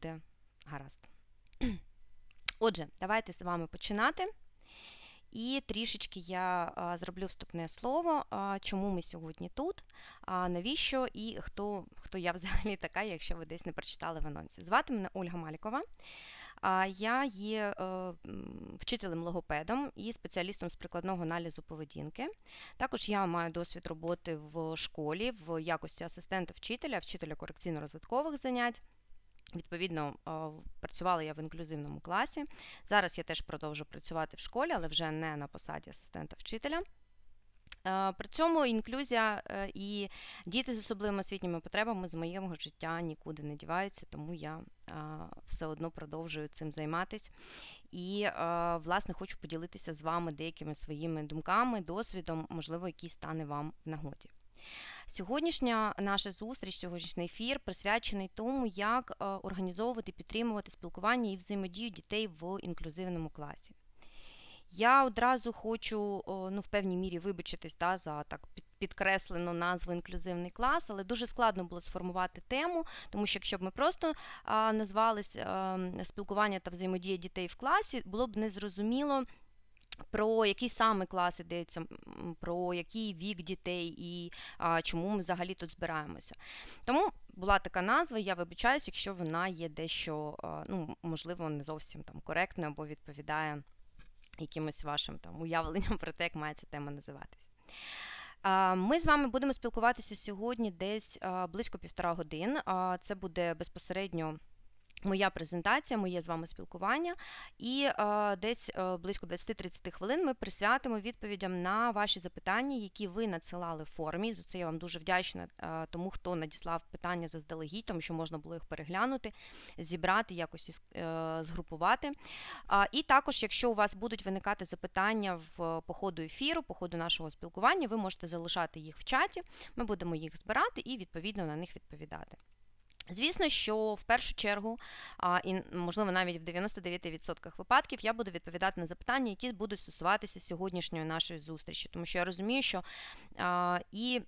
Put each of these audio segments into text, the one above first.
буде гаразд. Отже, давайте з вами починати. І трішечки я зроблю вступне слово, чому ми сьогодні тут, навіщо і хто хто я взагалі така, якщо ви десь не прочитали в анонсі. Звати мене Ольга Малікова. Я є е, вчителем логопедом і спеціалістом з прикладного аналізу поведінки. Також я маю досвід роботи в школі в якості асистента вчителя, вчителя корекційно-розвиткових занять. Відповідно, працювала я в інклюзивному класі. Зараз я теж продовжу працювати в школі, але вже не на посаді асистента вчителя. При цьому інклюзія е, і діти з особливими освітніми потребами з моєго життя нікуди не діваються, тому я все одно продовжую цим займатися. І, власне, хочу поділитися з вами деякими своїми думками, досвідом, можливо, який стане вам в нагоді. Сьогоднішня наша зустріч, сьогоднішній ефір присвячений тому, як е, організовувати, підтримувати спілкування і взаємодію дітей в інклюзивному класі. Я одразу хочу ну, в певній мірі вибачитись да, за так підкреслену назву інклюзивний клас, але дуже складно було сформувати тему, тому що якщо б ми просто назвались а, спілкування та взаємодія дітей в класі, було б незрозуміло. Про який саме клас йдеться, про який вік дітей і а, чому ми взагалі тут збираємося. Тому була така назва, я вибачаюся, якщо вона є дещо, а, ну, можливо, не зовсім там коректна або відповідає якимось вашим там уявленням про те, як має ця тема називатись. Ми з вами будемо спілкуватися сьогодні десь близько півтора годин. Це буде безпосередньо. Моя презентація, моє з вами спілкування, і е, десь е, близько 20-30 хвилин ми присвятимо відповідям на ваші запитання, які ви надсилали в формі. За це я вам дуже вдячна е, тому, хто надіслав питання заздалегідь, тому що можна було їх переглянути, зібрати, якось е, згрупувати. Е, і також, якщо у вас будуть виникати запитання в по ходу ефіру, по ходу нашого спілкування, ви можете залишати їх в чаті. Ми будемо їх збирати і відповідно на них відповідати. Звісно, що в першу чергу, і можливо навіть в 99% випадків, я буду відповідати на запитання, які будуть стосуватися сьогоднішньої нашої зустрічі, тому що я розумію, що і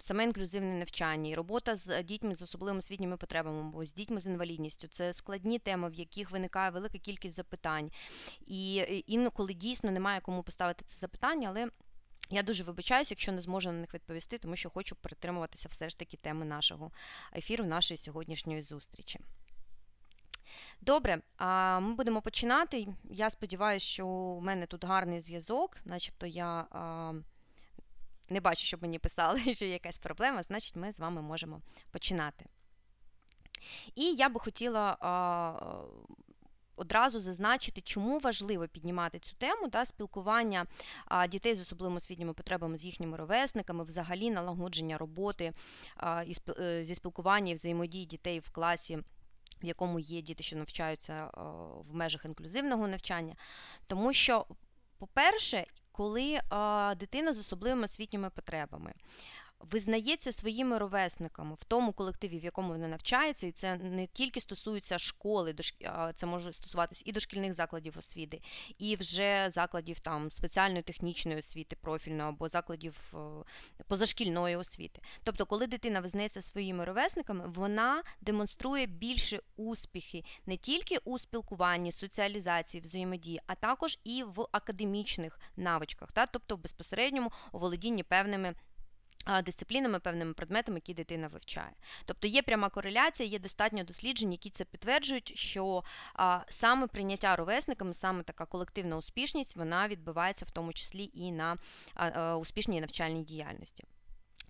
саме інклюзивне навчання, і робота з дітьми з особливими освітніми потребами, або з дітьми з інвалідністю це складні теми, в яких виникає велика кількість запитань, і інколи дійсно немає кому поставити це запитання, але я дуже вибачаюся, якщо не зможу на них відповісти, тому що хочу притримуватися все ж таки теми нашого ефіру, нашої сьогоднішньої зустрічі. Добре, ми будемо починати. Я сподіваюся, що у мене тут гарний зв'язок, начебто я не бачу, щоб мені писали, що є якась проблема, значить, ми з вами можемо починати. І я би хотіла одразу зазначити, чому важливо піднімати цю тему да, спілкування дітей з особливими освітніми потребами з їхніми ровесниками, взагалі налагодження роботи е, зі спілкування і взаємодії дітей в класі. В якому є діти, що навчаються в межах інклюзивного навчання, тому що, по-перше, коли дитина з особливими освітніми потребами визнається своїми ровесниками в тому колективі, в якому вона навчається, і це не тільки стосується школи, це може стосуватися і дошкільних закладів освіти, і вже закладів там спеціальної технічної освіти, профільної або закладів е, позашкільної освіти. Тобто, коли дитина визнається своїми ровесниками, вона демонструє більше успіхи не тільки у спілкуванні, соціалізації, взаємодії, а також і в академічних навичках, та тобто в безпосередньому володінні певними дисциплінами, певними предметами, які дитина вивчає. Тобто є пряма кореляція, є достатньо досліджень, які це підтверджують, що а, саме прийняття ровесниками, саме така колективна успішність, вона відбувається в тому числі і на а, а, успішній навчальній діяльності.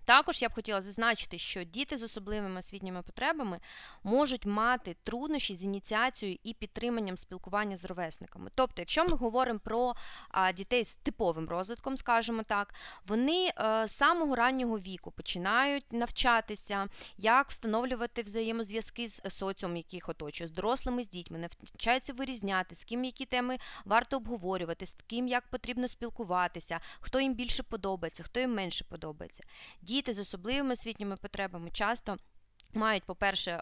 Також я б хотіла зазначити, що діти з особливими освітніми потребами можуть мати труднощі з ініціацією і підтриманням спілкування з ровесниками. Тобто, якщо ми говоримо про дітей з типовим розвитком, скажімо так, вони е, з самого раннього віку починають навчатися, як встановлювати взаємозв'язки з соціумом, яких оточує, з дорослими, з дітьми, навчаються вирізняти, з ким які теми варто обговорювати, з ким як потрібно спілкуватися, хто їм більше подобається, хто їм менше подобається діти з особливими освітніми потребами часто. Мають, по-перше,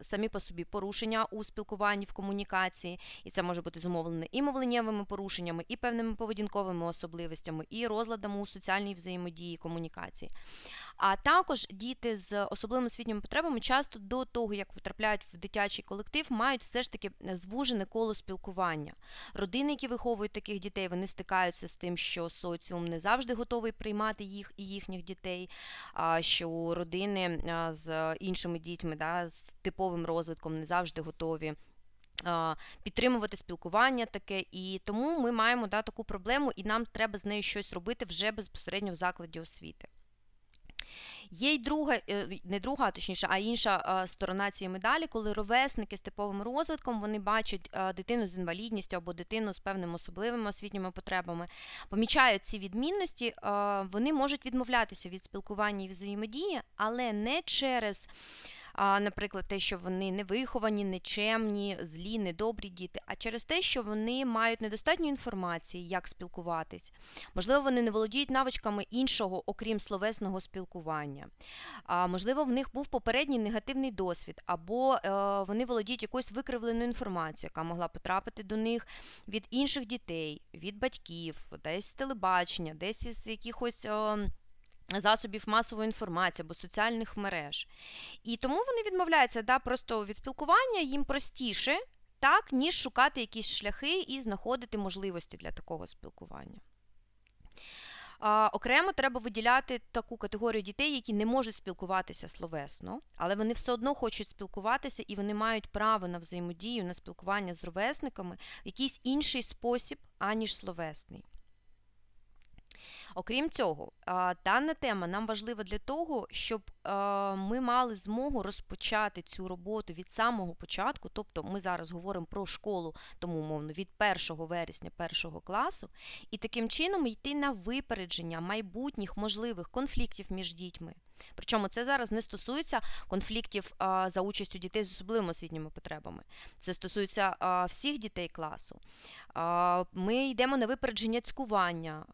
самі по собі порушення у спілкуванні в комунікації, і це може бути зумовлене і мовленнєвими порушеннями, і певними поведінковими особливостями, і розладами у соціальній взаємодії комунікації. А також діти з особливими освітніми потребами часто до того, як потрапляють в дитячий колектив, мають все ж таки звужене коло спілкування. Родини, які виховують таких дітей, вони стикаються з тим, що соціум не завжди готовий приймати їх і їхніх дітей, що родини з іншими дітьми, да, з типовим розвитком не завжди готові підтримувати спілкування таке, і тому ми маємо да, таку проблему, і нам треба з нею щось робити вже безпосередньо в закладі освіти. Є й друга, е, не друга, точніше, а інша сторона цієї медалі, коли ровесники з типовим розвитком вони бачать дитину з інвалідністю або дитину з певними особливими освітніми потребами, помічають ці відмінності, вони можуть відмовлятися від спілкування і взаємодії, але не через наприклад, те, що вони не виховані, нечемні, злі, недобрі діти, а через те, що вони мають недостатньо інформації, як спілкуватись. Можливо, вони не володіють навичками іншого, окрім словесного спілкування. А, Можливо, в них був попередній негативний досвід, або е, вони володіють якоюсь викривленою інформацією, яка могла потрапити до них від інших дітей, від батьків, десь з телебачення, десь із якихось. Засобів масової інформації або соціальних мереж. І тому вони відмовляються да, просто від спілкування, їм простіше, так, ніж шукати якісь шляхи і знаходити можливості для такого спілкування. Окремо треба виділяти таку категорію дітей, які не можуть спілкуватися словесно, але вони все одно хочуть спілкуватися і вони мають право на взаємодію, на спілкування з ровесниками в якийсь інший спосіб, аніж словесний. Окрім цього, дана тема нам важлива для того, щоб ми мали змогу розпочати цю роботу від самого початку, тобто ми зараз говоримо про школу, тому умовно від 1 вересня 1 класу, і таким чином йти на випередження майбутніх можливих конфліктів між дітьми. Причому це зараз не стосується конфліктів за участю дітей з особливими освітніми потребами. Це стосується всіх дітей класу. Ми йдемо на випередження цькування,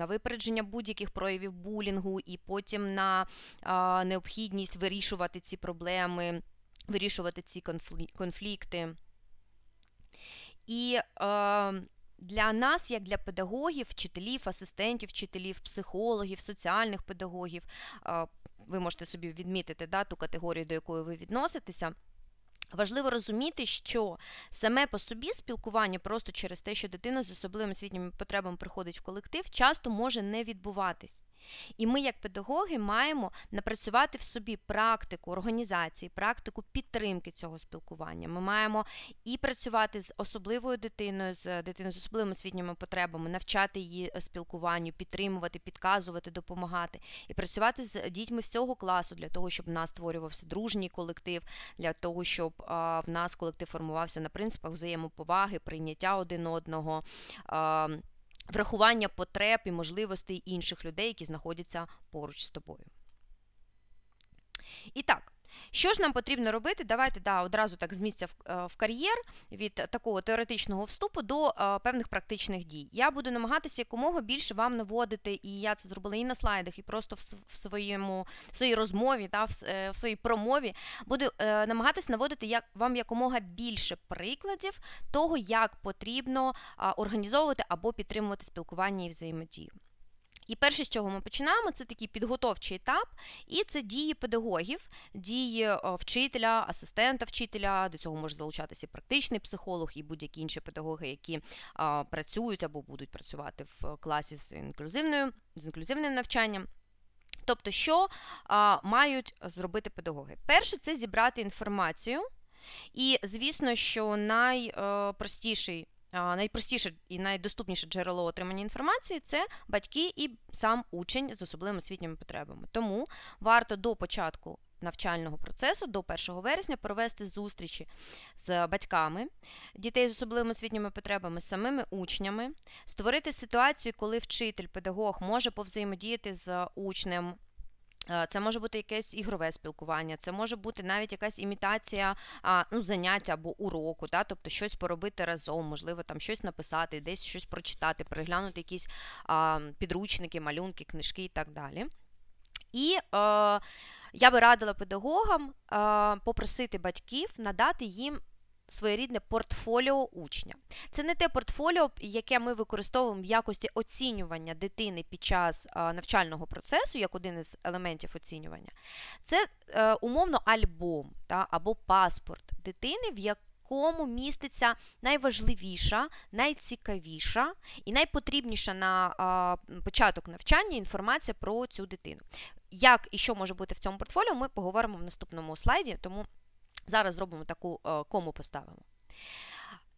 на випередження будь-яких проявів булінгу, і потім на необхідність вирішувати ці проблеми, вирішувати ці конфлікти. І для нас, як для педагогів, вчителів, асистентів, вчителів, психологів, соціальних педагогів, ви можете собі відмітити да, ту категорію, до якої ви відноситеся. Важливо розуміти, що саме по собі спілкування просто через те, що дитина з особливими освітніми потребами приходить в колектив, часто може не відбуватись. І ми, як педагоги, маємо напрацювати в собі практику організації, практику підтримки цього спілкування. Ми маємо і працювати з особливою дитиною, з дитиною з особливими освітніми потребами, навчати її спілкуванню, підтримувати, підказувати, допомагати, і працювати з дітьми всього класу для того, щоб в нас створювався дружній колектив, для того, щоб в нас колектив формувався на принципах взаємоповаги, прийняття один одного врахування потреб і можливостей інших людей, які знаходяться поруч з тобою. І так, що ж нам потрібно робити? Давайте да, одразу так з місця в, е, кар'єр від такого теоретичного вступу до е, певних практичних дій. Я буду намагатися якомога більше вам наводити, і я це зробила і на слайдах, і просто в, своєму в своїй розмові, да, в, е, в своїй промові. Буду намагатися наводити як, вам якомога більше прикладів того, як потрібно організовувати або підтримувати спілкування і взаємодію. І перше, з чого ми починаємо, це такий підготовчий етап, і це дії педагогів, дії е, вчителя, асистента вчителя. До цього може залучатися і практичний психолог, і будь-які інші педагоги, які а, працюють або будуть працювати в класі з інклюзивною, з інклюзивним навчанням. Тобто, що а, мають зробити педагоги? Перше, це зібрати інформацію. І, звісно, що найпростіший Найпростіше і найдоступніше джерело отримання інформації це батьки і сам учень з особливими освітніми потребами. Тому варто до початку навчального процесу, до 1 вересня, провести зустрічі з батьками дітей з особливими освітніми потребами, з самими учнями, створити ситуацію, коли вчитель, педагог може повзаємодіяти з учнем. Е, це може бути якесь ігрове спілкування, це може бути навіть якась імітація ну, заняття або уроку, да? тобто щось поробити разом, можливо, там щось написати, десь щось прочитати, переглянути якісь підручники, малюнки, книжки і так далі. І е, я би радила педагогам е, попросити батьків надати їм своєрідне портфоліо учня. Це не те портфоліо, яке ми використовуємо в якості оцінювання дитини під час навчального процесу, як один із елементів оцінювання. Це е, умовно альбом та, або паспорт дитини, в якому міститься найважливіша, найцікавіша і найпотрібніша на початок навчання інформація про цю дитину. Як і що може бути в цьому портфоліо, ми поговоримо в наступному слайді, тому зараз зробимо таку е, кому поставимо.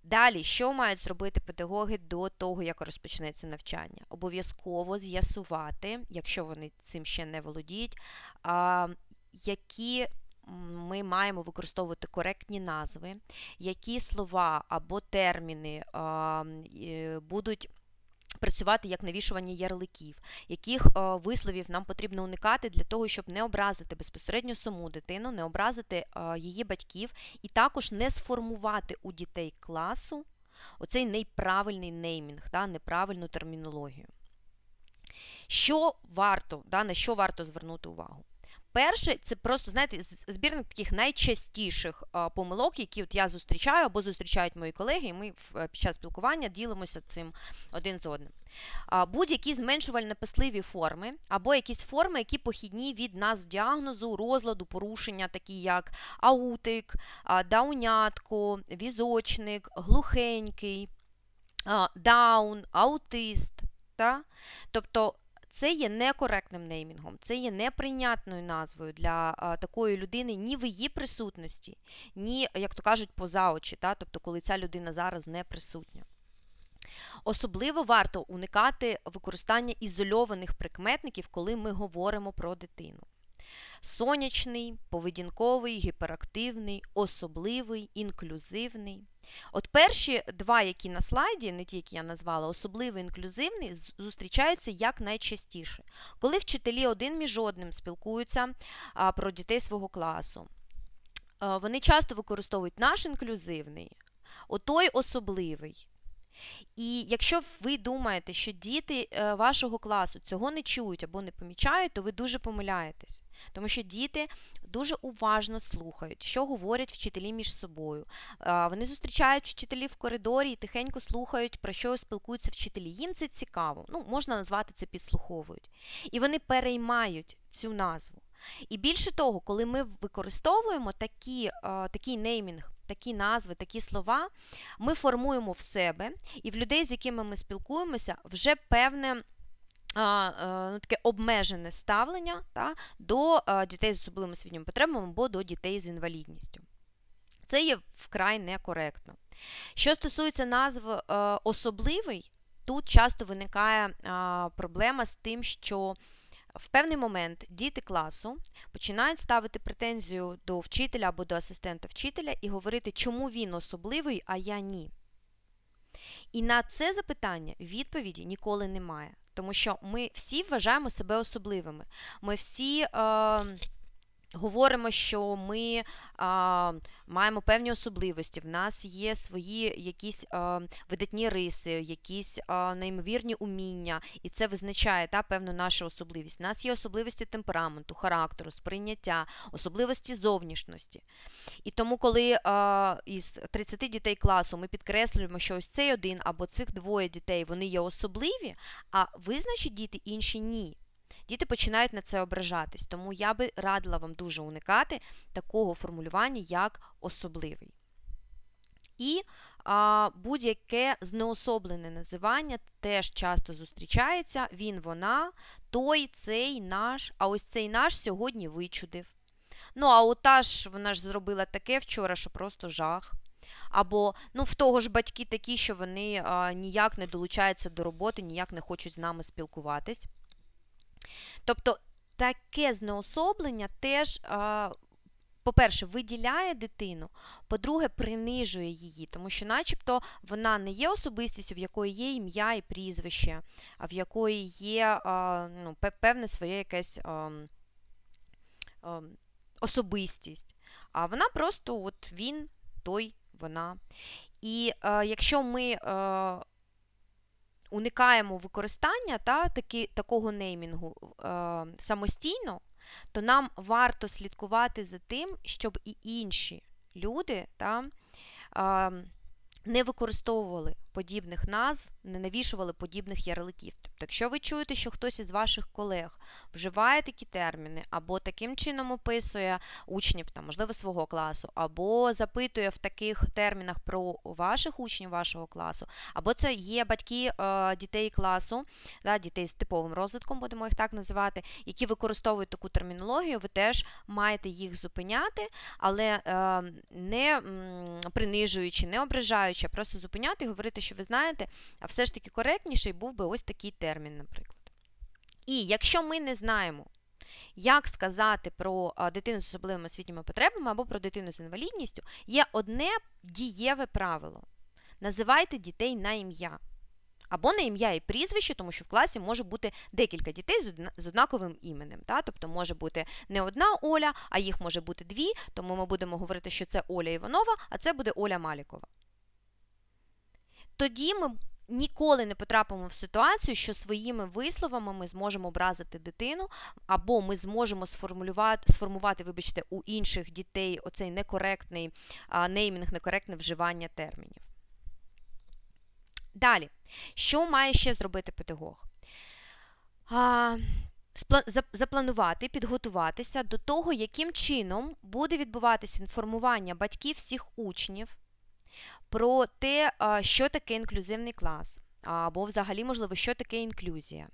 Далі, що мають зробити педагоги до того, як розпочнеться навчання? Обов'язково з'ясувати, якщо вони цим ще не володіють, які ми маємо використовувати коректні назви, які слова або терміни будуть працювати як навішування ярликів, яких е, висловів нам потрібно уникати для того, щоб не образити безпосередньо саму дитину, не образити е, її батьків, і також не сформувати у дітей класу оцей неправильний неймінг, да, неправильну термінологію. Що варто, да, на що варто звернути увагу? Перше, це просто, знаєте, збірник таких найчастіших помилок, які от я зустрічаю або зустрічають мої колеги, і ми е, під час спілкування ділимося цим один з одним. Будь-які зменшувально писливі форми, або якісь форми, які похідні від назв діагнозу, розладу, порушення, такі як аутик, даунятко, візочник, глухенький, даун, аутист. Та? Тобто це є некоректним неймінгом, це є неприйнятною назвою для такої людини ні в її присутності, ні, як то кажуть, поза очі, та? тобто коли ця людина зараз не присутня. Особливо варто уникати використання ізольованих прикметників, коли ми говоримо про дитину. Сонячний, поведінковий, гіперактивний, особливий, інклюзивний. От перші два, які на слайді, не ті, які я назвала, особливий інклюзивний, зустрічаються як найчастіше. Коли вчителі один між одним спілкуються про дітей свого класу, вони часто використовують наш інклюзивний, отой особливий. І якщо ви думаєте, що діти е, вашого класу цього не чують або не помічають, то ви дуже помиляєтесь. Тому що діти дуже уважно слухають, що говорять вчителі між собою. Вони зустрічають вчителів в коридорі і тихенько слухають, про що спілкуються вчителі. Їм це цікаво, ну, можна назвати це підслуховують. І вони переймають цю назву. І більше того, коли ми використовуємо такі, такий неймінг такі назви, такі слова ми формуємо в себе, і в людей, з якими ми спілкуємося, вже певне. Ну, таке обмежене ставлення та, до дітей з особливими освітніми потребами або до дітей з інвалідністю. Це є вкрай некоректно. Що стосується назв особливий, тут часто виникає проблема з тим, що в певний момент діти класу починають ставити претензію до вчителя або до асистента вчителя і говорити, чому він особливий, а я ні. І на це запитання відповіді ніколи немає. Тому що ми всі вважаємо себе особливими. Ми всі. Е, Говоримо, що ми а, маємо певні особливості, в нас є свої якісь а, видатні риси, якісь а, неймовірні уміння, і це визначає та, певну нашу особливість. У нас є особливості темпераменту, характеру, сприйняття, особливості зовнішності. І тому, коли а, із 30 дітей класу ми підкреслюємо, що ось цей один або цих двоє дітей вони є особливі, а визначені діти інші ні діти починають на це ображатись. Тому я би радила вам дуже уникати такого формулювання, як особливий. І будь-яке знеособлене називання теж часто зустрічається. Він, вона, той, цей, наш, а ось цей наш сьогодні вичудив. Ну, а ота вона ж зробила таке вчора, що просто жах. Або ну, в того ж батьки такі, що вони а, ніяк не долучаються до роботи, ніяк не хочуть з нами спілкуватись. Тобто таке знеособлення теж, по-перше, виділяє дитину, по-друге, принижує її, тому що, начебто, вона не є особистістю, в якої є ім'я і прізвище, а в якої є ну, певне своє якесь особистість. А вона просто от він, той, вона. І е, якщо ми е, уникаємо використання та, такі, такого неймінгу е, самостійно, то нам варто слідкувати за тим, щоб і інші люди та, не використовували подібних назв, не навішували подібних ярликів. Тобто, якщо ви чуєте, що хтось із ваших колег вживає такі терміни, або таким чином описує учнів, там, можливо, свого класу, або запитує в таких термінах про ваших учнів вашого класу, або це є батьки е, дітей класу, да, дітей з типовим розвитком, будемо їх так називати, які використовують таку термінологію, ви теж маєте їх зупиняти, але е, не принижуючи, не ображаючи, а просто зупиняти і говорити, що ви знаєте, а все ж таки коректніший був би ось такий термін, наприклад. І якщо ми не знаємо, як сказати про дитину з особливими освітніми потребами або про дитину з інвалідністю, є одне дієве правило. Називайте дітей на ім'я. Або на ім'я і прізвище, тому що в класі може бути декілька дітей з однаковим іменем. Та? Тобто може бути не одна Оля, а їх може бути дві, тому ми будемо говорити, що це Оля Іванова, а це буде Оля Малікова тоді ми ніколи не потрапимо в ситуацію, що своїми висловами ми зможемо образити дитину, або ми зможемо сформулювати, сформувати, вибачте, у інших дітей оцей некоректний неймінг, некоректне вживання термінів. Далі, що має ще зробити педагог? А, Запланувати, підготуватися до того, яким чином буде відбуватися інформування батьків всіх учнів про те, що таке інклюзивний клас, або взагалі, можливо, що таке інклюзія,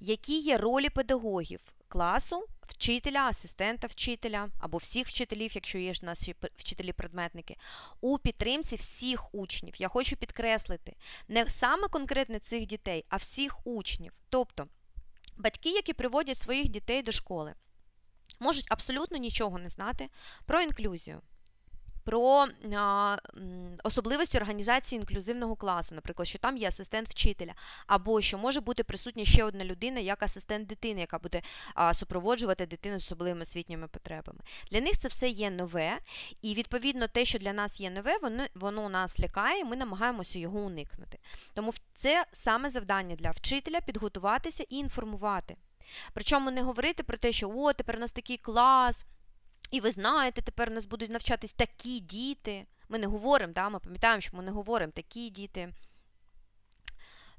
які є ролі педагогів класу, вчителя, асистента вчителя або всіх вчителів, якщо є ж у нас вчителі-предметники, у підтримці всіх учнів. Я хочу підкреслити, не саме конкретно цих дітей, а всіх учнів. Тобто батьки, які приводять своїх дітей до школи, можуть абсолютно нічого не знати про інклюзію про особливості організації інклюзивного класу, наприклад, що там є асистент вчителя, або що може бути присутня ще одна людина, як асистент дитини, яка буде супроводжувати дитину з особливими освітніми потребами. Для них це все є нове, і відповідно те, що для нас є нове, воно, воно нас лякає, ми намагаємося його уникнути. Тому це саме завдання для вчителя підготуватися і інформувати. Причому не говорити про те, що о, тепер у нас такий клас. І ви знаєте, тепер у нас будуть навчатись такі діти. Ми не говоримо, да, ми пам'ятаємо, що ми не говоримо такі діти.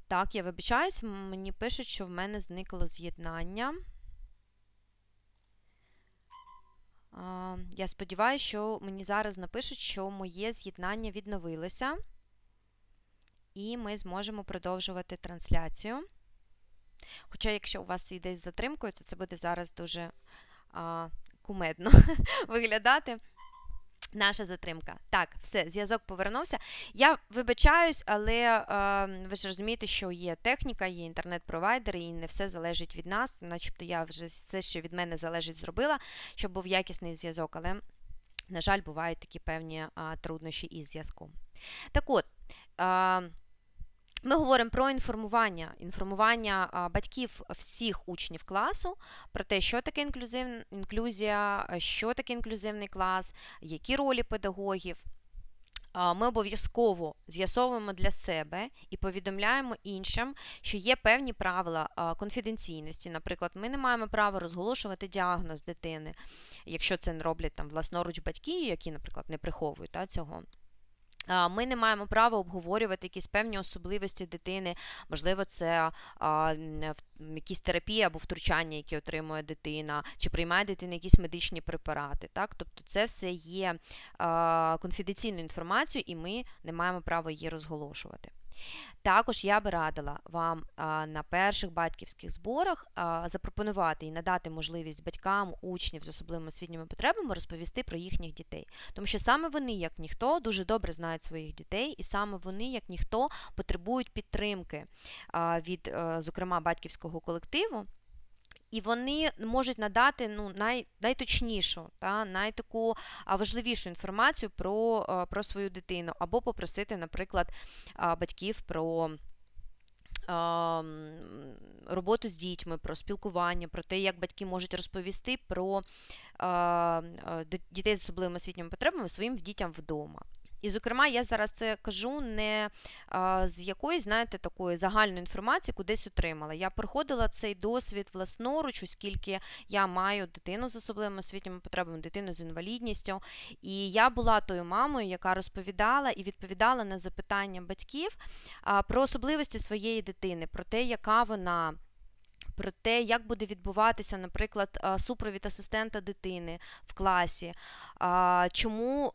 Так, я вибачаюсь, мені пишуть, що в мене зникло з'єднання. Я сподіваюся, що мені зараз напишуть, що моє з'єднання відновилося. І ми зможемо продовжувати трансляцію. Хоча, якщо у вас йде з затримкою, то це буде зараз дуже а, кумедно виглядати. Наша затримка. Так, все, зв'язок повернувся. Я вибачаюсь, але е, ви ж розумієте, що є техніка, є інтернет-провайдер, і не все залежить від нас. Начебто я вже все, що від мене залежить, зробила, щоб був якісний зв'язок. Але, на жаль, бувають такі певні е, труднощі із зв'язком. Так от. Е, ми говоримо про інформування, інформування батьків всіх учнів класу про те, що таке інклюзив, інклюзія, що таке інклюзивний клас, які ролі педагогів. Ми обов'язково з'ясовуємо для себе і повідомляємо іншим, що є певні правила конфіденційності. Наприклад, ми не маємо права розголошувати діагноз дитини, якщо це не роблять там власноруч батьки, які, наприклад, не приховують та, цього. Ми не маємо права обговорювати якісь певні особливості дитини, можливо, це якісь терапії або втручання, які отримує дитина, чи приймає дитина якісь медичні препарати. Так? Тобто це все є конфіденційною інформацією, і ми не маємо права її розголошувати. Також я би радила вам на перших батьківських зборах запропонувати і надати можливість батькам, учнів з особливими освітніми потребами розповісти про їхніх дітей. Тому що саме вони, як ніхто, дуже добре знають своїх дітей, і саме вони, як ніхто, потребують підтримки від, е, зокрема, батьківського колективу. І вони можуть надати ну, най, найточнішу, та, найтаку важливішу інформацію про про свою дитину, або попросити, наприклад, батьків про. Роботу з дітьми, про спілкування, про те, як батьки можуть розповісти про дітей з особливими освітніми потребами своїм дітям вдома. І, зокрема, я зараз це кажу не з якоїсь, знаєте, такої загальної інформації кудись отримала. Я проходила цей досвід власноруч, оскільки я маю дитину з особливими освітніми потребами, дитину з інвалідністю. І я була тою мамою, яка розповідала і відповідала на запитання батьків про особливості своєї дитини, про те, яка вона про те, як буде відбуватися, наприклад, супровід асистента дитини в класі, чому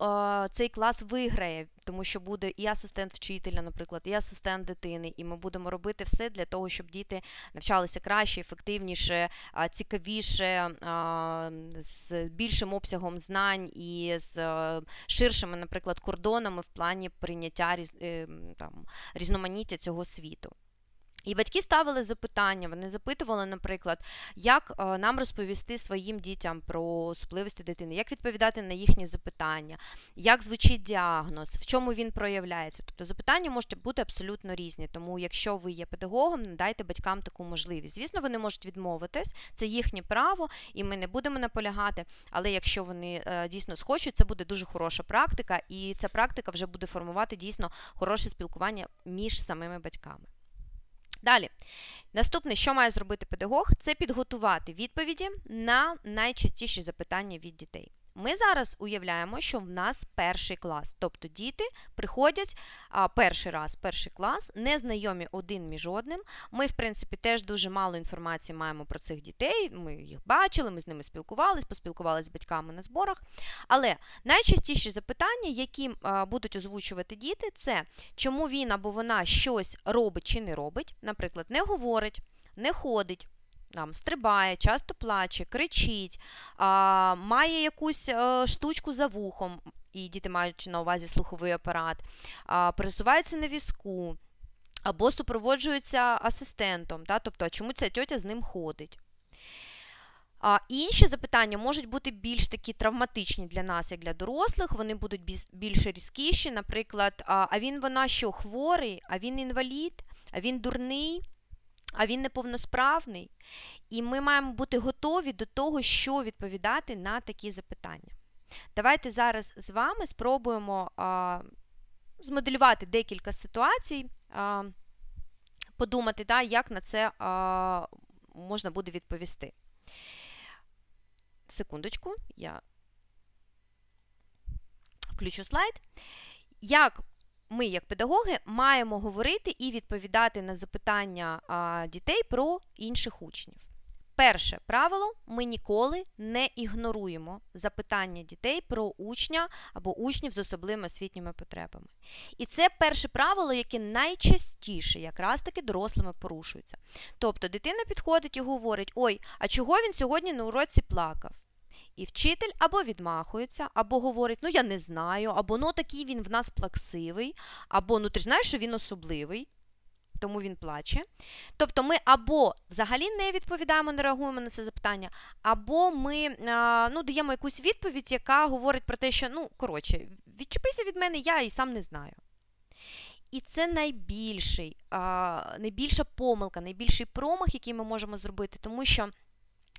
цей клас виграє, тому що буде і асистент вчителя, наприклад, і асистент дитини, і ми будемо робити все для того, щоб діти навчалися краще, ефективніше, цікавіше, з більшим обсягом знань і з ширшими, наприклад, кордонами в плані прийняття е, там, різноманіття цього світу. І батьки ставили запитання, вони запитували, наприклад, як е, нам розповісти своїм дітям про особливості дитини, як відповідати на їхні запитання, як звучить діагноз, в чому він проявляється. Тобто запитання можуть бути абсолютно різні. Тому, якщо ви є педагогом, надайте батькам таку можливість. Звісно, вони можуть відмовитись, це їхнє право, і ми не будемо наполягати. Але якщо вони е, дійсно схочуть, це буде дуже хороша практика, і ця практика вже буде формувати дійсно хороше спілкування між самими батьками. Далі, наступне, що має зробити педагог, це підготувати відповіді на найчастіші запитання від дітей. Ми зараз уявляємо, що в нас перший клас, тобто діти приходять перший раз, перший клас, не знайомі один між одним. Ми, в принципі, теж дуже мало інформації маємо про цих дітей. Ми їх бачили, ми з ними спілкувалися, поспілкувалися з батьками на зборах. Але найчастіші запитання, які будуть озвучувати діти, це чому він або вона щось робить чи не робить, наприклад, не говорить, не ходить там, стрибає, часто плаче, кричить, а, має якусь а, е, штучку за вухом, і діти мають на увазі слуховий апарат, а, пересувається на візку, або супроводжується асистентом, да, тобто, а чому ця тьотя з ним ходить. А Інші запитання можуть бути більш такі травматичні для нас, як для дорослих, вони будуть більш різкіші, наприклад, а він вона що, хворий, а він інвалід, а він дурний а він неповносправний, і ми маємо бути готові до того, що відповідати на такі запитання. Давайте зараз з вами спробуємо а, змоделювати декілька ситуацій, а, подумати, да, як на це а, можна буде відповісти. Секундочку, я включу слайд. Як ми, як педагоги, маємо говорити і відповідати на запитання дітей про інших учнів. Перше правило: ми ніколи не ігноруємо запитання дітей про учня або учнів з особливими освітніми потребами. І це перше правило, яке найчастіше якраз таки дорослими порушується. Тобто дитина підходить і говорить: Ой, а чого він сьогодні на уроці плакав? І вчитель або відмахується, або говорить, ну я не знаю, або ну такий він в нас плаксивий, або ну ти ж знаєш, що він особливий, тому він плаче. Тобто ми або взагалі не відповідаємо, не реагуємо на це запитання, або ми ну, даємо якусь відповідь, яка говорить про те, що, ну, коротше, відчепися від мене, я і сам не знаю. І це найбільший, найбільша помилка, найбільший промах, який ми можемо зробити, тому що.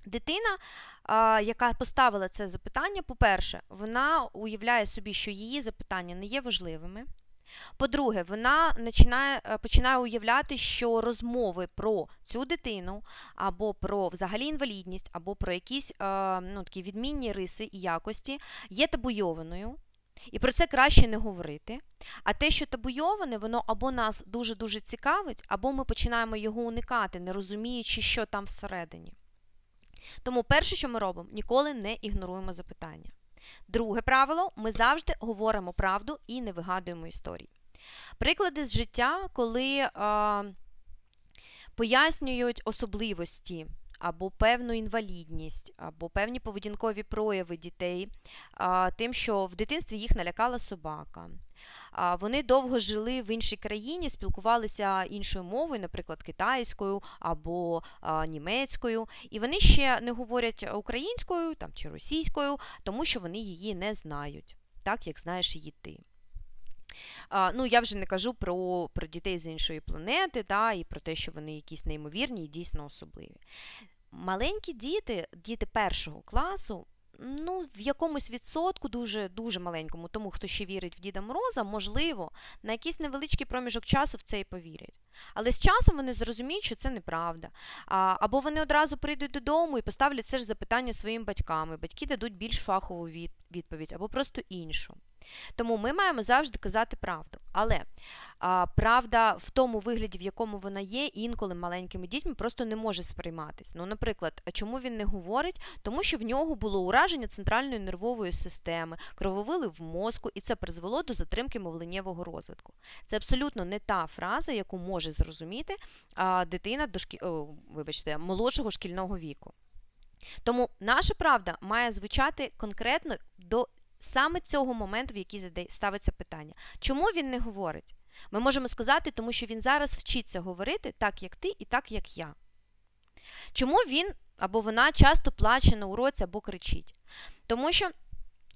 Дитина, яка поставила це запитання, по-перше, вона уявляє собі, що її запитання не є важливими. По-друге, вона починає е, починає уявляти, що розмови про цю дитину, або про взагалі інвалідність, або про якісь е, ну, такі відмінні риси і якості є табуйованою. І про це краще не говорити. А те, що табуйоване, воно або нас дуже-дуже цікавить, або ми починаємо його уникати, не розуміючи, що там всередині. Тому перше, що ми робимо, ніколи не ігноруємо запитання. Друге правило ми завжди говоримо правду і не вигадуємо історії. Приклади з життя, коли е, пояснюють особливості або певну інвалідність, або певні поведінкові прояви дітей, е, тим, що в дитинстві їх налякала собака. Вони довго жили в іншій країні, спілкувалися іншою мовою, наприклад, китайською або німецькою, і вони ще не говорять українською там, чи російською, тому що вони її не знають, так як знаєш її ти. Ну, Я вже не кажу про про дітей з іншої планети, да, і про те, що вони якісь неймовірні і дійсно особливі. Маленькі діти, діти першого класу, ну, в якомусь відсотку, дуже дуже маленькому, тому хто ще вірить в Діда Мороза, можливо, на якийсь невеличкий проміжок часу в це і повірять. Але з часом вони зрозуміють, що це неправда. А, Або вони одразу прийдуть додому і поставлять це ж запитання своїм батькам. і Батьки дадуть більш фахову відповідь або просто іншу. Тому ми маємо завжди казати правду. Але а, правда в тому вигляді, в якому вона є, інколи маленькими дітьми просто не може сприйматись. Ну, наприклад, чому він не говорить? Тому що в нього було ураження центральної нервової системи, крововили в мозку, і це призвело до затримки мовленнєвого розвитку. Це абсолютно не та фраза, яку може зрозуміти а, дитина дошкі... О, вибачте, молодшого шкільного віку. Тому наша правда має звучати конкретно до саме цього моменту, в який ставиться питання. Чому він не говорить? Ми можемо сказати, тому що він зараз вчиться говорити так, як ти, і так, як я. Чому він або вона часто плаче на уроці або кричить? Тому що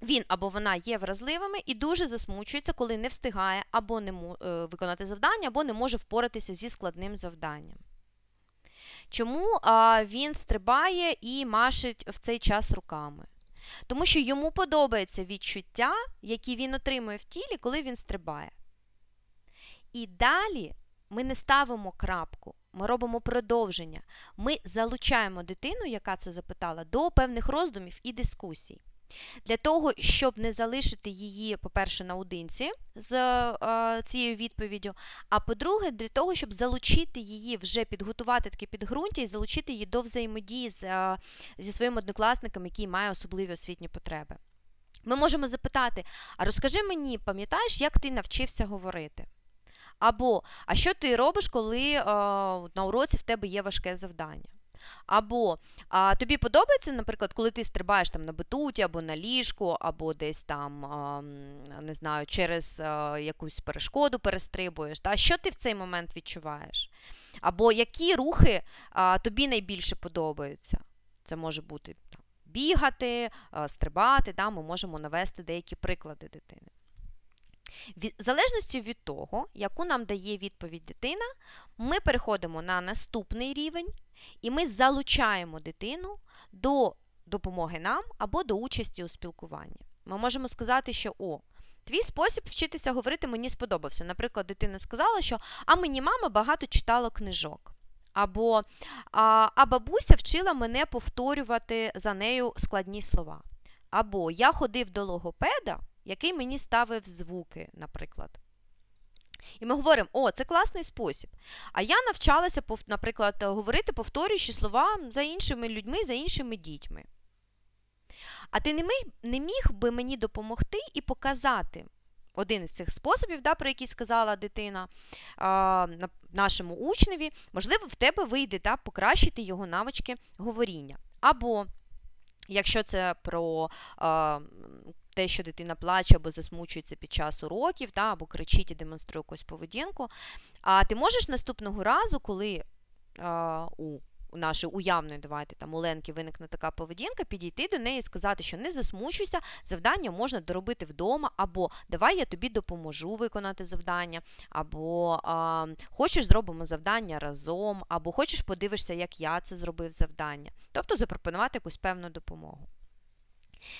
він або вона є вразливими і дуже засмучується, коли не встигає або не е, виконати завдання, або не може впоратися зі складним завданням. Чому а, він стрибає і машить в цей час руками? Тому що йому подобається відчуття, які він отримує в тілі, коли він стрибає. І далі ми не ставимо крапку, ми робимо продовження. Ми залучаємо дитину, яка це запитала, до певних роздумів і дискусій. Для того, щоб не залишити її, по-перше, наодинці з е, цією відповіддю, а по-друге, для того, щоб залучити її, вже підготувати таке підґрунтя і залучити її до взаємодії з, е, зі своїм однокласником, який має особливі освітні потреби. Ми можемо запитати: а розкажи мені, пам'ятаєш, як ти навчився говорити? Або, а що ти робиш, коли е, на уроці в тебе є важке завдання? Або а, тобі подобається, наприклад, коли ти стрибаєш там на батуті, або на ліжку, або десь там, а, не знаю, через а, якусь перешкоду перестрибуєш. Та? Що ти в цей момент відчуваєш? Або які рухи а, тобі найбільше подобаються? Це може бути там, бігати, а, стрибати, да? ми можемо навести деякі приклади дитини. В залежності від того, яку нам дає відповідь дитина, ми переходимо на наступний рівень, і ми залучаємо дитину до допомоги нам або до участі у спілкуванні. Ми можемо сказати, що о, твій спосіб вчитися говорити мені сподобався. Наприклад, дитина сказала, що а мені мама багато читала книжок. Або а, а бабуся вчила мене повторювати за нею складні слова. Або я ходив до логопеда, який мені ставив звуки, наприклад. І ми говоримо, о, це класний спосіб. А я навчалася, наприклад, говорити, повторюючи слова за іншими людьми, за іншими дітьми. А ти не міг, не міг би мені допомогти і показати один із цих способів, да, про який сказала дитина а, нашому учневі, можливо, в тебе вийде да, покращити його навички говоріння. Або, якщо це про а, те, що дитина плаче або засмучується під час уроків, та, або кричить і демонструє якусь поведінку. А ти можеш наступного разу, коли а, у нашої уявної, давайте там у Ленки виникне така поведінка, підійти до неї і сказати, що не засмучуйся, завдання можна доробити вдома, або давай я тобі допоможу виконати завдання, або а, хочеш зробимо завдання разом, або хочеш подивишся, як я це зробив завдання. Тобто запропонувати якусь певну допомогу.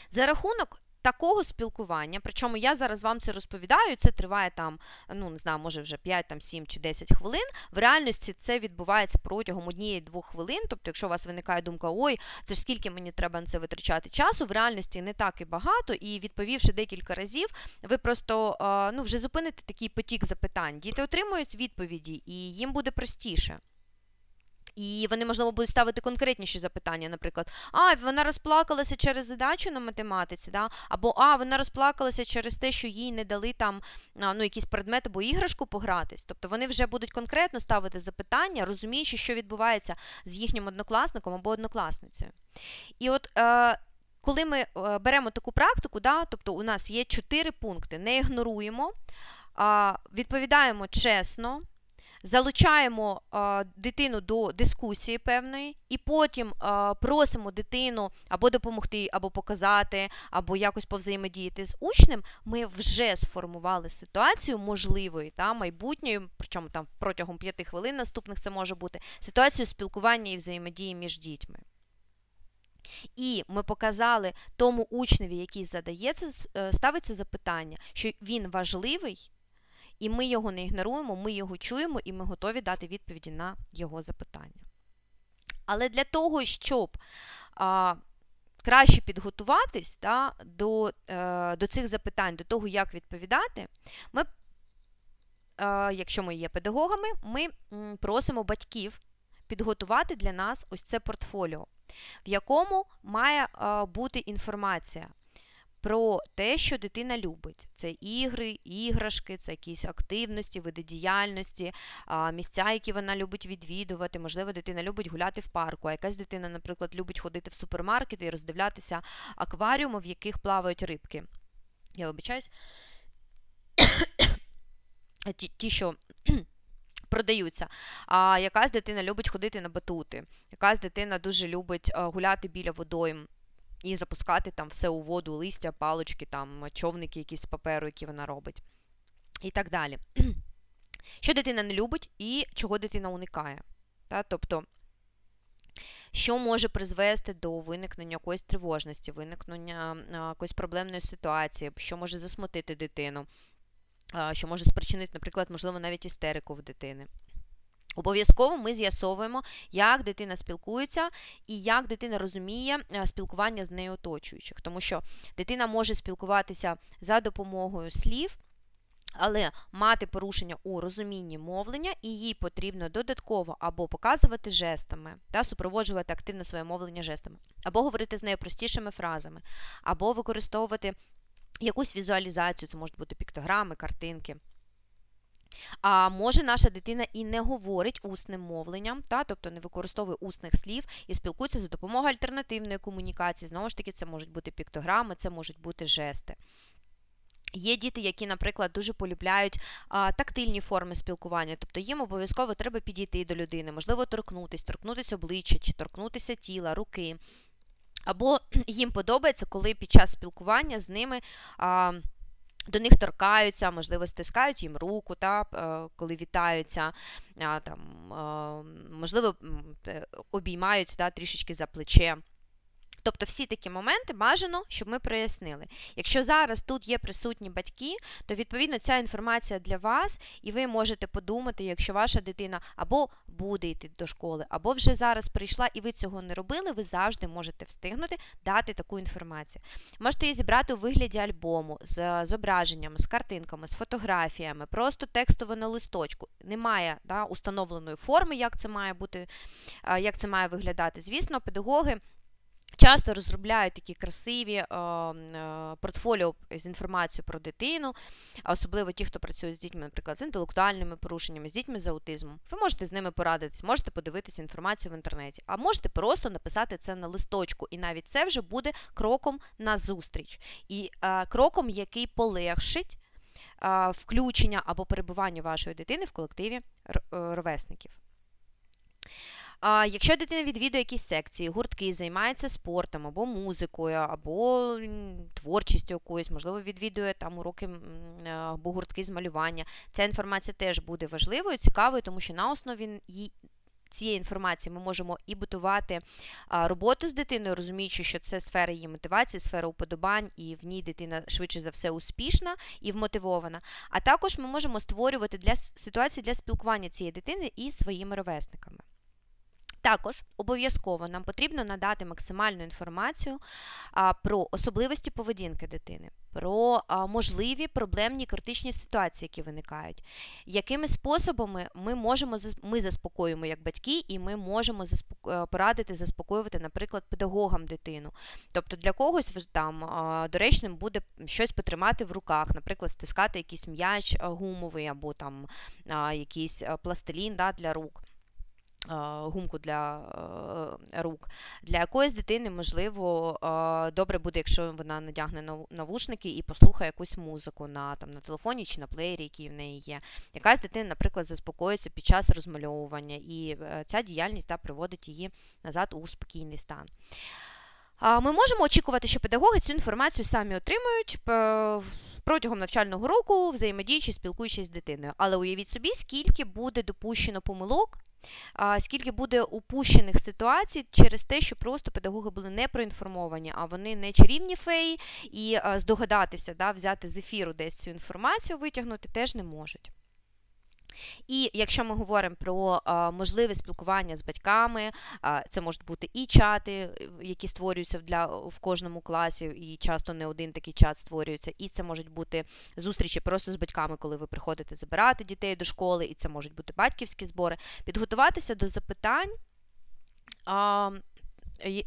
За рахунок такого спілкування, причому я зараз вам це розповідаю, це триває там, ну не знаю, може вже 5, там, 7 чи 10 хвилин. В реальності це відбувається протягом однієї-двох хвилин. Тобто, якщо у вас виникає думка, ой, це ж скільки мені треба на це витрачати часу, в реальності не так і багато, і відповівши декілька разів, ви просто ну, вже зупините такий потік запитань. Діти отримують відповіді, і їм буде простіше. І вони, можливо, будуть ставити конкретніші запитання, наприклад, а, вона розплакалася через задачу на математиці, да? або а, вона розплакалася через те, що їй не дали там ну, якийсь предмет або іграшку погратись. Тобто вони вже будуть конкретно ставити запитання, розуміючи, що відбувається з їхнім однокласником або однокласницею. І от. Е, коли ми е, беремо таку практику, да, тобто у нас є чотири пункти: не ігноруємо, відповідаємо чесно, залучаємо дитину до дискусії певної, і потім просимо дитину або допомогти, або показати, або якось повзаємодіяти з учнем, ми вже сформували ситуацію можливої та майбутньої, причому там протягом п'яти хвилин наступних це може бути ситуацію спілкування і взаємодії між дітьми. І ми показали тому учневі, який задається, е, ставиться запитання, що він важливий, і ми його не ігноруємо, ми його чуємо, і ми готові дати відповіді на його запитання. Але для того, щоб а, краще підготуватись да, до е, до цих запитань, до того, як відповідати, ми, е, якщо ми є педагогами, ми просимо батьків підготувати для нас ось це портфоліо, в якому має е, бути інформація про те, що дитина любить. Це ігри, іграшки, це якісь активності, види діяльності, місця, які вона любить відвідувати. Можливо, дитина любить гуляти в парку, а якась дитина, наприклад, любить ходити в супермаркети і роздивлятися акваріуми, в яких плавають рибки. Я вибачаюсь. ті, ті, що продаються. А якась дитина любить ходити на батути, якась дитина дуже любить гуляти біля водойм і запускати там все у воду, листя, палочки, там човники, якісь з паперу, які вона робить. І так далі. Що дитина не любить і чого дитина уникає. Та? Тобто, що може призвести до виникнення якоїсь тривожності, виникнення якоїсь проблемної ситуації, що може засмутити дитину, що може спричинити, наприклад, можливо, навіть істерику в дитини. Обов'язково ми з'ясовуємо, як дитина спілкується і як дитина розуміє е, спілкування з нею оточуючих, тому що дитина може спілкуватися за допомогою слів. Але мати порушення у розумінні мовлення, і їй потрібно додатково або показувати жестами, та супроводжувати активно своє мовлення жестами, або говорити з нею простішими фразами, або використовувати якусь візуалізацію, це можуть бути піктограми, картинки. А може наша дитина і не говорить усним мовленням, та, тобто не використовує усних слів і спілкується за допомогою альтернативної комунікації. Знову ж таки, це можуть бути піктограми, це можуть бути жести. Є діти, які, наприклад, дуже полюбляють а, тактильні форми спілкування, тобто їм обов'язково треба підійти до людини, можливо, торкнутися, торкнутися обличчя чи торкнутися тіла, руки. Або їм подобається, коли під час спілкування з ними. А, до них торкаються, можливо, стискають їм руку, та, е, коли вітаються, там, е, можливо, обіймаються обіймають та, трішечки за плече. Тобто всі такі моменти бажано, щоб ми прояснили. Якщо зараз тут є присутні батьки, то відповідно ця інформація для вас, і ви можете подумати, якщо ваша дитина або буде йти до школи, або вже зараз прийшла і ви цього не робили, ви завжди можете встигнути дати таку інформацію. Можете її зібрати у вигляді альбому з зображеннями, з картинками, з фотографіями, просто текстово на листочку. Немає да, установленої форми, як це має бути, як це має виглядати. Звісно, педагоги. Часто розробляють такі красиві е, е, портфоліо з інформацією про дитину, особливо ті, хто працює з дітьми, наприклад, з інтелектуальними порушеннями, з дітьми з аутизмом. Ви можете з ними порадитись, можете подивитися інформацію в інтернеті, а можете просто написати це на листочку. І навіть це вже буде кроком на зустріч. І е, кроком, який полегшить включення або перебування вашої дитини в колективі ровесників. Якщо дитина відвідує якісь секції, гуртки, займається спортом або музикою, або творчістю якоюсь, можливо, відвідує там уроки або гуртки з малювання, ця інформація теж буде важливою, цікавою, тому що на основі цієї інформації ми можемо і будувати роботу з дитиною, розуміючи, що це сфера її мотивації, сфера уподобань, і в ній дитина швидше за все успішна і вмотивована. А також ми можемо створювати для ситуації для спілкування цієї дитини із своїми ровесниками. Також обов'язково нам потрібно надати максимальну інформацію про особливості поведінки дитини, про можливі проблемні критичні ситуації, які виникають, якими способами ми можемо ми заспокоюємо як батьки, і ми можемо. Е, порадити заспокоювати, наприклад, педагогам дитину. Тобто для когось там доречним буде щось потримати в руках, наприклад, стискати якийсь м'яч гумовий або там якийсь пластилін да, для рук гумку для е, рук. Для якоїсь дитини, можливо, добре буде, якщо вона надягне навушники і послухає якусь музику на там, на телефоні чи на плеєрі, який в неї є. Якась дитина, наприклад, заспокоїться під час розмальовування, і е, ця діяльність та, приводить її назад у спокійний стан. Ми можемо очікувати, що педагоги цю інформацію самі отримують протягом навчального року, взаємодіючи, спілкуючись з дитиною. Але уявіть собі, скільки буде допущено помилок скільки буде упущених ситуацій через те, що просто педагоги були не проінформовані, а вони не чарівні феї, і здогадатися, да, взяти з ефіру десь цю інформацію, витягнути теж не можуть. І якщо ми говоримо про можливе спілкування з батьками, це можуть бути і чати, які створюються для, в кожному класі, і часто не один такий чат створюється, і це можуть бути зустрічі просто з батьками, коли ви приходите забирати дітей до школи, і це можуть бути батьківські збори, підготуватися до запитань.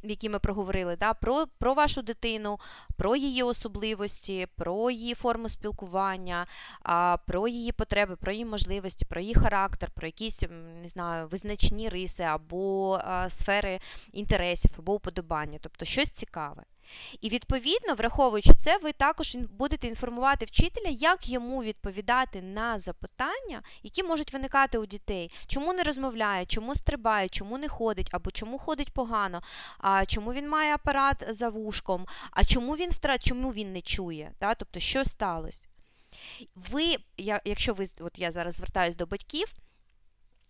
Які ми проговорили, да, про про вашу дитину, про її особливості, про її форму спілкування, а, про її потреби, про її можливості, про її характер, про якісь не знаю, визначні риси або а, сфери інтересів, або уподобання, тобто щось цікаве. І відповідно, враховуючи це, ви також будете інформувати вчителя, як йому відповідати на запитання, які можуть виникати у дітей, чому не розмовляє, чому стрибає, чому не ходить, або чому ходить погано, а чому він має апарат за вушком, а чому він втрат, чому він не чує, да? тобто що сталося. Ви, якщо ви, от я зараз звертаюся до батьків.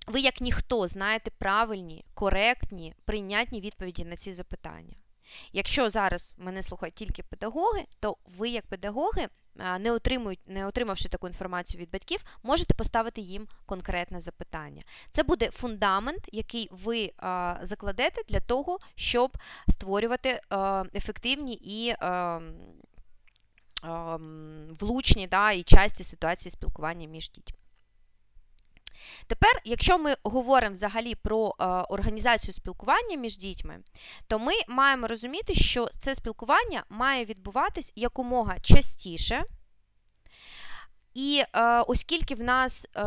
Ви, як ніхто, знаєте правильні, коректні, прийнятні відповіді на ці запитання. Якщо зараз мене слухають тільки педагоги, то ви, як педагоги, не отримують, не отримавши таку інформацію від батьків, можете поставити їм конкретне запитання. Це буде фундамент, який ви закладете для того, щоб створювати ефективні і влучні да, і часті ситуації спілкування між дітьми. Тепер, якщо ми говоримо взагалі про е, організацію спілкування між дітьми, то ми маємо розуміти, що це спілкування має відбуватись якомога частіше. І е, оскільки в нас е,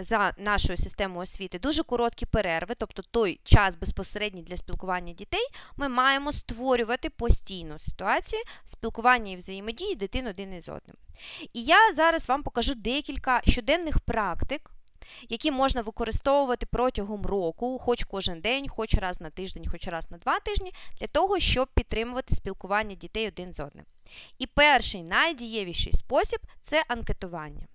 за нашою системою освіти дуже короткі перерви, тобто той час безпосередній для спілкування дітей, ми маємо створювати постійну ситуацію спілкування і взаємодії дитин один із одним. І я зараз вам покажу декілька щоденних практик, які можна використовувати протягом року, хоч кожен день, хоч раз на тиждень, хоч раз на два тижні, для того, щоб підтримувати спілкування дітей один з одним. І перший найдієвіший спосіб це анкетування.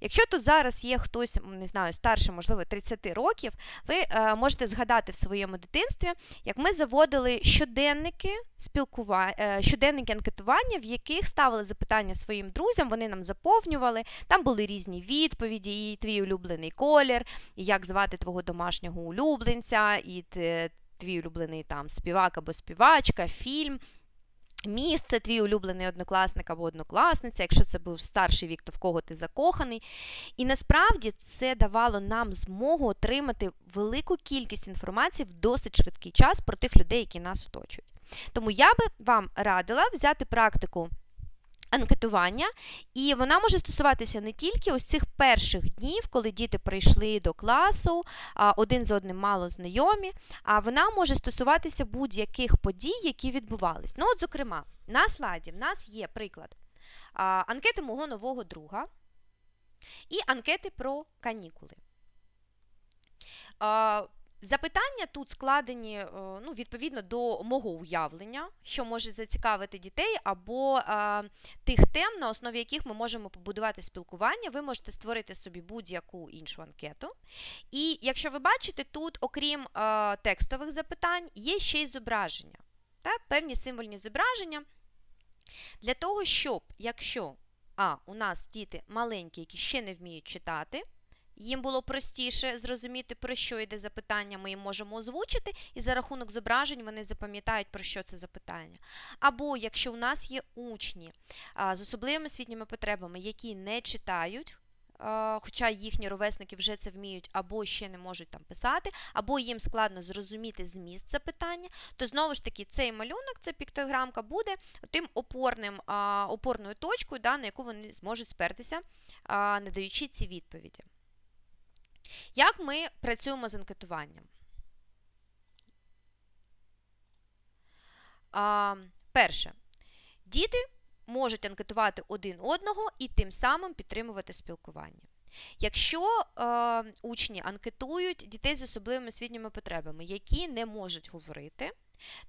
Якщо тут зараз є хтось, не знаю, старше, можливо, 30 років, ви е, можете згадати в своєму дитинстві, як ми заводили щоденники спілкування, е, щоденники анкетування, в яких ставили запитання своїм друзям, вони нам заповнювали. Там були різні відповіді, і твій улюблений колір, і як звати твого домашнього улюбленця, і твій улюблений там співак або співачка, фільм. Місце, твій улюблений однокласник або однокласниця, якщо це був старший вік, то в кого ти закоханий. І насправді це давало нам змогу отримати велику кількість інформації в досить швидкий час про тих людей, які нас оточують. Тому я би вам радила взяти практику анкетування, і вона може стосуватися не тільки ось цих перших днів, коли діти прийшли до класу, один з одним мало знайомі, а вона може стосуватися будь-яких подій, які відбувались. Ну, от, зокрема, на слайді в нас є приклад анкети мого нового друга і анкети про канікули. Запитання тут складені е, ну, відповідно до мого уявлення, що може зацікавити дітей, або а, тих тем, на основі яких ми можемо побудувати спілкування. Ви можете створити собі будь-яку іншу анкету. І якщо ви бачите, тут, окрім а, текстових запитань, є ще й зображення, так? певні символьні зображення. Для того, щоб, якщо а, у нас діти маленькі, які ще не вміють читати, їм було простіше зрозуміти, про що йде запитання, ми їм можемо озвучити, і за рахунок зображень вони запам'ятають, про що це запитання. Або якщо у нас є учні з особливими освітніми потребами, які не читають, Хоча їхні ровесники вже це вміють, або ще не можуть там писати, або їм складно зрозуміти зміст запитання, то знову ж таки цей малюнок, ця піктограмка, буде тим опорним, опорною точкою, да, на яку вони зможуть спертися, не даючи ці відповіді. Як ми працюємо з анкетуванням? А, Перше, діти можуть анкетувати один одного і тим самим підтримувати спілкування. Якщо е, учні анкетують дітей з особливими освітніми потребами, які не можуть говорити,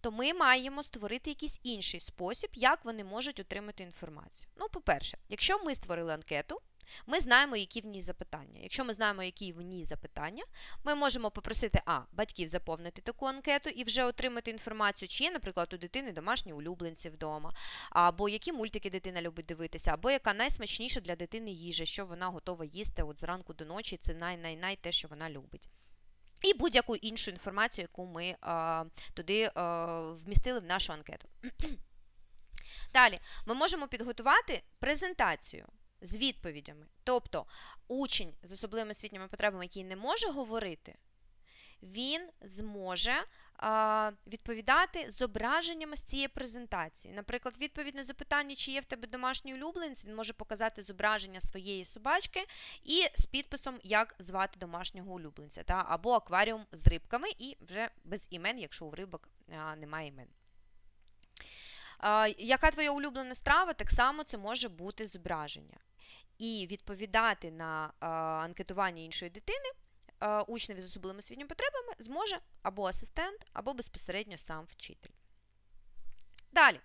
то ми маємо створити якийсь інший спосіб, як вони можуть отримати інформацію. Ну, по-перше, якщо ми створили анкету, ми знаємо, які в ній запитання. Якщо ми знаємо, які в ній запитання, ми можемо попросити а, батьків заповнити таку анкету і вже отримати інформацію, чи є, наприклад, у дитини домашні улюбленці вдома, або які мультики дитина любить дивитися, або яка найсмачніша для дитини їжа, що вона готова їсти от зранку до ночі, це най-най-най те, що вона любить. І будь-яку іншу інформацію, яку ми а, туди а, вмістили в нашу анкету. Далі, ми можемо підготувати презентацію з відповідями. Тобто учень з особливими освітніми потребами, який не може говорити, він зможе відповідати зображеннями з цієї презентації. Наприклад, відповідь на запитання, чи є в тебе домашній улюбленець, він може показати зображення своєї собачки і з підписом, як звати домашнього улюбленця, та, або акваріум з рибками, і вже без імен, якщо у рибок немає імен. Яка твоя улюблена страва? Так само це може бути зображення. І відповідати на анкетування іншої дитини учневі з особливими освітніми потребами зможе або асистент, або безпосередньо сам вчитель. Далі.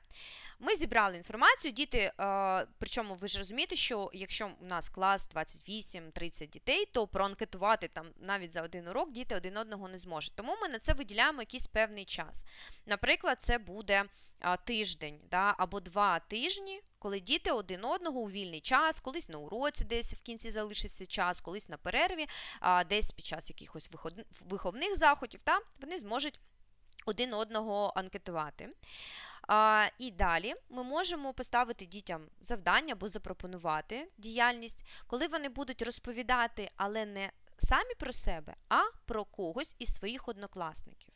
Ми зібрали інформацію, діти, причому ви ж розумієте, що якщо у нас клас 28-30 дітей, то проанкетувати там навіть за один урок діти один одного не зможуть. Тому ми на це виділяємо якийсь певний час. Наприклад, це буде тиждень да, або два тижні, коли діти один одного у вільний час, колись на уроці десь в кінці залишився час, колись на перерві, десь під час якихось виховних заходів, та, вони зможуть один одного анкетувати. І далі ми можемо поставити дітям завдання або запропонувати діяльність, коли вони будуть розповідати, але не самі про себе, а про когось із своїх однокласників.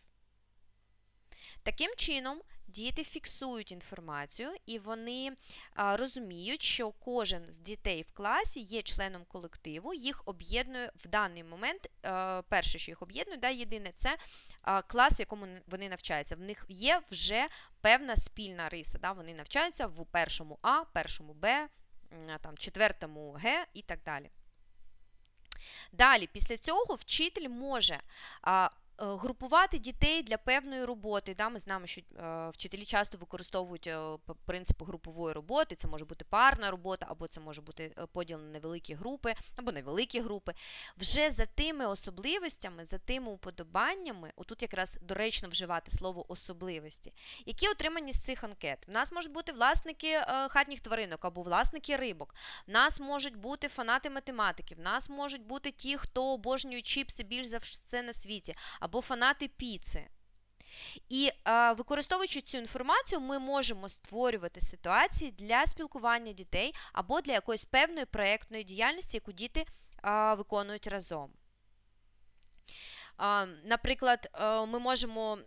Таким чином, діти фіксують інформацію і вони розуміють, що кожен з дітей в класі є членом колективу, їх об'єднує в даний момент. А, перше, що їх об'єднує, да, єдине, це клас, в якому вони навчаються. В них є вже певна спільна риса. Да, Вони навчаються в першому А, першому Б, там, четвертому Г і так далі. Далі, після цього вчитель може Е, групувати дітей для певної роботи. Да? Ми знаємо, що е, вчителі часто використовують е, принципи групової роботи, це може бути парна робота, або це може бути поділ на невеликі групи, або невеликі групи. Вже за тими особливостями, за тими уподобаннями, отут якраз доречно вживати слово особливості, які отримані з цих анкет. У нас можуть бути власники хатніх тваринок або власники рибок, в нас можуть бути фанати математики, в нас можуть бути ті, хто обожнюють чіпси більш за все на світі фанати піци. І а, використовуючи цю інформацію, ми можемо створювати ситуації для спілкування дітей або для якоїсь певної проєктної діяльності, яку діти а, виконують разом. Наприклад, ми можемо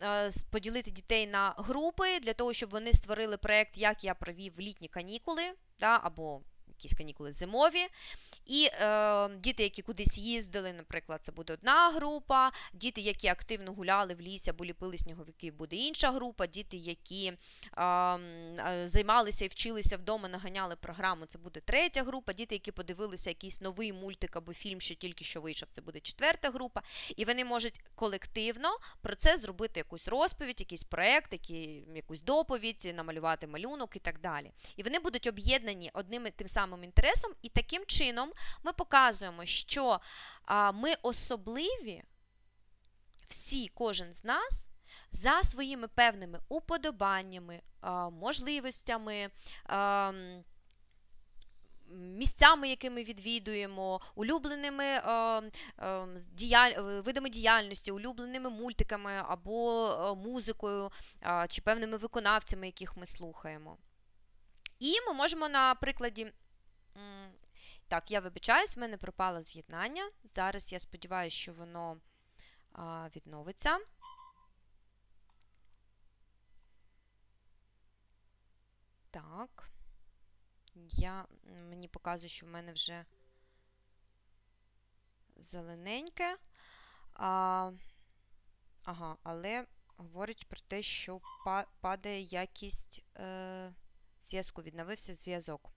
поділити дітей на групи для того, щоб вони створили проєкт, як я провів літні канікули, або якісь канікули зимові. І е, діти, які кудись їздили, наприклад, це буде одна група, діти, які активно гуляли в лісі або ліпили сніговики, буде інша група, діти, які е, займалися і вчилися вдома, наганяли програму, це буде третя група, діти, які подивилися якийсь новий мультик або фільм, що тільки що вийшов, це буде четверта група. І вони можуть колективно про це зробити якусь розповідь, якийсь проєкт, який, якусь доповідь, намалювати малюнок і так далі. І вони будуть об'єднані одним і тим самим інтересом, і таким чином ми показуємо, що ми особливі, всі, кожен з нас, за своїми певними уподобаннями, можливостями. Місцями, які ми відвідуємо, улюбленими видами діяльності, улюбленими мультиками або музикою чи певними виконавцями, яких ми слухаємо. І ми можемо на прикладі так, я вибачаюсь, в мене пропало з'єднання. Зараз я сподіваюся, що воно а, відновиться. Так, я, мені показує, що в мене вже зелененьке. А, Ага, але говорить про те, що падає якість е, зв'язку, відновився зв'язок.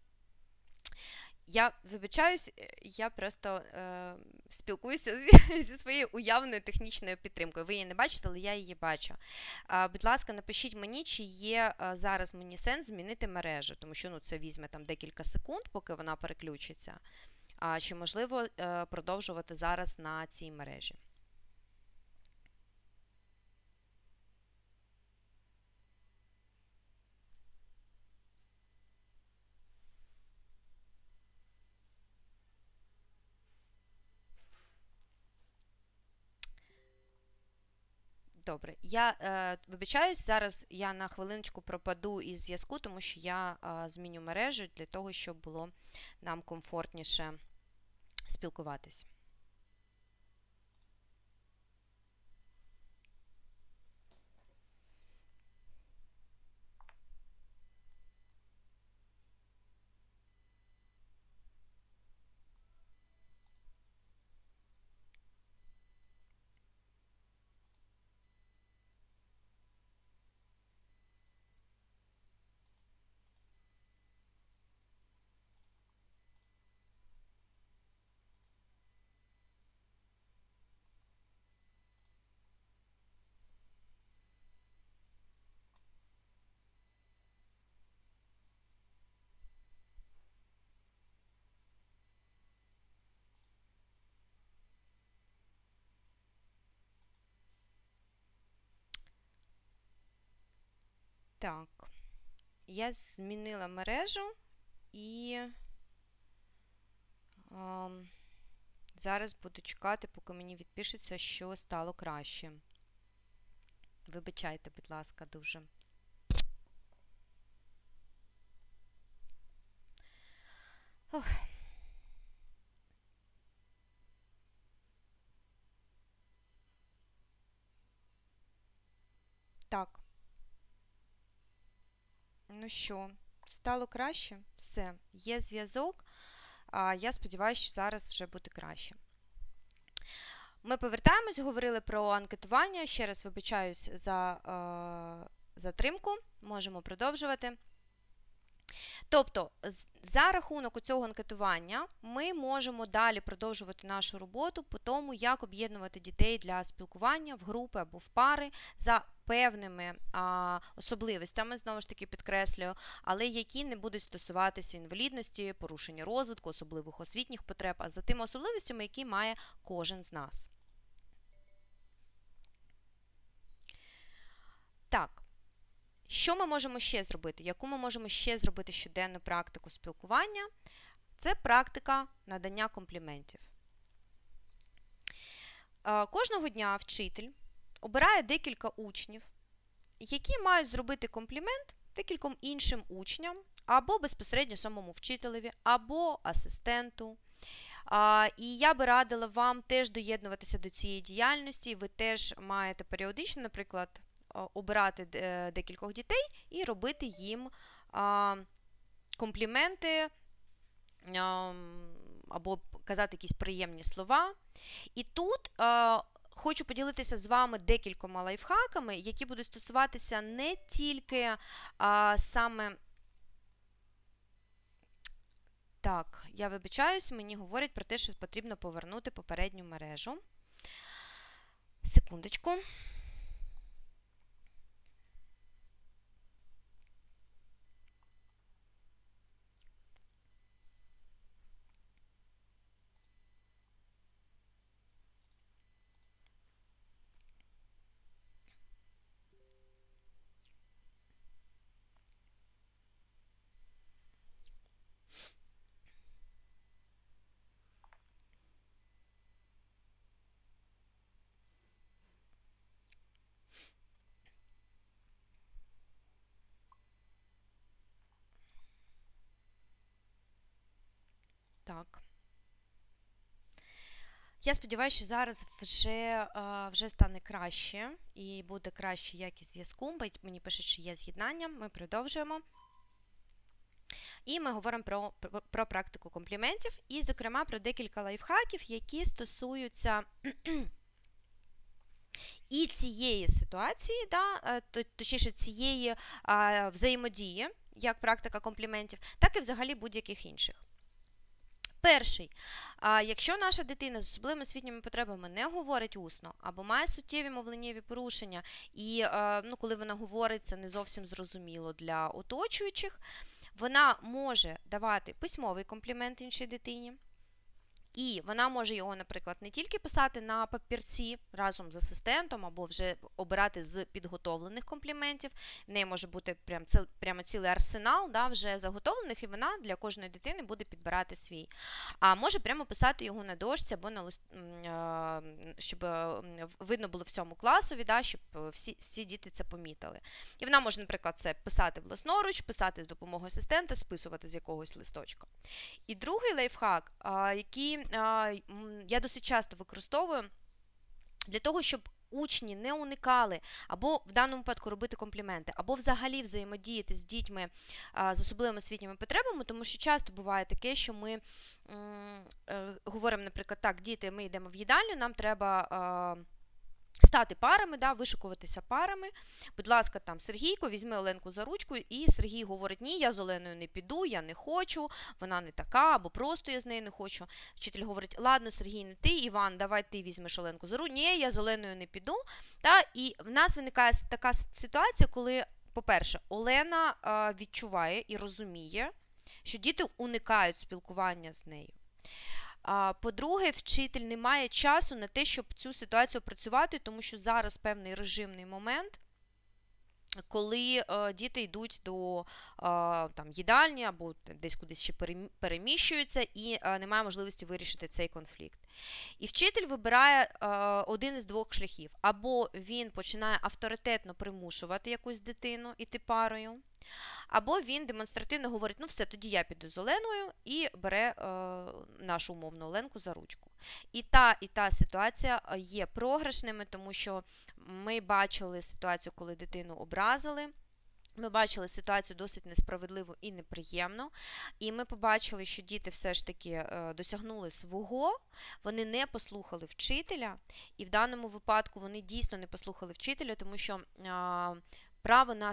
Я вибачаюсь, е, я просто е, спілкуюся зі, зі своєю уявною технічною підтримкою. Ви її не бачите, але я її бачу. Е, будь ласка, напишіть мені, чи є е, зараз мені сенс змінити мережу, тому що ну, це візьме там декілька секунд, поки вона переключиться. А чи можливо е, продовжувати зараз на цій мережі. Добре, я е, вибачаюсь, зараз я на хвилиночку пропаду із зв'язку, тому що я е, зміню мережу для того, щоб було нам комфортніше спілкуватись. Так, я змінила мережу і а, зараз буду чекати, поки мені відпишеться, що стало краще. Вибачайте, будь ласка, дуже. Ох. Так. Ну що, стало краще? Все, є зв'язок. Я сподіваюся, що зараз вже буде краще. Ми повертаємось, говорили про анкетування. Ще раз вибачаюсь за е, затримку, можемо продовжувати. Тобто, за рахунок цього анкетування ми можемо далі продовжувати нашу роботу по тому, як об'єднувати дітей для спілкування в групи або в пари за певними а, особливостями, знову ж таки підкреслюю, але які не будуть стосуватися інвалідності, порушення розвитку, особливих освітніх потреб, а за тими особливостями, які має кожен з нас. Так. Що ми можемо ще зробити? Яку ми можемо ще зробити щоденну практику спілкування? Це практика надання компліментів. Е, кожного дня вчитель обирає декілька учнів, які мають зробити комплімент декільком іншим учням, або безпосередньо самому вчителеві, або асистенту. І я би радила вам теж доєднуватися до цієї діяльності. Ви теж маєте періодично, наприклад, обирати е, декількох дітей і робити їм компліменти або казати якісь приємні слова. І тут хочу поділитися з вами декількома лайфхаками, які будуть стосуватися не тільки саме. Так, я вибачаюсь, мені говорять про те, що потрібно повернути попередню мережу. Секундочку. Так. Я сподіваюся, що зараз вже вже стане краще і буде краще якість зв'язку. Мені пишуть, що є з'єднання. Ми продовжуємо. І ми говоримо про, про про, практику компліментів, і, зокрема, про декілька лайфхаків, які стосуються і цієї ситуації, да, е, точніше, цієї а, взаємодії, як практика компліментів, так і взагалі будь-яких інших. Перший, якщо наша дитина з особливими освітніми потребами не говорить усно або має суттєві мовленнєві порушення, і ну, коли вона говорить, це не зовсім зрозуміло для оточуючих, вона може давати письмовий комплімент іншій дитині. І вона може його, наприклад, не тільки писати на папірці разом з асистентом, або вже обирати з підготовлених компліментів. В неї може бути прям ціл, прямо цілий арсенал да, вже заготовлених, і вона для кожної дитини буде підбирати свій. А може прямо писати його на дошці або на лист, щоб видно було всьому класові, да, щоб всі всі діти це помітили. І вона може, наприклад, це писати власноруч, писати з допомогою асистента, списувати з якогось листочка. І другий лайфхак, який я досить часто використовую для того, щоб учні не уникали, або в даному випадку робити компліменти, або взагалі взаємодіяти з дітьми з особливими освітніми потребами, тому що часто буває таке, що ми е, говоримо, наприклад, так, діти, ми йдемо в їдальню, нам треба. Стати парами, да, вишикуватися парами. Будь ласка, там Сергійко, візьми Оленку за ручку, і Сергій говорить: Ні, я з Оленою не піду, я не хочу, вона не така, або просто я з нею не хочу. Вчитель говорить: Ладно, Сергій, не ти, Іван, давай ти візьмеш Оленку за ручку. Ні, я з Оленою не піду. Та, І в нас виникає така ситуація, коли, по-перше, Олена відчуває і розуміє, що діти уникають спілкування з нею. По-друге, вчитель не має часу на те, щоб цю ситуацію опрацювати, тому що зараз певний режимний момент. Коли е, діти йдуть до там, їдальні або десь кудись ще переміщуються, і е, немає можливості вирішити цей конфлікт. І вчитель вибирає е, один із двох шляхів: або він починає авторитетно примушувати якусь дитину іти парою, або він демонстративно говорить, ну все, тоді я піду з Оленою і бере е, нашу умовну Оленку за ручку. І та і та ситуація е, є програшними, тому що ми бачили ситуацію, коли дитину образили. Ми бачили ситуацію досить несправедливу і неприємну, і ми побачили, що діти все ж таки е, досягнули свого, вони не послухали вчителя, і в даному випадку вони дійсно не послухали вчителя, тому що Право на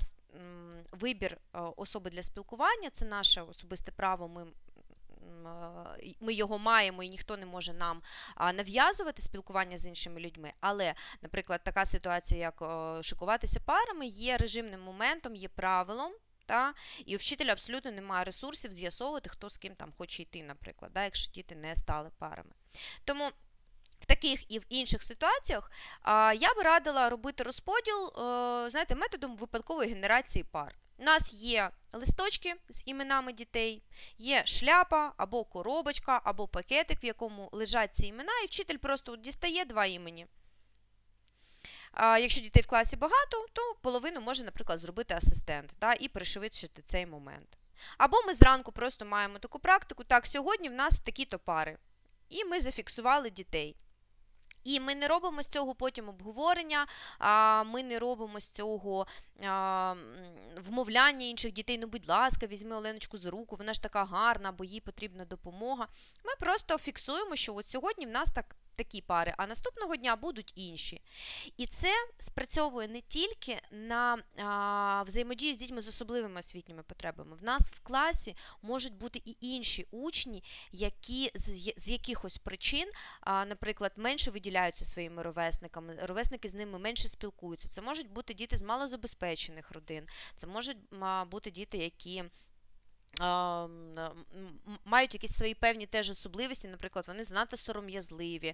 вибір е, особи для спілкування це наше особисте право. Ми е, ми його маємо і ніхто не може нам нав'язувати спілкування з іншими людьми. Але, наприклад, така ситуація, як шикуватися парами, є режимним моментом, є правилом. Та? І у вчителя абсолютно немає ресурсів з'ясовувати, хто з ким там хоче йти, наприклад, да, якщо діти не стали парами. Тому в таких і в інших ситуаціях я би радила робити розподіл е, знаєте, методом випадкової генерації пар. У нас є листочки з іменами дітей, є шляпа або коробочка, або пакетик, в якому лежать ці імена, і вчитель просто дістає два імені. Якщо дітей в класі багато, то половину може, наприклад, зробити асистент та, і пришвидшити цей момент. Або ми зранку просто маємо таку практику, так, сьогодні в нас такі-то пари. І ми зафіксували дітей. І ми не робимо з цього потім обговорення, ми не робимо з цього вмовляння інших дітей. Ну, будь ласка, візьми Оленочку за руку, вона ж така гарна, бо їй потрібна допомога. Ми просто фіксуємо, що от сьогодні в нас так такі пари, а наступного дня будуть інші. І це спрацьовує не тільки на а, взаємодію з дітьми з особливими освітніми потребами. В нас в класі можуть бути і інші учні, які з, з якихось причин, а, наприклад, менше виділяються своїми ровесниками, ровесники з ними менше спілкуються. Це можуть бути діти з малозабезпечених родин, це можуть бути діти, які мають якісь свої певні теж особливості, наприклад, вони занадто сором'язливі,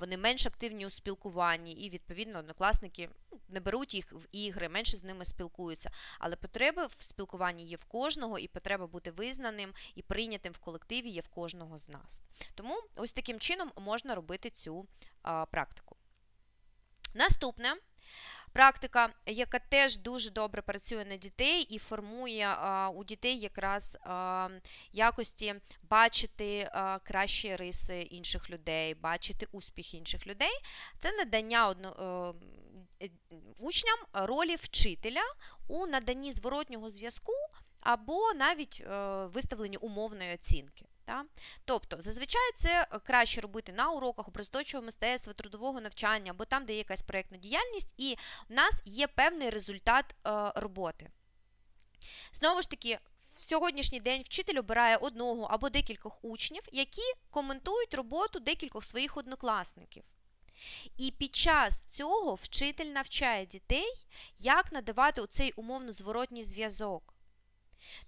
вони менш активні у спілкуванні, і, відповідно, однокласники ну, не беруть їх в ігри, менше з ними спілкуються. Але потреби в спілкуванні є в кожного, і потреба бути визнаним і прийнятим в колективі є в кожного з нас. Тому ось таким чином можна робити цю практику. Наступне. Практика, яка теж дуже добре працює на дітей і формує у дітей якраз якості бачити кращі риси інших людей, бачити успіх інших людей. Це надання одно, е, учням ролі вчителя у наданні зворотнього зв'язку або навіть е, виставленні умовної оцінки. Та? Тобто, зазвичай це е, краще робити на уроках образоточого мистецтва, трудового навчання, або там, де є якась проєктна діяльність, і в нас є певний результат е, роботи. Знову ж таки, в сьогоднішній день вчитель обирає одного або декількох учнів, які коментують роботу декількох своїх однокласників. І під час цього вчитель навчає дітей, як надавати оцей умовно зворотній зв'язок.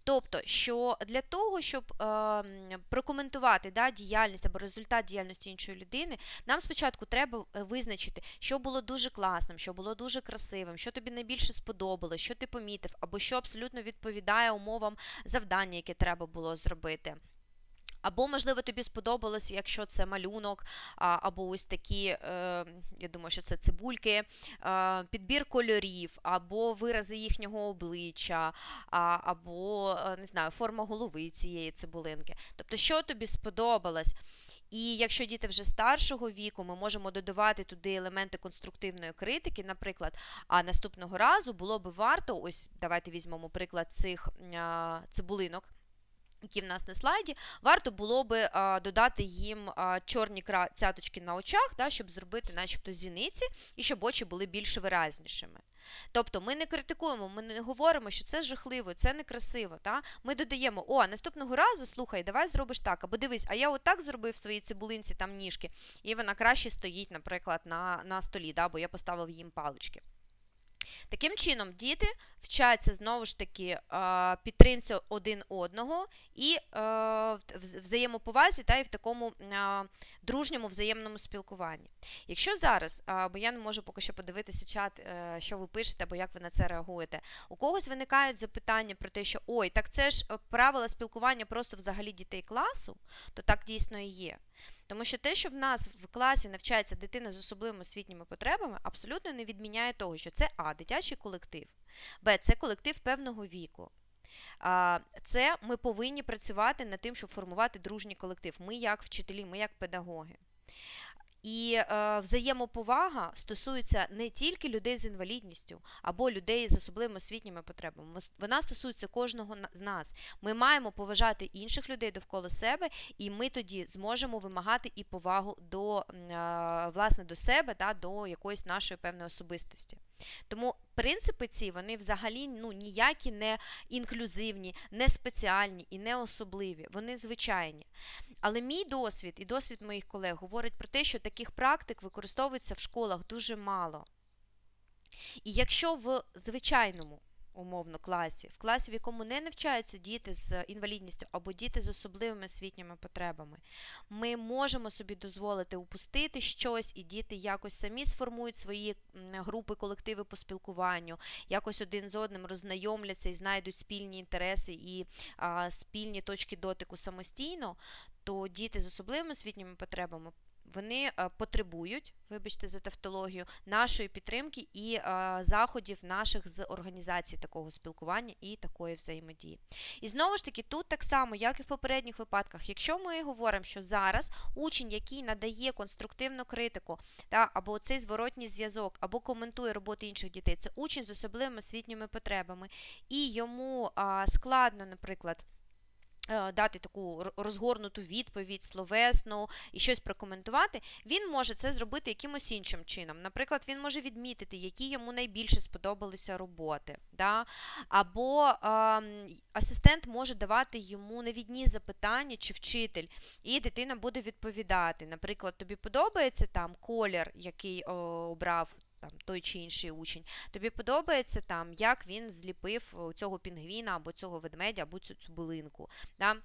Тобто, що для того, щоб е, прокоментувати да, діяльність або результат діяльності іншої людини, нам спочатку треба е, визначити, що було дуже класним, що було дуже красивим, що тобі найбільше сподобалось, що ти помітив, або що абсолютно відповідає умовам завдання, яке треба було зробити. Або, можливо, тобі сподобалось, якщо це малюнок, або ось такі, е, я думаю, що це цибульки, підбір кольорів, або вирази їхнього обличчя, або е, не знаю, форма голови цієї цибулинки. Тобто, що тобі сподобалось? І якщо діти вже старшого віку, ми можемо додавати туди елементи конструктивної критики, наприклад, а наступного разу було би варто, ось давайте візьмемо приклад цих цибулинок які в нас на слайді, варто було би а, додати їм а, чорні цяточки на очах, да, щоб зробити начебто зіниці, і щоб очі були більш виразнішими. Тобто ми не критикуємо, ми не говоримо, що це жахливо, це некрасиво. Та? Ми додаємо, о, наступного разу, слухай, давай зробиш так, або дивись, а я отак зробив в своїй цибулинці там ніжки, і вона краще стоїть, наприклад, на на столі, да, бо я поставив їм палички. Таким чином, діти вчаться знову ж таки підтримці один одного і взаємоповазі та і в такому дружньому взаємному спілкуванні. Якщо зараз, бо я не можу поки що подивитися чат, е, що ви пишете, або як ви на це реагуєте, у когось виникають запитання про те, що ой, так це ж е, правила спілкування просто взагалі дітей класу, то так дійсно і є. Тому що те, що в нас в класі навчається дитина з особливими освітніми потребами, абсолютно не відміняє того, що це А, дитячий колектив, Б, це колектив певного віку. Це ми повинні працювати над тим, щоб формувати дружній колектив. Ми як вчителі, ми як педагоги. І е, взаємоповага стосується не тільки людей з інвалідністю або людей з особливими освітніми потребами. Вона стосується кожного з нас. Ми маємо поважати інших людей довкола себе, і ми тоді зможемо вимагати і повагу до е, власне до себе та до якоїсь нашої певної особистості. Тому принципи ці вони взагалі ну, ніякі не інклюзивні, не спеціальні і не особливі. Вони звичайні. Але мій досвід і досвід моїх колег говорить про те, що таких практик використовується в школах дуже мало. І якщо в звичайному умовно класі, в класі, в якому не навчаються діти з інвалідністю або діти з особливими освітніми потребами, ми можемо собі дозволити упустити щось, і діти якось самі сформують свої групи, колективи по спілкуванню, якось один з одним роззнайомляться і знайдуть спільні інтереси і а, спільні точки дотику самостійно, то діти з особливими освітніми потребами вони е, потребують, вибачте за тавтологію, нашої підтримки і е, заходів наших з організації такого спілкування і такої взаємодії. І знову ж таки, тут так само, як і в попередніх випадках, якщо ми говоримо, що зараз учень, який надає конструктивну критику, та, або цей зворотній зв'язок, або коментує роботи інших дітей, це учень з особливими освітніми потребами, і йому складно, наприклад. Е, дати таку розгорнуту відповідь, словесну і щось прокоментувати, він може це зробити якимось іншим чином. Наприклад, він може відмітити, які йому найбільше сподобалися роботи. Да? Або е, асистент може давати йому навідні запитання чи вчитель, і дитина буде відповідати. Наприклад, тобі подобається там колір, який обрав там той чи інший учень. Тобі подобається там, як він зліпив цього пінгвіна або цього ведмедя, або цю цибулинку. Да?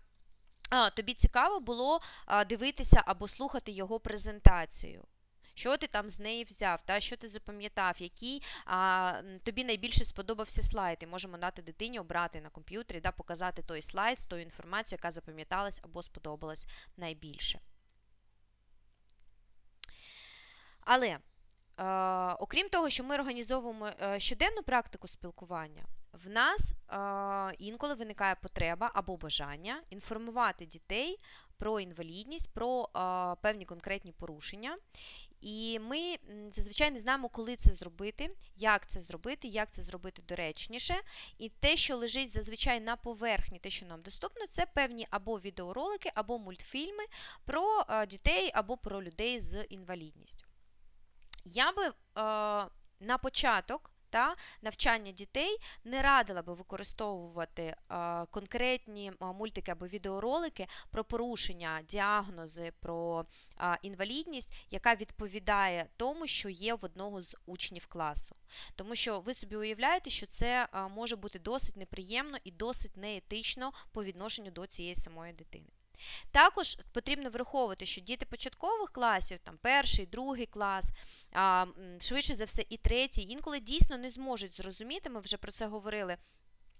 А, Тобі цікаво було дивитися або слухати його презентацію. Що ти там з неї взяв, та, що ти запам'ятав, який а, тобі найбільше сподобався слайд. І можемо дати дитині обрати на комп'ютері, да, показати той слайд з тою інформацією, яка запам'яталась або сподобалась найбільше. Але Е, окрім того, що ми організовуємо е, щоденну практику спілкування, в нас інколи виникає потреба або бажання інформувати дітей про інвалідність, про певні конкретні порушення. І ми зазвичай не знаємо, коли це зробити, як це зробити, як це зробити доречніше. І те, що лежить зазвичай на поверхні, те, що нам доступно, це певні або відеоролики, або мультфільми про дітей або про людей з інвалідністю. Я би е, на початок та навчання дітей не радила би використовувати а, конкретні а, мультики або відеоролики про порушення, діагнози, про а, інвалідність, яка відповідає тому, що є в одного з учнів класу. Тому що ви собі уявляєте, що це а, може бути досить неприємно і досить неетично по відношенню до цієї самої дитини. Також потрібно враховувати, що діти початкових класів, там перший, другий клас, а, швидше за все, і третій, інколи дійсно не зможуть зрозуміти, ми вже про це говорили.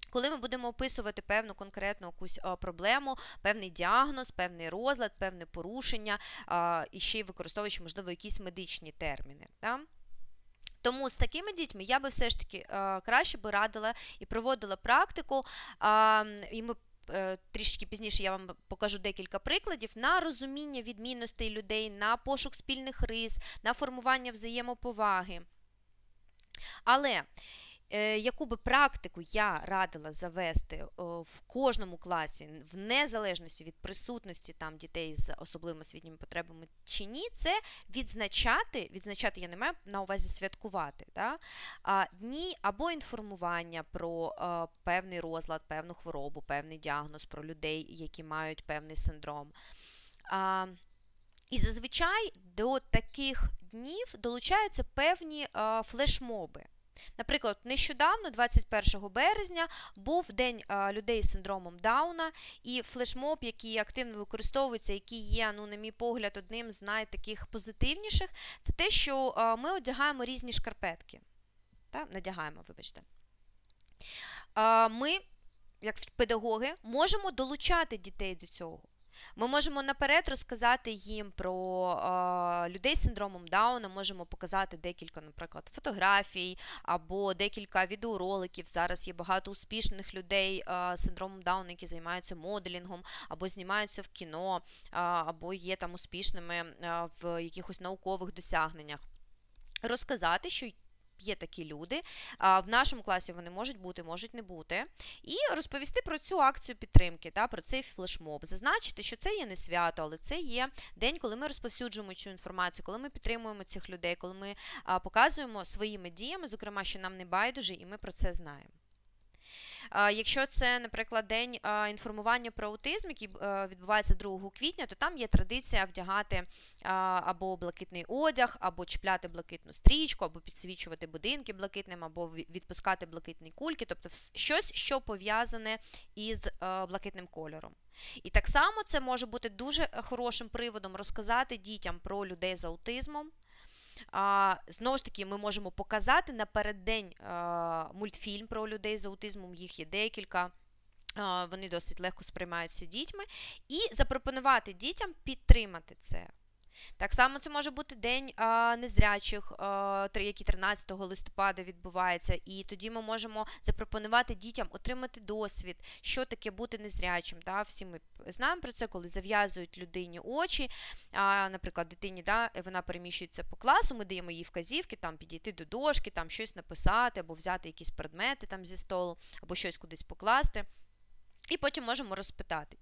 Коли ми будемо описувати певну конкретну якусь проблему, певний діагноз, певний розлад, певне порушення, і ще й використовуючи, можливо, якісь медичні терміни. Да? Тому з такими дітьми я би все ж таки краще би радила і проводила практику, і ми трішки пізніше я вам покажу декілька прикладів на розуміння відмінностей людей, на пошук спільних рис, на формування взаємоповаги. Але Е, яку би практику я радила завести в кожному класі, в незалежності від присутності там дітей з особливими освітніми потребами чи ні, це відзначати, відзначати я не маю на увазі святкувати да? дні або інформування про а, певний розлад, певну хворобу, певний діагноз про людей, які мають певний синдром. І зазвичай до таких днів долучаються певні флешмоби. Наприклад, нещодавно, 21 березня, був День людей з синдромом Дауна, і флешмоб, який активно використовується, який є, ну, на мій погляд, одним з найтаких позитивніших, це те, що ми одягаємо різні шкарпетки. Та? Надягаємо, вибачте. Ми, як педагоги, можемо долучати дітей до цього. Ми можемо наперед розказати їм про е, людей з синдромом Дауна, можемо показати декілька, наприклад, фотографій або декілька відеороликів. Зараз є багато успішних людей е, з синдромом Дауна, які займаються моделінгом, або знімаються в кіно, е, або є там успішними е, в якихось наукових досягненнях. Розказати, що є такі люди. В нашому класі вони можуть бути, можуть не бути. І розповісти про цю акцію підтримки, та, про цей флешмоб. Зазначити, що це є не свято, але це є день, коли ми розповсюджуємо цю інформацію, коли ми підтримуємо цих людей, коли ми показуємо своїми діями, зокрема, що нам не байдуже, і ми про це знаємо. Якщо це, наприклад, день інформування про аутизм, який е, відбувається 2 квітня, то там є традиція вдягати або блакитний одяг, або чіпляти блакитну стрічку, або підсвічувати будинки блакитним, або відпускати блакитні кульки, тобто щось, що пов'язане із е, блакитним кольором. І так само це може бути дуже хорошим приводом розказати дітям про людей з аутизмом. Знову ж таки, ми можемо показати напереддень а, мультфільм про людей з аутизмом, їх є декілька. Вони досить легко сприймаються дітьми, і запропонувати дітям підтримати це. Так само це може бути День а, незрячих, а, який 13 листопада відбувається, і тоді ми можемо запропонувати дітям отримати досвід, що таке бути незрячим. Да? Всі ми знаємо про це, коли зав'язують людині очі. А, Наприклад, дитині да, вона переміщується по класу, ми даємо їй вказівки, там підійти до дошки, там щось написати, або взяти якісь предмети там зі столу, або щось кудись покласти. І потім можемо розпитати.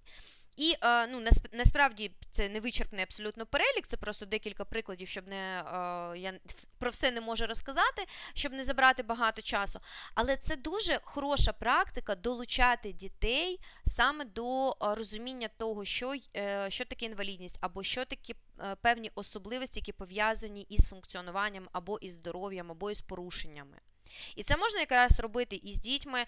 І е, ну, насправді це не вичерпний абсолютно перелік, це просто декілька прикладів, щоб не е, я про все не можу розказати, щоб не забрати багато часу. Але це дуже хороша практика долучати дітей саме до розуміння того, що е, що таке інвалідність, або що такі певні особливості, які пов'язані із функціонуванням, або із здоров'ям, або із порушеннями. І це можна якраз робити із дітьми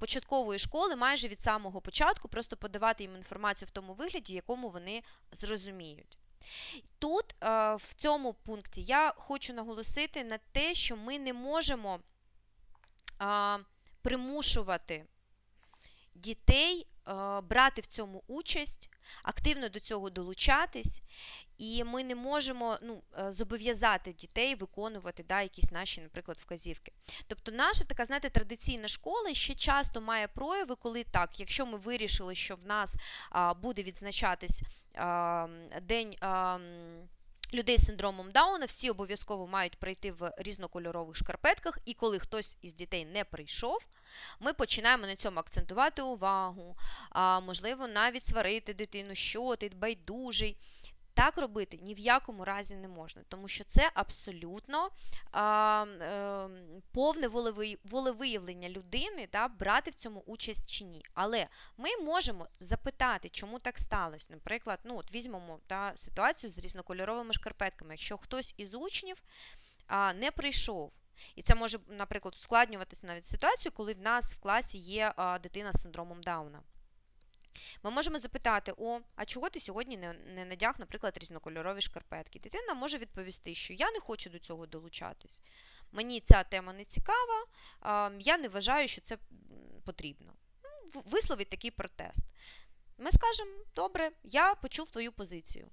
початкової школи майже від самого початку, просто подавати їм інформацію в тому вигляді, якому вони зрозуміють. Тут, в цьому пункті, я хочу наголосити на те, що ми не можемо примушувати дітей брати в цьому участь, активно до цього долучатись, і ми не можемо ну, е, зобов'язати дітей виконувати да, якісь наші, наприклад, вказівки. Тобто, наша така, знаєте, традиційна школа ще часто має прояви, коли так, якщо ми вирішили, що в нас а, буде відзначатись а, день. А, Людей з синдромом Дауна. Всі обов'язково мають прийти в різнокольорових шкарпетках, і коли хтось із дітей не прийшов, ми починаємо на цьому акцентувати увагу, а, можливо, навіть сварити дитину, що ти байдужий. Так робити ні в якому разі не можна, тому що це абсолютно а, е, повне волевиявлення людини, да, брати в цьому участь чи ні. Але ми можемо запитати, чому так сталося. Наприклад, ну от візьмемо да, ситуацію з різнокольоровими шкарпетками. Якщо хтось із учнів а, не прийшов. І це може, наприклад, ускладнюватися навіть ситуацію, коли в нас в класі є а, дитина з синдромом Дауна. Ми можемо запитати, о, а чого ти сьогодні не, не надяг, наприклад, різнокольорові шкарпетки? Дитина може відповісти, що я не хочу до цього долучатись. Мені ця тема не цікава, я не вважаю, що це потрібно. Ну, висловить такий протест. Ми скажемо, добре, я почув твою позицію.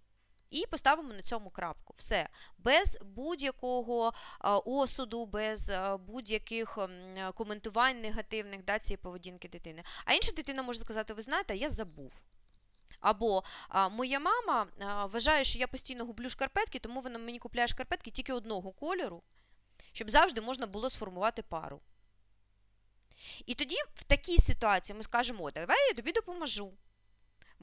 І поставимо на цьому крапку. Все. Без будь-якого осуду, без будь-яких коментувань негативних да, цієї поведінки дитини. А інша дитина може сказати: ви знаєте, я забув. Або моя мама а, вважає, що я постійно гублю шкарпетки, тому вона мені купляє шкарпетки тільки одного кольору, щоб завжди можна було сформувати пару. І тоді в такій ситуації ми скажемо: давай я тобі допоможу.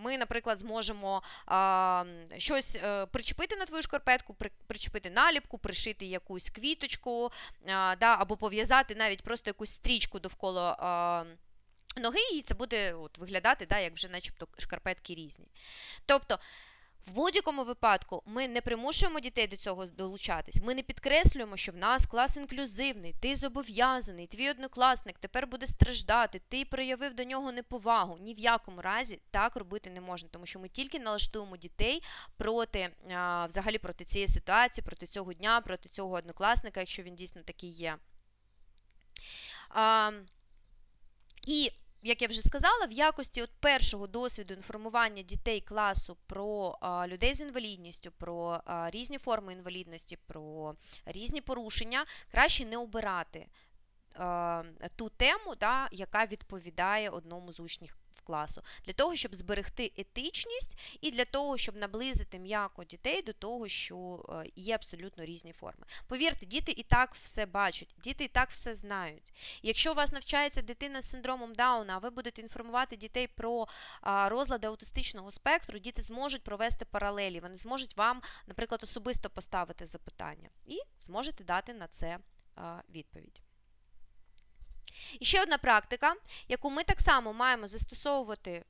Ми, наприклад, зможемо а, щось а, е, причепити на твою шкарпетку, при, причепити наліпку, пришити якусь квіточку, а, да, або пов'язати навіть просто якусь стрічку довкола. А, Ноги, і це буде от, виглядати, да, як вже начебто шкарпетки різні. Тобто в будь-якому випадку ми не примушуємо дітей до цього долучатись. Ми не підкреслюємо, що в нас клас інклюзивний, ти зобов'язаний, твій однокласник тепер буде страждати, ти проявив до нього неповагу. Ні в якому разі так робити не можна, тому що ми тільки налаштуємо дітей проти взагалі проти цієї ситуації, проти цього дня, проти цього однокласника, якщо він дійсно такий є. І як я вже сказала, в якості от першого досвіду інформування дітей класу про людей з інвалідністю, про різні форми інвалідності, про різні порушення, краще не обирати ту тему, да, яка відповідає одному з учнів класу, для того, щоб зберегти етичність і для того, щоб наблизити м'яко дітей до того, що е, є абсолютно різні форми. Повірте, діти і так все бачать, діти і так все знають. Якщо у вас навчається дитина з синдромом Дауна, а ви будете інформувати дітей про розлади аутистичного спектру, діти зможуть провести паралелі, вони зможуть вам, наприклад, особисто поставити запитання і зможете дати на це відповідь. І ще одна практика, яку ми так само маємо застосовувати е,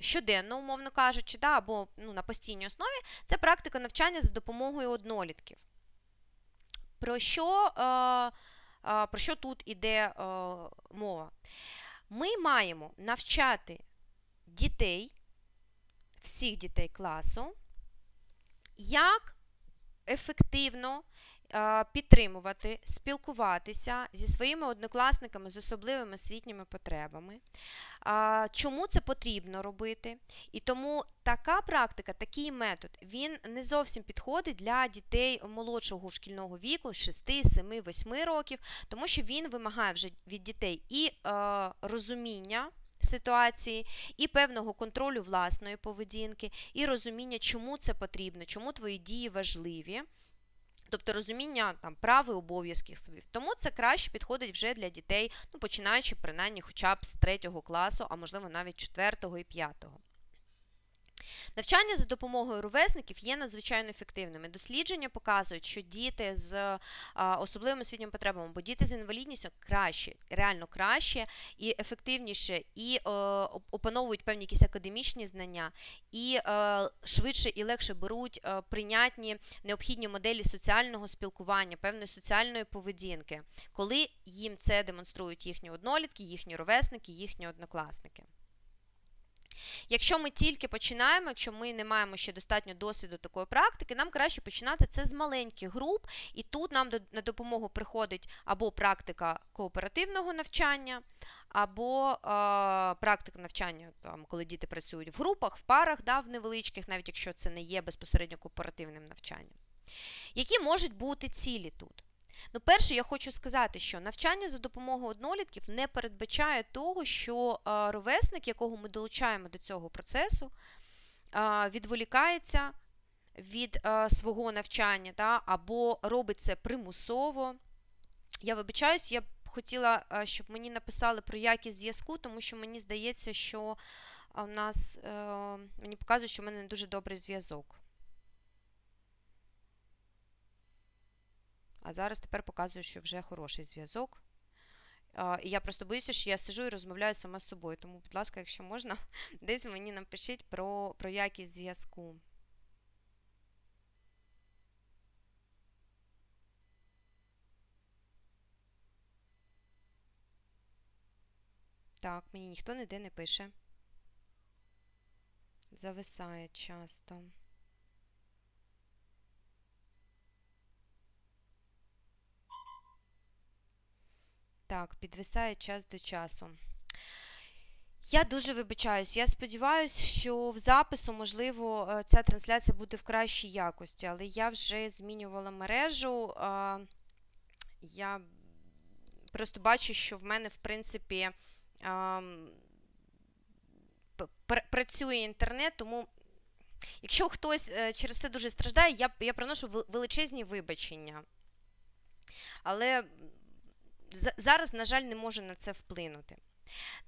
щоденно, умовно кажучи, да, або ну, на постійній основі, це практика навчання за допомогою однолітків. Про що е, е, про що тут іде мова? Ми маємо навчати дітей, всіх дітей класу, як ефективно підтримувати, спілкуватися зі своїми однокласниками з особливими освітніми потребами. Чому це потрібно робити? І тому така практика, такий метод, він не зовсім підходить для дітей молодшого шкільного віку, 6, 7, 8 років, тому що він вимагає вже від дітей і розуміння. Ситуації і певного контролю власної поведінки, і розуміння, чому це потрібно, чому твої дії важливі тобто розуміння там прав і обов'язків своїх. Тому це краще підходить вже для дітей, ну починаючи принаймні хоча б з третього класу, а можливо навіть четвертого і п'ятого. Навчання за допомогою ровесників є надзвичайно ефективними. Дослідження показують, що діти з особливими освітніми потребами, бо діти з інвалідністю краще, реально краще і ефективніше, і е, опановують певні якісь академічні знання, і е, швидше і легше беруть е, прийнятні необхідні моделі соціального спілкування, певної соціальної поведінки, коли їм це демонструють їхні однолітки, їхні ровесники, їхні однокласники. Якщо ми тільки починаємо, якщо ми не маємо ще достатньо досвіду такої практики, нам краще починати це з маленьких груп, і тут нам на допомогу приходить або практика кооперативного навчання, або е, практика навчання, там, коли діти працюють в групах, в парах, да, в невеличких, навіть якщо це не є безпосередньо кооперативним навчанням. Які можуть бути цілі тут? Ну, перше, я хочу сказати, що навчання за допомогою однолітків не передбачає того, що ровесник, якого ми долучаємо до цього процесу, відволікається від свого навчання та, або робить це примусово. Я вибачаюсь, я б хотіла, щоб мені написали про якість зв'язку, тому що мені здається, що у нас е, мені показує, що в мене не дуже добрий зв'язок. А зараз тепер показує, що вже хороший зв'язок. І я просто боюся, що я сижу і розмовляю сама з собою. Тому, будь ласка, якщо можна, десь мені напишіть про, про якість зв'язку. Так, мені ніхто ніде не пише. Зависає часто. Так, підвисає час до часу. Я дуже вибачаюсь. Я сподіваюся, що в запису, можливо, е, ця трансляція буде в кращій якості, але я вже змінювала мережу. Я просто бачу, що в мене, в принципі, працює інтернет, тому. Якщо хтось е, через це дуже страждає, я я приношу величезні вибачення. Але зараз, на жаль, не можу на це вплинути.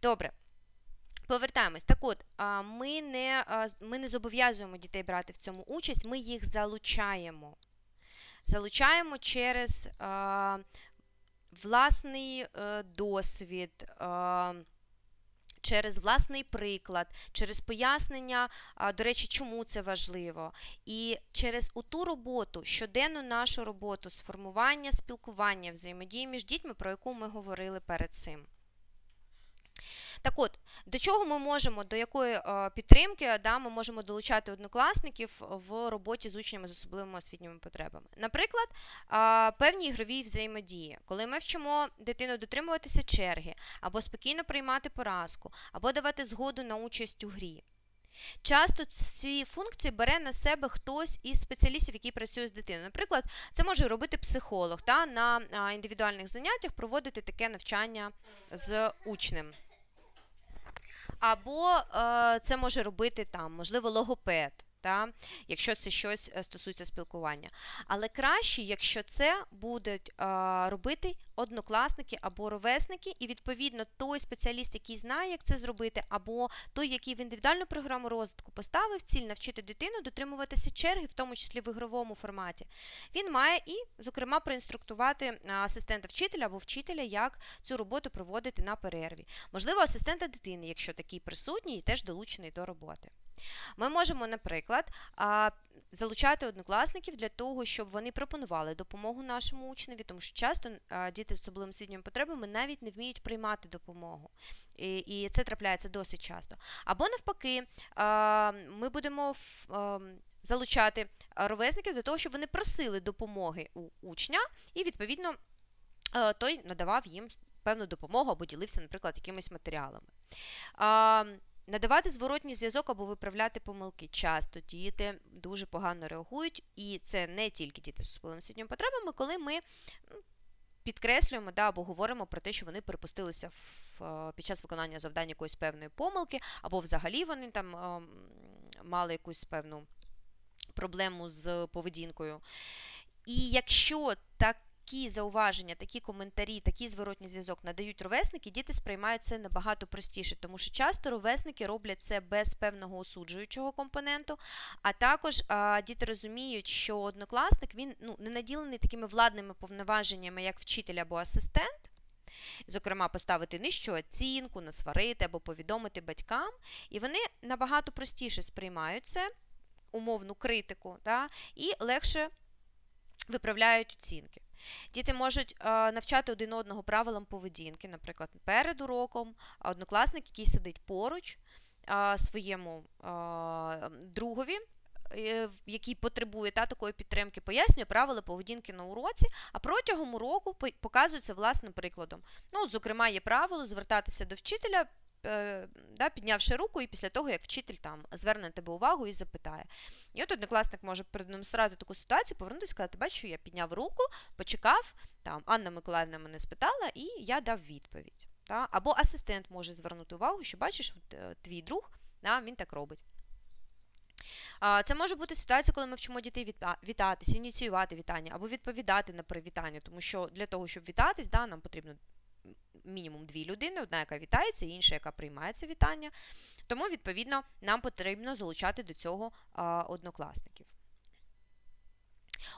Добре. Повертаємось. Так от, ми не ми не зобов'язуємо дітей брати в цьому участь, ми їх залучаємо. Залучаємо через власний е, досвід. Через власний приклад, через пояснення, до речі, чому це важливо, і через ту роботу, щоденну нашу роботу з формування спілкування, взаємодії між дітьми, про яку ми говорили перед цим. Так от, до чого ми можемо, до якої е, підтримки да, ми можемо долучати однокласників в роботі з учнями з особливими освітніми потребами? Наприклад, певні ігрові взаємодії, коли ми вчимо дитину дотримуватися черги, або спокійно приймати поразку, або давати згоду на участь у грі. Часто ці функції бере на себе хтось із спеціалістів, які працюють з дитиною. Наприклад, це може робити психолог та на індивідуальних заняттях проводити таке навчання з учнем. Або е, це може робити там, можливо, логопед та, якщо це щось е, стосується спілкування. Але краще, якщо це будуть е, робити однокласники або ровесники, і, відповідно, той спеціаліст, який знає, як це зробити, або той, який в індивідуальну програму розвитку поставив ціль навчити дитину дотримуватися черги, в тому числі в ігровому форматі, він має і, зокрема, проінструктувати асистента вчителя або вчителя, як цю роботу проводити на перерві. Можливо, асистента дитини, якщо такий присутній, і теж долучений до роботи. Ми можемо, наприклад, залучати однокласників для того, щоб вони пропонували допомогу нашому учневі, тому що часто діти з особливими освітніми потребами навіть не вміють приймати допомогу. І, і це трапляється досить часто. Або навпаки, ми будемо залучати ровесників для того, щоб вони просили допомоги у учня, і, відповідно, той надавав їм певну допомогу або ділився, наприклад, якимись матеріалами. Надавати зворотній зв'язок або виправляти помилки. Часто діти дуже погано реагують, і це не тільки діти з особливими освітніми потребами, коли ми ну, підкреслюємо да, або говоримо про те, що вони припустилися в, е, під час виконання завдань якоїсь певної помилки, або взагалі вони там ем, мали якусь певну проблему з поведінкою. І якщо так такі зауваження, такі коментарі, такий зворотній зв'язок надають ровесники, діти сприймають це набагато простіше, тому що часто ровесники роблять це без певного осуджуючого компоненту, а також а, діти розуміють, що однокласник він ну, не наділений такими владними повноваженнями, як вчитель або асистент. Зокрема, поставити нижчу оцінку, насварити або повідомити батькам, і вони набагато простіше сприймають це, умовну критику, да, і легше виправляють оцінки. Діти можуть е, навчати один одного правилам поведінки, наприклад, перед уроком, однокласник, який сидить поруч е, своєму е, другові. Який потребує та, такої підтримки, пояснює правила поведінки на уроці, а протягом уроку показується власним прикладом. Ну, Зокрема, є правило звертатися до вчителя да, піднявши руку, і після того, як вчитель там зверне на тебе увагу і запитає. І от однокласник може продемонструвати таку ситуацію, повернутися і сказати, бачу, я підняв руку, почекав, там Анна Миколаївна мене спитала, і я дав відповідь. Та? Або асистент може звернути увагу, що бачиш, е, твій друг, да, він так робить. Це може бути ситуація, коли ми вчимо дітей вітатися, ініціювати вітання або відповідати на привітання, тому що для того, щоб вітатись, да, нам потрібно мінімум дві людини: одна, яка вітається, інша, яка приймає це вітання. Тому, відповідно, нам потрібно залучати до цього однокласників.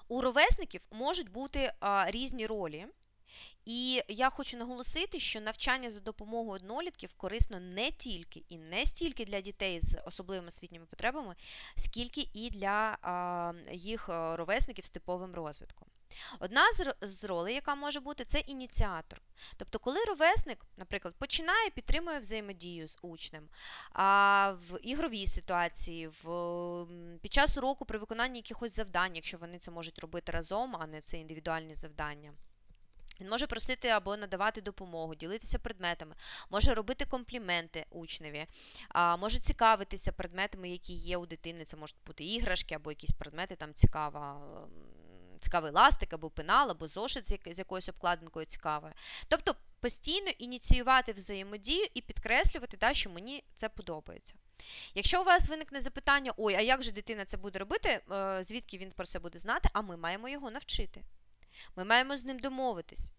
У ровесників можуть бути різні ролі. І я хочу наголосити, що навчання за допомогою однолітків корисно не тільки і не стільки для дітей з особливими освітніми потребами, скільки і для їх ровесників з типовим розвитком. Одна з ролей, яка може бути, це ініціатор. Тобто, коли ровесник, наприклад, починає підтримує взаємодію з учнем, а в ігровій ситуації, в, під час уроку при виконанні якихось завдань, якщо вони це можуть робити разом, а не це індивідуальні завдання. Він може просити або надавати допомогу, ділитися предметами, може робити компліменти учневі, може цікавитися предметами, які є у дитини. Це можуть бути іграшки або якісь предмети, там цікава цікавий ластик, або пенал, або зошит з якоюсь обкладинкою цікавою. Тобто постійно ініціювати взаємодію і підкреслювати, да, що мені це подобається. Якщо у вас виникне запитання, ой, а як же дитина це буде робити, е, звідки він про це буде знати, а ми маємо його навчити. Ми маємо з ним домовитись.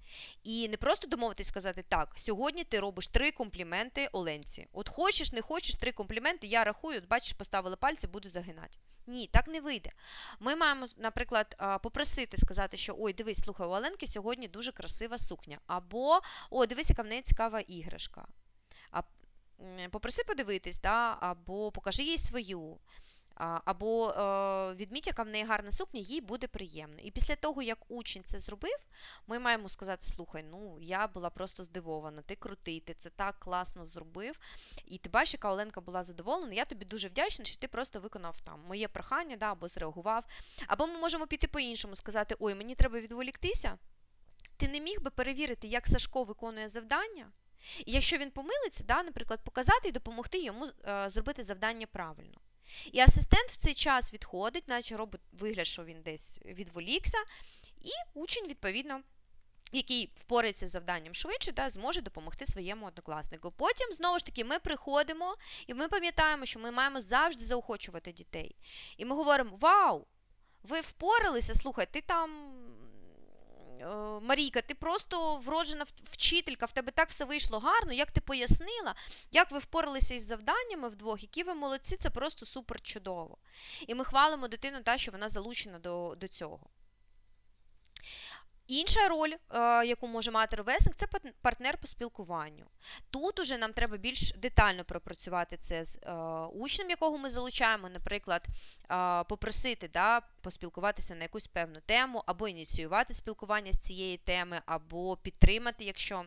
І не просто домовитись сказати, так, сьогодні ти робиш три компліменти Оленці. От хочеш, не хочеш три компліменти, я рахую, от бачиш, поставили пальці, буду загинати. Ні, так не вийде. Ми маємо, наприклад, попросити сказати, що ой, дивись, слухай, у Оленки сьогодні дуже красива сукня. Або о, дивись, яка в неї цікава іграшка. Попроси подивитись, да, або покажи їй свою або е, відміть, яка в неї гарна сукня, їй буде приємно. І після того, як учень це зробив, ми маємо сказати: слухай, ну я була просто здивована, ти крутий, ти це так класно зробив. І ти бачиш, яка Оленка була задоволена. Я тобі дуже вдячна, що ти просто виконав там моє прохання, да, або зреагував. Або ми можемо піти по-іншому, сказати: Ой, мені треба відволіктися. Ти не міг би перевірити, як Сашко виконує завдання. І якщо він помилиться, да, наприклад, показати і допомогти йому е, зробити завдання правильно. І асистент в цей час відходить, наче робить вигляд, що він десь відволікся, і учень, відповідно, який впорається з завданням швидше, да, зможе допомогти своєму однокласнику. Потім, знову ж таки, ми приходимо і ми пам'ятаємо, що ми маємо завжди заохочувати дітей. І ми говоримо: Вау! Ви впоралися, слухай, ти там Марійка, ти просто вроджена вчителька, в тебе так все вийшло гарно, як ти пояснила, як ви впоралися із завданнями вдвох, які ви молодці, це просто супер чудово. І ми хвалимо дитину, та, що вона залучена до, до цього. Інша роль, е, яку може мати ровесник, це партнер по спілкуванню. Тут уже нам треба більш детально пропрацювати це з е, учнем, якого ми залучаємо, наприклад, е, попросити да, поспілкуватися на якусь певну тему, або ініціювати спілкування з цієї теми, або підтримати, якщо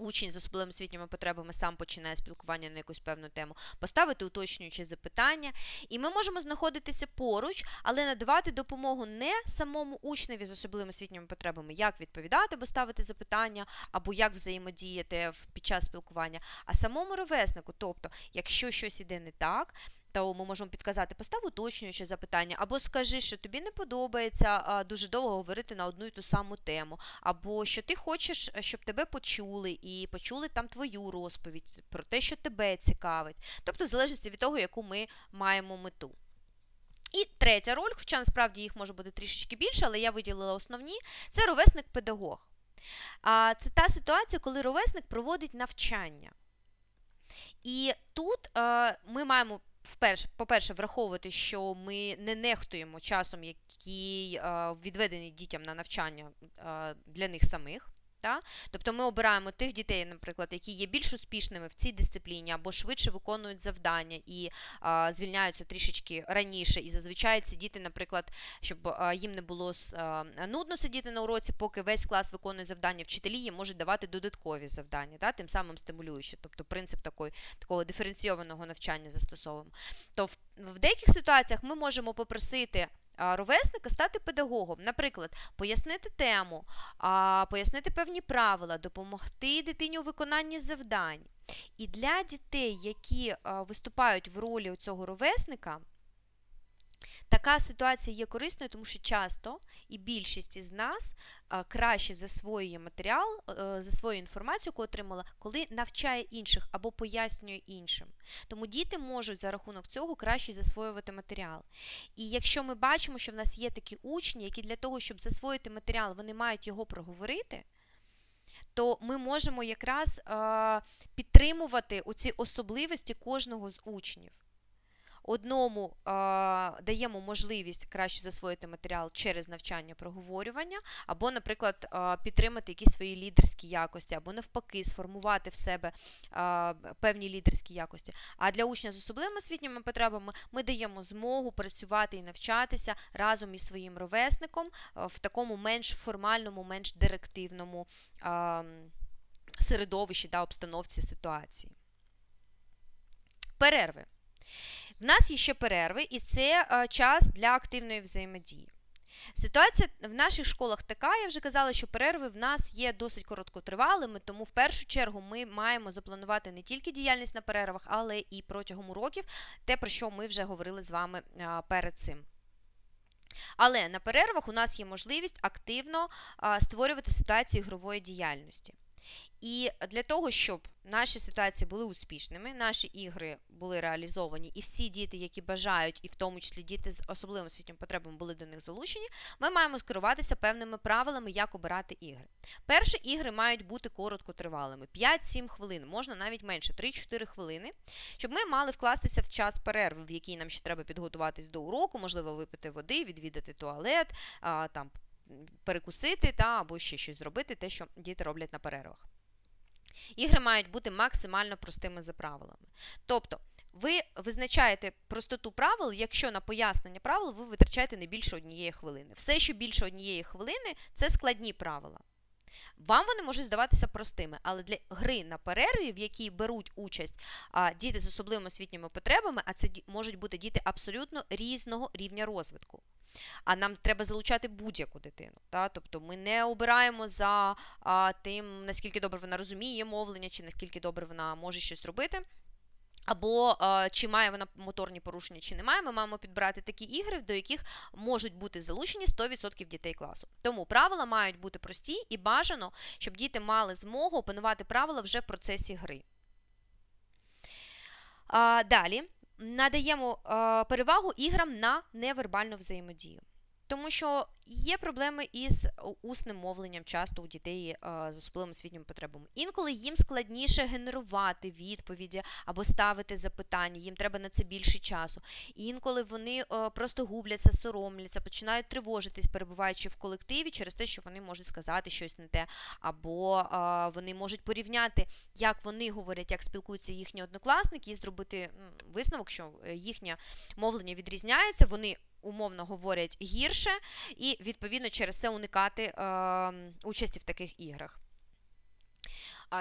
учень з особливими освітніми потребами сам починає спілкування на якусь певну тему, поставити уточнюючі запитання, і ми можемо знаходитися поруч, але надавати допомогу не самому учневі з особливими освітніми потребами, як відповідати, або ставити запитання, або як взаємодіяти під час спілкування, а самому ровеснику. Тобто, якщо щось іде не так, то ми можемо підказати, постав уточнююче запитання, або скажи, що тобі не подобається дуже довго говорити на одну і ту саму тему, або що ти хочеш, щоб тебе почули, і почули там твою розповідь про те, що тебе цікавить. Тобто, в залежності від того, яку ми маємо мету. І третя роль, хоча насправді їх може бути трішечки більше, але я виділила основні, це ровесник-педагог. Це та ситуація, коли ровесник проводить навчання. І тут е, ми маємо по-перше, враховувати, що ми не нехтуємо часом, який е, відведений дітям на навчання е, для них самих. Та? Тобто ми обираємо тих дітей, наприклад, які є більш успішними в цій дисципліні або швидше виконують завдання і а, звільняються трішечки раніше. І зазвичай ці діти, наприклад, щоб їм не було нудно сидіти на уроці, поки весь клас виконує завдання, вчителі їм можуть давати додаткові завдання, та? тим самим стимулюючи. Тобто принцип такої, такого диференційованого навчання застосовуємо. То в, в деяких ситуаціях ми можемо попросити ровесника стати педагогом, наприклад, пояснити тему, пояснити певні правила, допомогти дитині у виконанні завдань. І для дітей, які виступають в ролі цього ровесника, Така ситуація є корисною, тому що часто і більшість із нас краще засвоює матеріал, е, засвоює інформацію, яку отримала, коли навчає інших або пояснює іншим. Тому діти можуть за рахунок цього краще засвоювати матеріал. І якщо ми бачимо, що в нас є такі учні, які для того, щоб засвоїти матеріал, вони мають його проговорити то ми можемо якраз підтримувати оці особливості кожного з учнів. Одному а, даємо можливість краще засвоїти матеріал через навчання проговорювання, або, наприклад, а, підтримати якісь свої лідерські якості, або навпаки, сформувати в себе а, певні лідерські якості. А для учня з особливими освітніми потребами ми даємо змогу працювати і навчатися разом із своїм ровесником в такому менш формальному, менш директивному а, середовищі та обстановці ситуації. Перерви. В нас є ще перерви, і це е, час для активної взаємодії. Ситуація в наших школах така, я вже казала, що перерви в нас є досить короткотривалими, тому в першу чергу ми маємо запланувати не тільки діяльність на перервах, але і протягом уроків, те, про що ми вже говорили з вами перед цим. Але на перервах у нас є можливість активно створювати ситуації ігрової діяльності. І для того, щоб наші ситуації були успішними, наші ігри були реалізовані, і всі діти, які бажають, і в тому числі діти з особливими освітніми потребами, були до них залучені, ми маємо скеруватися певними правилами, як обирати ігри. Перші ігри мають бути короткотривалими, 5-7 хвилин, можна навіть менше, 3-4 хвилини, щоб ми мали вкластися в час перерви, в який нам ще треба підготуватись до уроку, можливо, випити води, відвідати туалет, там перекусити та або ще щось зробити, те, що діти роблять на перервах. Ігри мають бути максимально простими за правилами. Тобто, ви визначаєте простоту правил, якщо на пояснення правил ви витрачаєте не більше однієї хвилини. Все, що більше однієї хвилини, це складні правила. Вам вони можуть здаватися простими, але для гри на перерві, в якій беруть участь а, діти з особливими освітніми потребами, а це можуть бути діти абсолютно різного рівня розвитку. А нам треба залучати будь-яку дитину. Та? Тобто ми не обираємо за а, тим, наскільки добре вона розуміє мовлення, чи наскільки добре вона може щось робити. Або чи має вона моторні порушення, чи не має, ми маємо підбирати такі ігри, до яких можуть бути залучені 100% дітей класу. Тому правила мають бути прості і бажано, щоб діти мали змогу опанувати правила вже в процесі гри. Далі надаємо перевагу іграм на невербальну взаємодію. Тому що є проблеми із усним мовленням часто у дітей з особливими освітніми потребами. Інколи їм складніше генерувати відповіді або ставити запитання, їм треба на це більше часу. інколи вони просто губляться, соромляться, починають тривожитись, перебуваючи в колективі через те, що вони можуть сказати щось не те, або вони можуть порівняти, як вони говорять, як спілкуються їхні однокласники, і зробити висновок, що е, їхнє мовлення відрізняється. вони умовно говорять гірше, і відповідно через це уникати е, участі в таких іграх.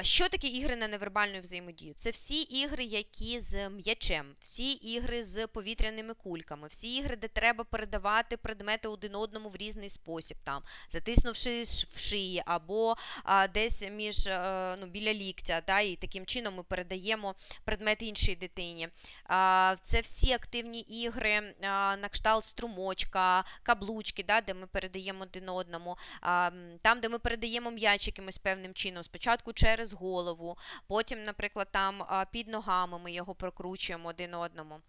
Що такі ігри на невербальну взаємодію? Це всі ігри, які з м'ячем, всі ігри з повітряними кульками, всі ігри, де треба передавати предмети один одному в різний спосіб, там, затиснувши в шиї, або а, десь між а, ну, біля ліктя, та, і таким чином ми передаємо предмет іншій дитині. А, Це всі активні ігри а, на кшталт струмочка, каблучки, да, де ми передаємо один одному, а, там, де ми передаємо м'яч якимось певним чином, спочатку через через голову, потім, наприклад, там під ногами ми його прокручуємо один одному.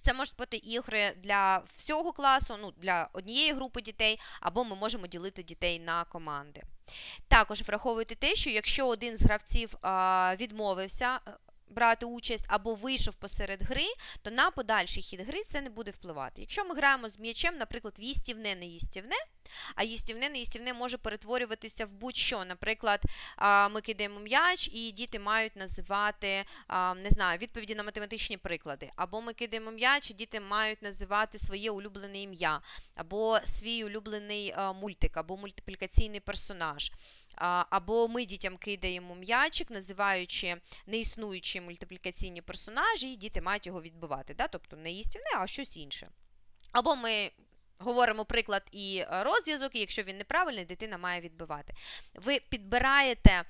Це можуть бути ігри для всього класу, ну, для однієї групи дітей, або ми можемо ділити дітей на команди. Також враховуйте те, що якщо один з гравців відмовився брати участь або вийшов посеред гри, то на подальший хід гри це не буде впливати. Якщо ми граємо з м'ячем, наприклад, в їстівне, не їстівне, а їстівне, не їстівне може перетворюватися в будь-що. Наприклад, ми кидаємо м'яч, і діти мають називати не знаю, відповіді на математичні приклади. Або ми кидаємо м'яч, і діти мають називати своє улюблене ім'я, або свій улюблений мультик, або мультиплікаційний персонаж. Або ми дітям кидаємо м'ячик, називаючи неіснуючі мультиплікаційні персонажі, і діти мають його відбивати. Да? Тобто не їстівне, а щось інше. Або ми говоримо приклад і розв'язок, і якщо він неправильний, дитина має відбивати. Ви підбираєте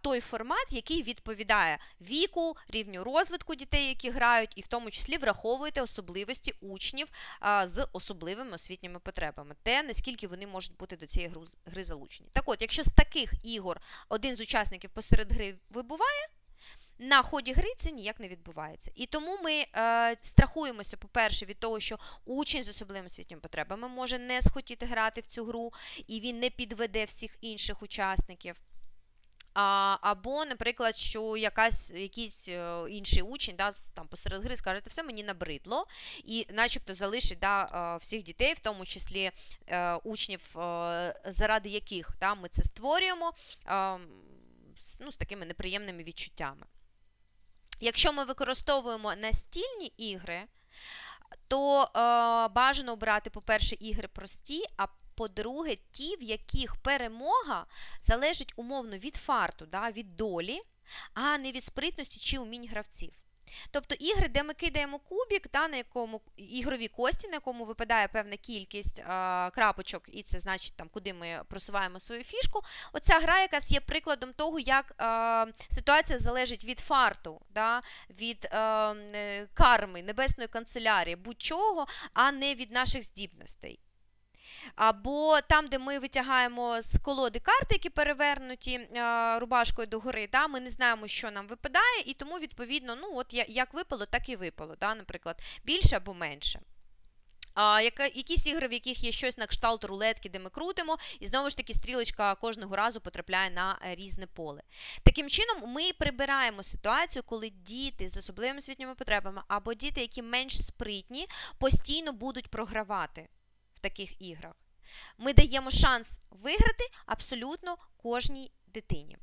той формат, який відповідає віку, рівню розвитку дітей, які грають, і в тому числі враховуєте особливості учнів з особливими освітніми потребами, те, наскільки вони можуть бути до цієї гри, залучені. Так от, якщо з таких ігор один з учасників посеред гри вибуває, на ході гри це ніяк не відбувається. І тому ми е, страхуємося, по-перше, від того, що учень з особливими освітніми потребами може не схотіти грати в цю гру, і він не підведе всіх інших учасників. Або, наприклад, що якась, якийсь е, інший учень да, там посеред гри скаже, все мені набридло, і начебто залишить да, е, всіх дітей, в тому числі е, учнів, заради яких да, ми це створюємо, ну, з такими неприємними відчуттями. Якщо ми використовуємо настільні ігри, то е, бажано обрати, по-перше, ігри прості, а по-друге, ті, в яких перемога залежить умовно від фарту, да, від долі, а не від спритності чи умінь гравців. Тобто ігри, де ми кидаємо кубік, да, на якому ігрові кості, на якому випадає певна кількість а, крапочок, і це значить, там, куди ми просуваємо свою фішку. Оця гра якась є прикладом того, як а, ситуація залежить від фарту, да, від а, е, карми, небесної канцелярії, будь-чого, а не від наших здібностей. Або там, де ми витягаємо з колоди карти, які перевернуті рубашкою догори, да, ми не знаємо, що нам випадає, і тому, відповідно, ну, от як випало, так і випало. Да, Наприклад, більше або менше. А, Якісь ігри, в яких є щось на кшталт рулетки, де ми крутимо, і знову ж таки стрілочка кожного разу потрапляє на е, різне поле. Таким чином, ми прибираємо ситуацію, коли діти з особливими освітніми потребами або діти, які менш спритні, постійно будуть програвати таких іграх. Ми даємо шанс виграти абсолютно кожній дитині.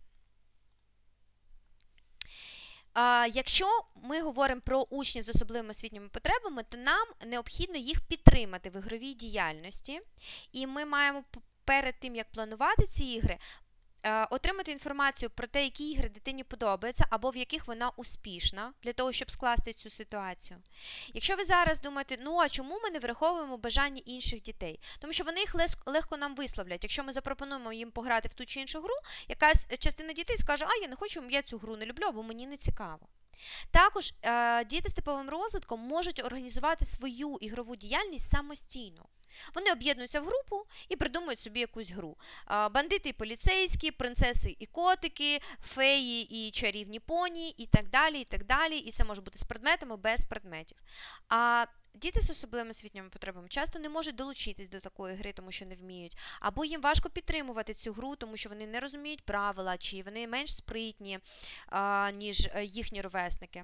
Якщо ми говоримо про учнів з особливими освітніми потребами, то нам необхідно їх підтримати в ігровій діяльності, і ми маємо перед тим, як планувати ці ігри, отримати інформацію про те, які ігри дитині подобаються, або в яких вона успішна, для того, щоб скласти цю ситуацію. Якщо ви зараз думаєте, ну а чому ми не враховуємо бажання інших дітей? Тому що вони їх легко нам висловлять. Якщо ми запропонуємо їм пограти в ту чи іншу гру, якась частина дітей скаже, а я не хочу, я цю гру не люблю, бо мені не цікаво. Також е, діти з типовим розвитком можуть організувати свою ігрову діяльність самостійно. Вони об'єднуються в групу і придумують собі якусь гру. Бандити і поліцейські, принцеси і котики, феї і чарівні поні, і так далі. І так далі. І це може бути з предметами, без предметів. А Діти з особливими освітніми потребами часто не можуть долучитись до такої гри, тому що не вміють, або їм важко підтримувати цю гру, тому що вони не розуміють правила, чи вони менш спритні, ніж е, їхні ровесники.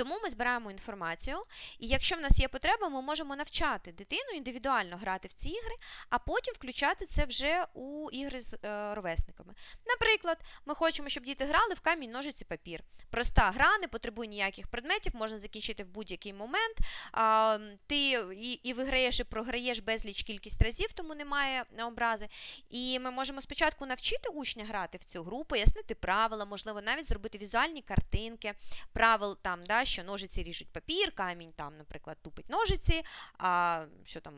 Тому ми збираємо інформацію, і якщо в нас є потреба, ми можемо навчати дитину індивідуально грати в ці ігри, а потім включати це вже у ігри з е, ровесниками. Наприклад, ми хочемо, щоб діти грали в камінь, ножиці, папір. Проста гра, не потребує ніяких предметів, можна закінчити в будь-який момент. Ти і, і виграєш, і програєш безліч кількість разів, тому немає образи. І ми можемо спочатку навчити учня грати в цю гру, пояснити правила, можливо, навіть зробити візуальні картинки, правил там. да, що ножиці ріжуть папір, камінь там, наприклад, тупить ножиці, а що там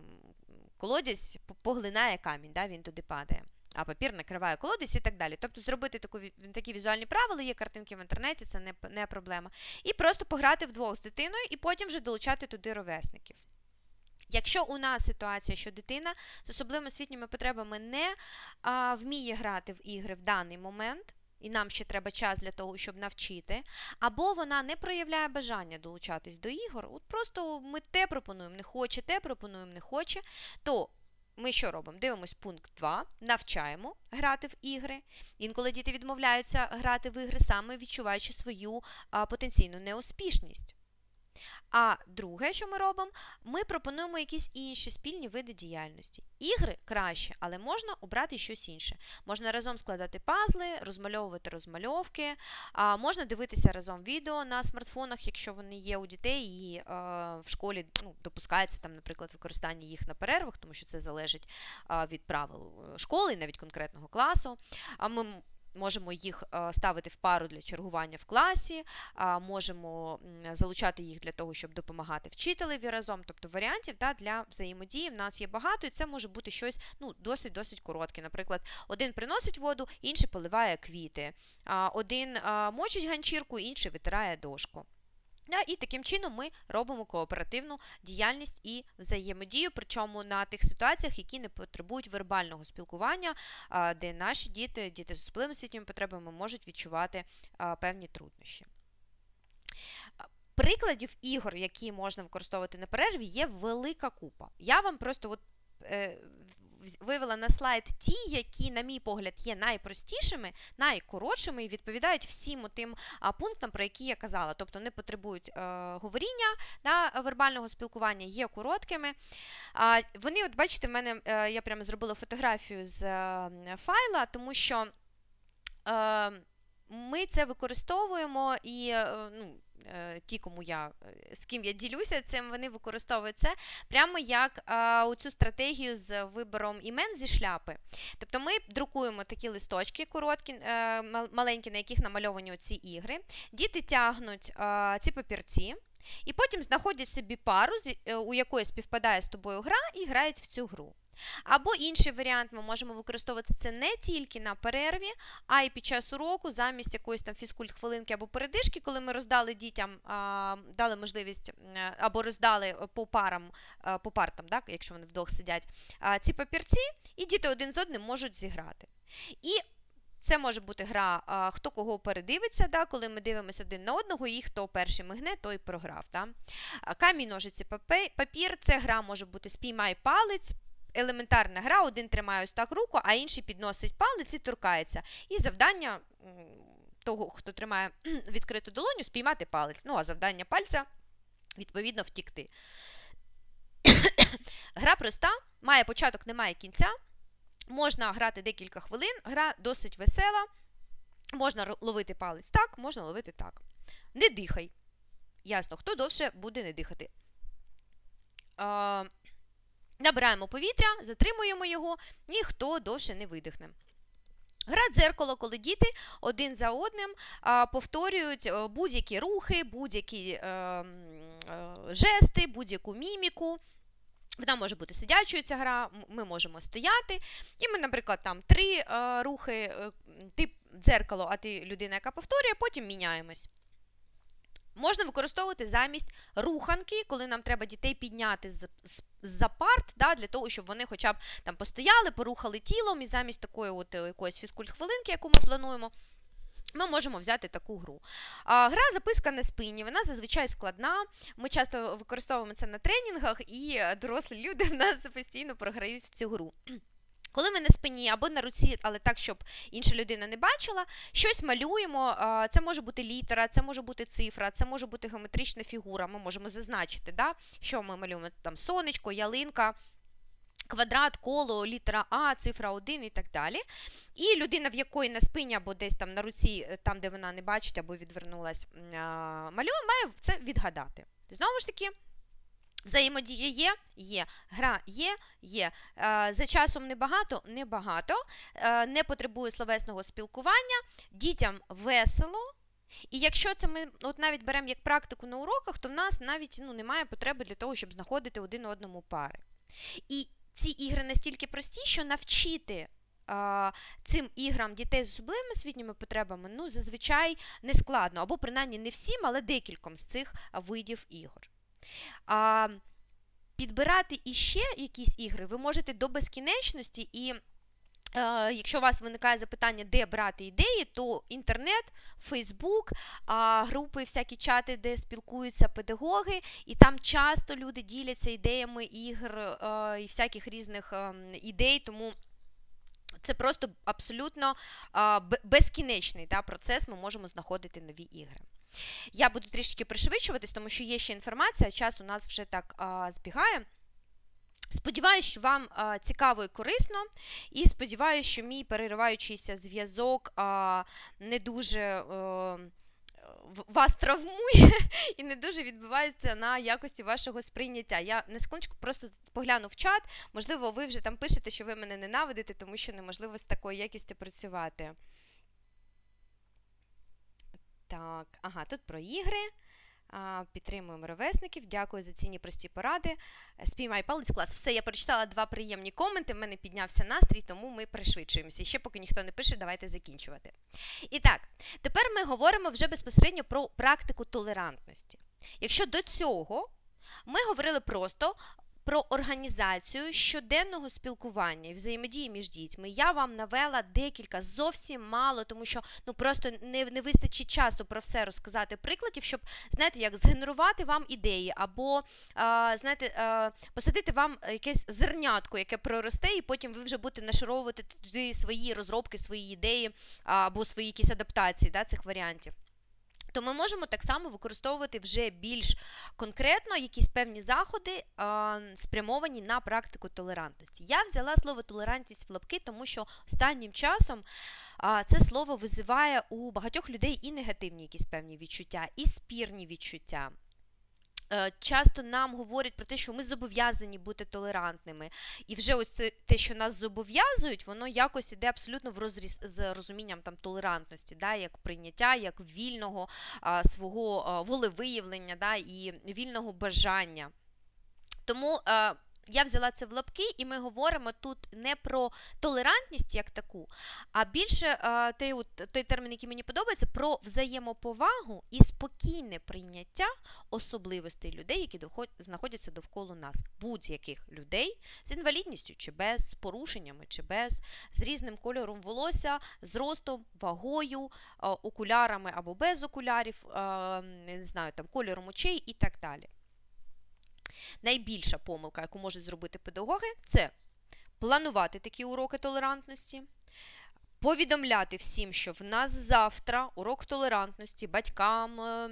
колодязь поглинає камінь, да, він туди падає. А папір накриває колодязь і так далі. Тобто зробити таку, такі візуальні правила, є картинки в інтернеті, це не, не проблема. І просто пограти вдвох з дитиною, і потім вже долучати туди ровесників. Якщо у нас ситуація, що дитина з особливими освітніми потребами не а, вміє грати в ігри в даний момент, і нам ще треба час для того, щоб навчити, або вона не проявляє бажання долучатись до ігор, от просто ми те пропонуємо, не хоче, те пропонуємо, не хоче, то ми що робимо? Дивимось пункт 2, навчаємо грати в ігри. Інколи діти відмовляються грати в ігри, саме відчуваючи свою потенційну неуспішність. А друге, що ми робимо, ми пропонуємо якісь інші спільні види діяльності. Ігри краще, але можна обрати щось інше. Можна разом складати пазли, розмальовувати розмальовки, можна дивитися разом відео на смартфонах, якщо вони є у дітей, і в школі ну, допускається, там, наприклад, використання їх на перервах, тому що це залежить від правил е, школи, навіть конкретного класу. А ми Можемо їх е, ставити в пару для чергування в класі, можемо залучати їх для того, щоб допомагати вчителеві разом. Тобто варіантів да, для взаємодії в нас є багато, і це може бути щось ну, досить-досить коротке. Наприклад, один приносить воду, інший поливає квіти, один мочить ганчірку, інший витирає дошку. І таким чином ми робимо кооперативну діяльність і взаємодію, причому на тих ситуаціях, які не потребують вербального спілкування, де наші діти, діти з особливими освітніми потребами можуть відчувати певні труднощі. Прикладів ігор, які можна використовувати на перерві, є велика купа. Я вам просто от, е, вивела на слайд ті, які, на мій погляд, є найпростішими, найкоротшими і відповідають всім тим пунктам, про які я казала. Тобто не потребують е, говоріння да, вербального спілкування, є короткими. Вони, от бачите, в мене е, я прямо зробила фотографію з е, файла, тому що. Ми це використовуємо і ну, ті, кому я е, з ким я ділюся цим, вони використовують це прямо як у цю стратегію з вибором імен зі шляпи. Тобто ми друкуємо такі листочки короткі, е, маленькі, на яких намальовані ці ігри. Діти тягнуть ці папірці. І потім знаходять собі пару, у якої співпадає з тобою гра, і грають в цю гру. Або інший варіант, ми можемо використовувати це не тільки на перерві, а й під час уроку, замість якоїсь там фізкульт-хвилинки або передишки, коли ми роздали дітям, дали можливість або роздали по парам, по партам, так, якщо вони вдвох сидять, ці папірці, і діти один з одним можуть зіграти. І це може бути гра, хто кого передивиться, да, коли ми дивимося один на одного, і хто перший мигне, той програв. Да. Камінь, ножиці, папір, це гра може бути спіймай палець елементарна гра, один тримає ось так руку, а інший підносить палець і торкається. І завдання того, хто тримає відкриту долоню, спіймати палець. Ну, а завдання пальця, відповідно, втікти. Гра проста, має початок, немає кінця. Можна грати декілька хвилин, гра досить весела. Можна ловити палець так, можна ловити так. Не дихай. Ясно, хто довше буде не дихати. Набираємо повітря, затримуємо його, ніхто довше не видихне. Гра дзеркало, коли діти один за одним повторюють е, будь-які рухи, будь-які е, е, жести, будь-яку міміку. Вона може бути сидячою ця гра, ми можемо стояти. І ми, наприклад, там три рухи, е, ти дзеркало, а ти людина, яка повторює, потім міняємось. Можна використовувати замість руханки, коли нам треба дітей підняти з, за парт, да, для того, щоб вони хоча б там постояли, порухали тілом, і замість такої от е, якоїсь фізкульт-хвилинки, яку ми плануємо, ми можемо взяти таку гру. А, Гра записка на спині, вона зазвичай складна. Ми часто використовуємо це на тренінгах, і дорослі люди в нас постійно програють в цю гру. Коли ми на спині або на руці, але так, щоб інша людина не бачила, щось малюємо. Це може бути літера, це може бути цифра, це може бути геометрична фігура. Ми можемо зазначити, да, що ми малюємо там сонечко, ялинка. Квадрат, коло, літера А, цифра 1 і так далі. І людина, в якої на спині або десь там на руці, е, там, де вона не бачить або відвернулась, малює, має це відгадати. Знову ж таки, Взаємодія є, є, гра є, є. Е, за часом небагато, небагато, е, не потребує словесного спілкування, дітям весело. І якщо це ми от навіть беремо як практику на уроках, то в нас навіть ну, немає потреби для того, щоб знаходити один одному пари. І ці ігри настільки прості, що навчити а, е, цим іграм дітей з особливими освітніми потребами ну, зазвичай не складно, або принаймні не всім, але декільком з цих видів ігор. А, Підбирати іще якісь ігри ви можете до безкінечності, і е, якщо у вас виникає запитання, де брати ідеї, то інтернет, Фейсбук, групи, всякі чати, де спілкуються педагоги, і там часто люди діляться ідеями ігр е, і всяких різних е, ідей. тому це просто абсолютно безкінечний процес, ми можемо знаходити нові ігри. Я буду трішки пришвидшуватись, тому що є ще інформація, час у нас вже так а, збігає. Сподіваюся, що вам а, цікаво і корисно, і сподіваюся, що мій перериваючийся зв'язок не дуже. А, вас травмує і не дуже відбувається на якості вашого сприйняття. Я на секундочку просто погляну в чат. Можливо, ви вже там пишете, що ви мене ненавидите, тому що неможливо з такою якістю працювати. Так, ага, тут про ігри. Підтримуємо ровесників. Дякую за цінні прості поради. Спіймай палець клас. Все, я прочитала два приємні коменти. в мене піднявся настрій, тому ми пришвидшуємося. І ще, поки ніхто не пише, давайте закінчувати. І так, тепер ми говоримо вже безпосередньо про практику толерантності. Якщо до цього ми говорили просто про організацію щоденного спілкування і взаємодії між дітьми. Я вам навела декілька зовсім мало, тому що ну просто не не вистачить часу про все розказати прикладів, щоб знаєте, як згенерувати вам ідеї, або а, знаєте, а, посадити вам якесь зернятко, яке проросте, і потім ви вже будете нашаровувати туди свої розробки, свої ідеї або свої якісь адаптації да, цих варіантів то ми можемо так само використовувати вже більш конкретно якісь певні заходи, спрямовані на практику толерантності. Я взяла слово толерантність в лапки, тому що останнім часом це слово визиває у багатьох людей і негативні якісь певні відчуття, і спірні відчуття. Е, часто нам говорять про те, що ми зобов'язані бути толерантними. І вже ось це те, що нас зобов'язують, воно якось іде абсолютно в розріз з розумінням там толерантності, да, як прийняття, як вільного а, свого а, волевиявлення да, і вільного бажання. Тому. А, я взяла це в лапки, і ми говоримо тут не про толерантність як таку, а більше той, той термін, який мені подобається, про взаємоповагу і спокійне прийняття особливостей людей, які знаходяться довкола нас, будь-яких людей з інвалідністю чи без, з порушеннями чи без, з різним кольором волосся, з ростом, вагою, окулярами або без окулярів, не знаю, там кольором очей і так далі. Найбільша помилка, яку можуть зробити педагоги, це планувати такі уроки толерантності, повідомляти всім, що в нас завтра урок толерантності батькам. Е,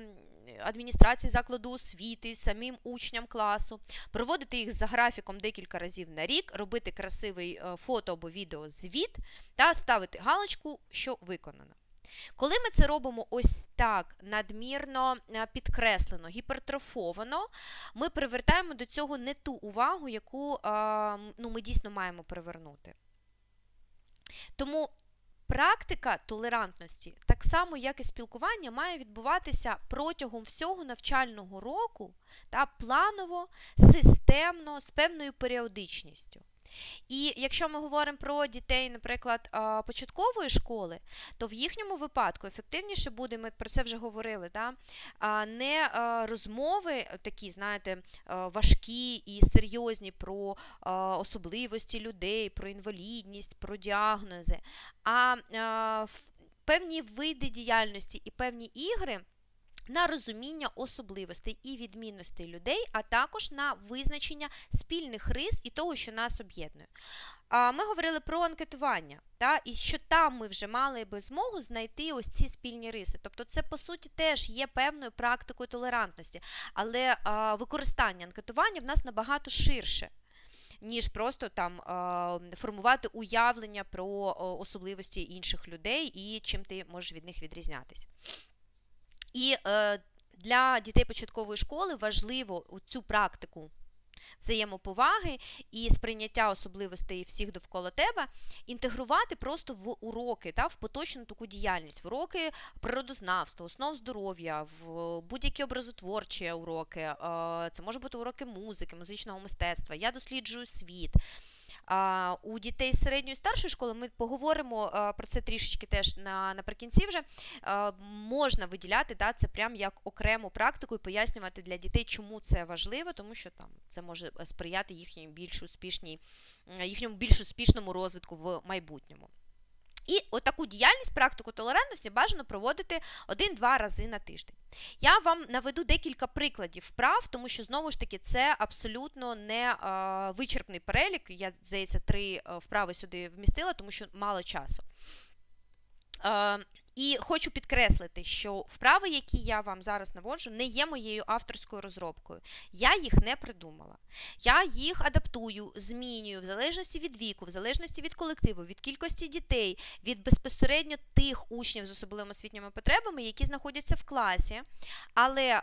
адміністрації закладу освіти, самим учням класу, проводити їх за графіком декілька разів на рік, робити красивий е, фото або відеозвіт та ставити галочку, що виконано. Коли ми це робимо ось так надмірно е, підкреслено, гіпертрофовано, ми привертаємо до цього не ту увагу, яку ну, ми дійсно маємо привернути. Тому практика толерантності, так само, як і спілкування, має відбуватися протягом всього навчального року та планово, системно, з певною періодичністю. І якщо ми говоримо про дітей, наприклад, початкової школи, то в їхньому випадку ефективніше буде, ми про це вже говорили, да? не розмови такі, знаєте, важкі і серйозні про особливості людей, про інвалідність, про діагнози, а певні види діяльності і ігри. ігри на розуміння особливостей і відмінностей людей, а також на визначення спільних рис і того, що нас об'єднує. Ми говорили про анкетування, та, і що там ми вже мали би змогу знайти ось ці спільні риси. Тобто, це, по суті, теж є певною практикою толерантності, але використання анкетування в нас набагато ширше. Ніж просто там формувати уявлення про особливості інших людей і чим ти можеш від них відрізнятися. І е, для дітей початкової школи важливо цю практику взаємоповаги і сприйняття особливостей всіх довкола тебе інтегрувати просто в уроки, та, в поточну таку діяльність, в уроки природознавства, основ здоров'я, в будь-які образотворчі уроки. Е, це може бути уроки музики, музичного мистецтва. Я досліджую світ. У дітей середньої старшої школи ми поговоримо про це трішечки теж на, наприкінці вже можна виділяти да, це прям як окрему практику і пояснювати для дітей, чому це важливо, тому що там це може сприяти їхній більш успішній, їхньому більш успішному розвитку в майбутньому. І отаку діяльність, практику толерантності бажано проводити один-два рази на тиждень. Я вам наведу декілька прикладів вправ, тому що, знову ж таки, це абсолютно не е, вичерпний перелік. Я, здається, три е, вправи сюди вмістила, тому що мало часу. І хочу підкреслити, що вправи, які я вам зараз наводжу, не є моєю авторською розробкою. Я їх не придумала. Я їх адаптую, змінюю в залежності від віку, в залежності від колективу, від кількості дітей, від безпосередньо тих учнів з особливими освітніми потребами, які знаходяться в класі. Але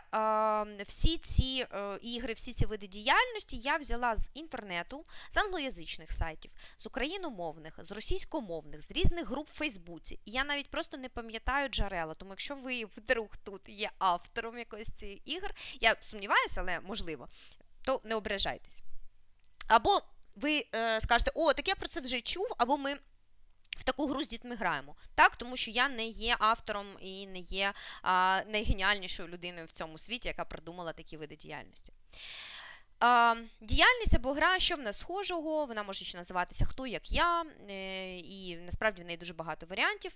е, всі ці е, ігри, всі ці види діяльності я взяла з інтернету, з англоязичних сайтів, з україномовних, з російськомовних, з різних груп в Фейсбуці. І я навіть просто не пам'ятаю джерела. Тому якщо ви вдруг тут є автором якоїсь цих ігр, я сумніваюся, але можливо, то не ображайтесь. Або ви е, скажете, о, так я про це вже чув, або ми. В таку гру з дітьми граємо. Так, тому що я не є автором і не є а, найгеніальнішою людиною в цьому світі, яка придумала такі види діяльності. А, Діяльність або гра, що в нас схожого, вона може ще називатися Хто як я, е, і насправді в неї дуже багато варіантів.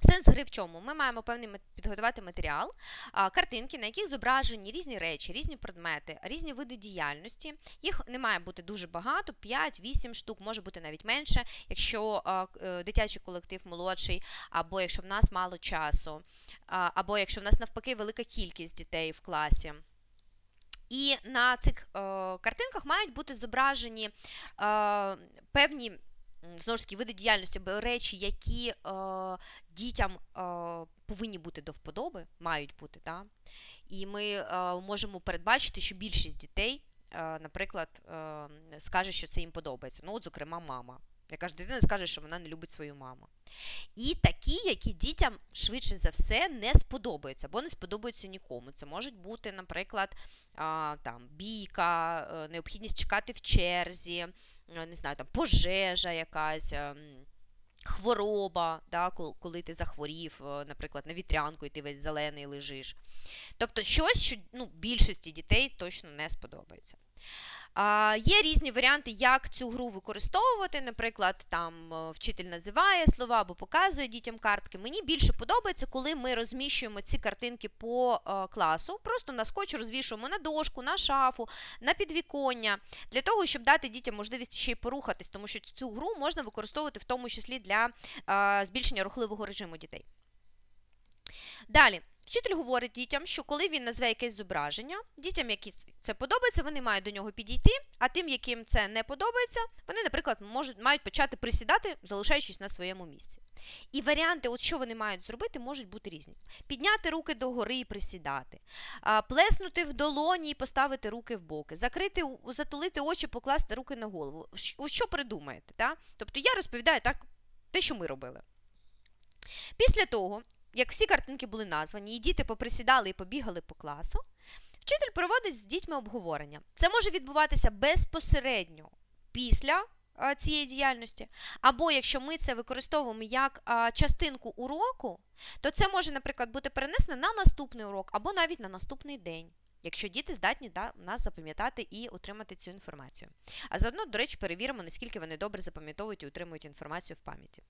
Сенс гри в чому? Ми маємо певний підготувати матеріал, картинки, на яких зображені різні речі, різні предмети, різні види діяльності. Їх не має бути дуже багато, 5-8 штук, може бути навіть менше, якщо е, дитячий колектив молодший, або якщо в нас мало часу, або якщо в нас навпаки велика кількість дітей в класі. І на цих е, картинках мають бути зображені е, певні знову ж таки види діяльності, або речі, які е, дітям е, повинні бути до вподоби, мають бути. Да? І ми е, можемо передбачити, що більшість дітей, наприклад, скаже, що це їм подобається. Ну, от, зокрема, мама. Яка ж дитина скаже, що вона не любить свою маму. І такі, які дітям швидше за все не сподобаються, або не сподобаються нікому. Це можуть бути, наприклад, там, бійка, е, необхідність чекати в черзі, е, не знаю, там, пожежа якась. Ем, хвороба, да, коли ти захворів, е, наприклад, на вітрянку і ти весь зелений лежиш. Тобто щось, що ну, більшості дітей точно не сподобається. Є різні варіанти, як цю гру використовувати. Наприклад, там е, вчитель називає слова або показує дітям картки. Мені більше подобається, коли ми розміщуємо ці картинки по класу, просто на скотч розвішуємо на дошку, на шафу, на підвіконня, для того, щоб дати дітям можливість ще й порухатись, тому що цю гру можна використовувати в тому числі для збільшення рухливого режиму дітей. Далі. Вчитель говорить дітям, що коли він назве якесь зображення, дітям, які це подобається, вони мають до нього підійти, а тим, яким це не подобається, вони, наприклад, можуть, мають почати присідати, залишаючись на своєму місці. І варіанти, от що вони мають зробити, можуть бути різні: підняти руки догори і присідати, плеснути в долоні і поставити руки в боки, закрити, затулити очі, покласти руки на голову. Що придумаєте? Так? Тобто я розповідаю так, те, що ми робили. Після того, як всі картинки були названі, і діти поприсідали і побігали по класу, вчитель проводить з дітьми обговорення. Це може відбуватися безпосередньо після цієї діяльності. Або якщо ми це використовуємо як частинку уроку, то це може, наприклад, бути перенесено на наступний урок або навіть на наступний день. Якщо діти здатні да, нас запам'ятати і отримати цю інформацію. А заодно, до речі, перевіримо, наскільки вони добре запам'ятовують і отримують інформацію в пам'яті.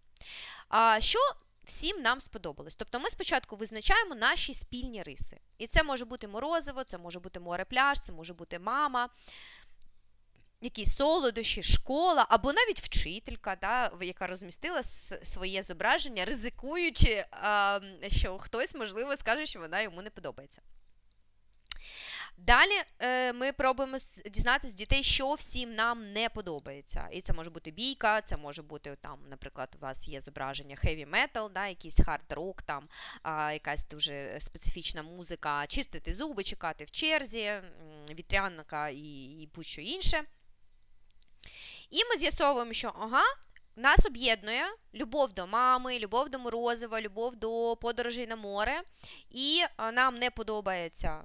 Що всім нам сподобалось. Тобто ми спочатку визначаємо наші спільні риси. І це може бути морозиво, це може бути море-пляж, це може бути мама, якісь солодощі, школа, або навіть вчителька, да, яка розмістила своє зображення, ризикуючи, що хтось, можливо, скаже, що вона йому не подобається. Далі е, ми пробуємо дізнатися з дітей, що всім нам не подобається. І це може бути бійка, це може бути, там, наприклад, у вас є зображення heavy metal, да, якийсь rock, там, а, якась дуже специфічна музика, чистити зуби, чекати в черзі, вітрянка і, і будь-що інше. І ми з'ясовуємо, що ага, нас об'єднує любов до мами, любов до морозива, любов до подорожей на море, і нам не подобається.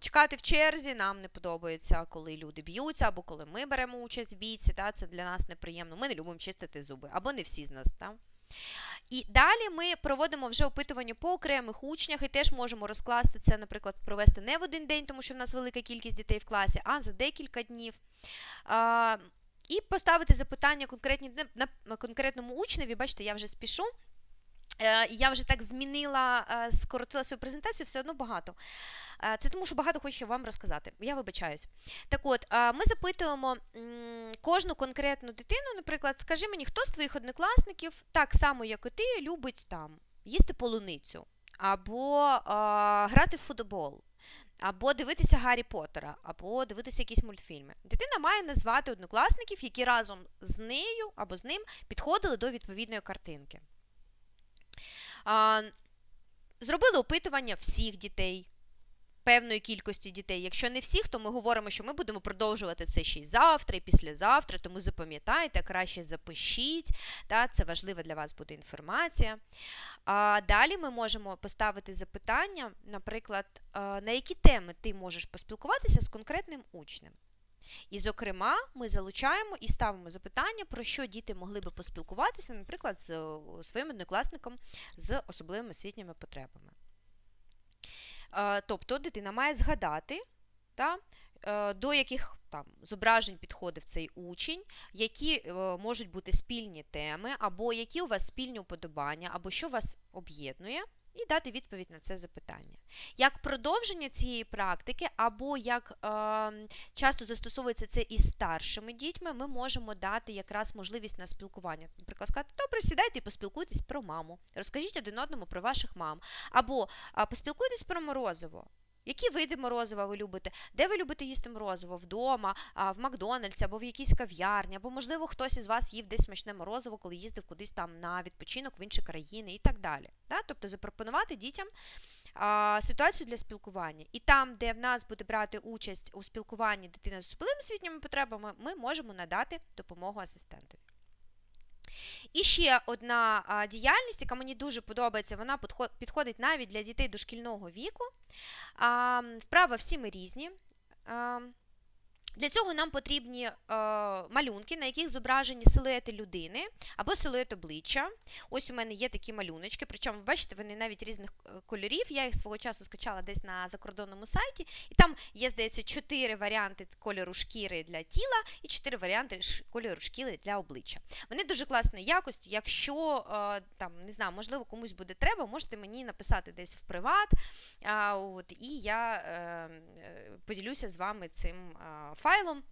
Чекати в черзі нам не подобається, коли люди б'ються, або коли ми беремо участь в бійці, та, це для нас неприємно. Ми не любимо чистити зуби, або не всі з нас. Та. І далі ми проводимо вже опитування по окремих учнях і теж можемо розкласти це, наприклад, провести не в один день, тому що в нас велика кількість дітей в класі, а за декілька днів. І поставити запитання конкретні на конкретному учневі, бачите, я вже спішу. Е, я вже так змінила, е, скоротила свою презентацію, все одно багато. Е, це тому, що багато хочу вам розказати. Я вибачаюсь. Так от, ми запитуємо кожну конкретну дитину, наприклад, скажи мені, хто з твоїх однокласників, так само, як і ти, любить там їсти полуницю, або а, грати в футбол, або дивитися Гаррі Поттера, або дивитися якісь мультфільми. Дитина має назвати однокласників, які разом з нею або з ним підходили до відповідної картинки. Зробили опитування всіх дітей, певної кількості дітей. Якщо не всіх, то ми говоримо, що ми будемо продовжувати це ще й завтра, і післязавтра, тому запам'ятайте, краще запишіть, та, це важлива для вас буде інформація. А Далі ми можемо поставити запитання, наприклад, на які теми ти можеш поспілкуватися з конкретним учнем. І, зокрема, ми залучаємо і ставимо запитання, про що діти могли би поспілкуватися, наприклад, з своїм однокласником з особливими освітніми потребами. Тобто дитина має згадати, та, е, до яких там зображень підходив цей учень, які е, можуть бути спільні теми, або які у вас спільні уподобання, або що вас об'єднує і дати відповідь на це запитання. Як продовження цієї практики, або як е, часто застосовується це із старшими дітьми, ми можемо дати якраз можливість на спілкування. Наприклад, сказати, добре, сідайте і поспілкуйтесь про маму, розкажіть один одному про ваших мам, або поспілкуйтесь про морозиво. Які види морозива ви любите? Де ви любите їсти морозиво? Вдома, в Макдональдсі або в якійсь кав'ярні, або, можливо, хтось із вас їв десь смачне морозиво, коли їздив кудись там на відпочинок в інші країни і так далі. Да? Тобто запропонувати дітям ситуацію для спілкування. І там, де в нас буде брати участь у спілкуванні дитина з особливими освітніми потребами, ми можемо надати допомогу асистентові. І ще одна діяльність, яка мені дуже подобається, вона підходить навіть для дітей дошкільного віку. А, Вправа всі різні. Для цього нам потрібні е, малюнки, на яких зображені силуети людини або силует обличчя. Ось у мене є такі малюночки, причому, ви бачите, вони навіть різних е, кольорів. Я їх свого часу скачала десь на закордонному сайті, і там є, здається, чотири варіанти кольору шкіри для тіла і чотири варіанти кольору шкіри для обличчя. Вони дуже класної якості. Якщо е, там не знаю, можливо, комусь буде треба, можете мені написати десь в приват. От, І я е, поділюся з вами цим файлом.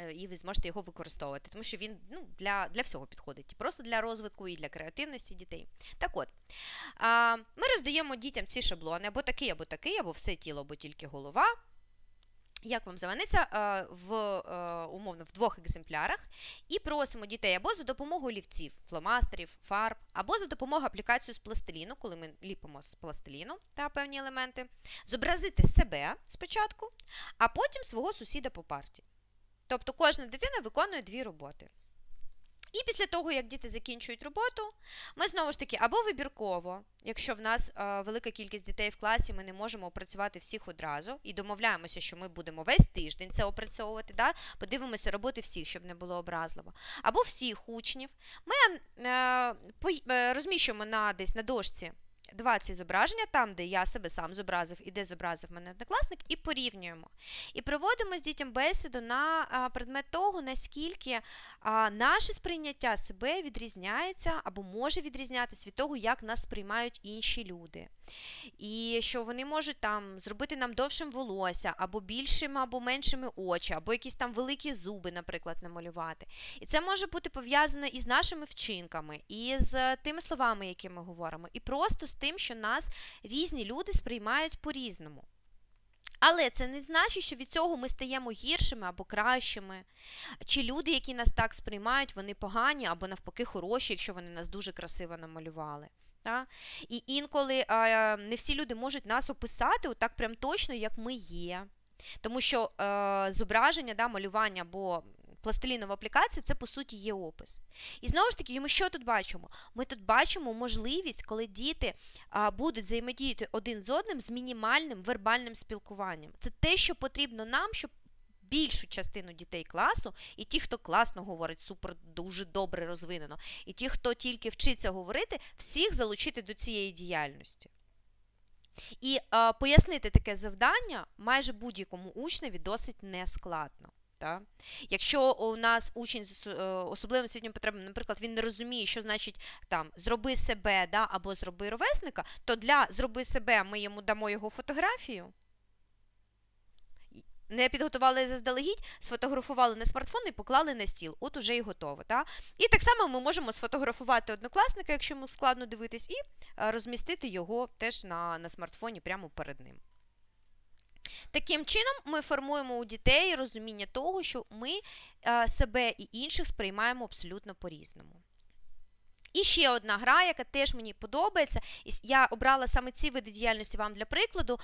Е, і ви зможете його використовувати, тому що він ну, для для всього підходить. І просто для розвитку, і для креативності дітей. Так от, ми роздаємо дітям ці шаблони, або такий, або такий, або все тіло, або тільки голова як вам заманеться е, в е, умовно в двох екземплярах, і просимо дітей або за допомогою лівців, фломастерів, фарб, або за допомогою аплікації з пластиліну, коли ми ліпимо з пластиліну та певні елементи, зобразити себе спочатку, а потім свого сусіда по парті. Тобто кожна дитина виконує дві роботи. І після того, як діти закінчують роботу, ми знову ж таки або вибірково, якщо в нас е, велика кількість дітей в класі, ми не можемо опрацювати всіх одразу і домовляємося, що ми будемо весь тиждень це опрацьовувати, да? подивимося роботи всіх, щоб не було образливо. Або всіх учнів. Ми е, е, розміщуємо на десь на дошці два ці зображення, там, де я себе сам зобразив і де зобразив мене однокласник, і порівнюємо. І проводимо з дітям бесіду на предмет того, наскільки наше сприйняття себе відрізняється або може відрізнятися від того, як нас сприймають інші люди. І що вони можуть там зробити нам довшим волосся, або більшими, або меншими очі, або якісь там великі зуби, наприклад, намалювати. І це може бути пов'язано і з нашими вчинками, і з тими словами, які ми говоримо, і просто з тим, що нас різні люди сприймають по-різному. Але це не значить, що від цього ми стаємо гіршими або кращими. Чи люди, які нас так сприймають, вони погані або навпаки хороші, якщо вони нас дуже красиво намалювали. Так? І інколи а, не всі люди можуть нас описати отак прям точно, як ми є. Тому що е, зображення, да, малювання або пластилінова аплікація це, по суті, є опис. І знову ж таки, ми що тут бачимо? Ми тут бачимо можливість, коли діти а, будуть взаємодіяти один з одним з мінімальним вербальним спілкуванням. Це те, що потрібно нам, щоб. Більшу частину дітей класу, і ті, хто класно говорить, супер дуже добре розвинено, і ті, хто тільки вчиться говорити, всіх залучити до цієї діяльності. І е, пояснити таке завдання майже будь-якому учневі досить нескладно. Та? Якщо у нас учень з е, особливим освітніми потребами, наприклад, він не розуміє, що значить там зроби себе да, або зроби ровесника, то для зроби себе ми йому дамо його фотографію. Не підготували заздалегідь, сфотографували на смартфон і поклали на стіл. От уже і готово. Та? І так само ми можемо сфотографувати однокласника, якщо йому складно дивитись, і е, розмістити його теж на, на смартфоні прямо перед ним. Таким чином, ми формуємо у дітей розуміння того, що ми е, себе і інших сприймаємо абсолютно по-різному. І ще одна гра, яка теж мені подобається. Я обрала саме ці види діяльності вам для прикладу,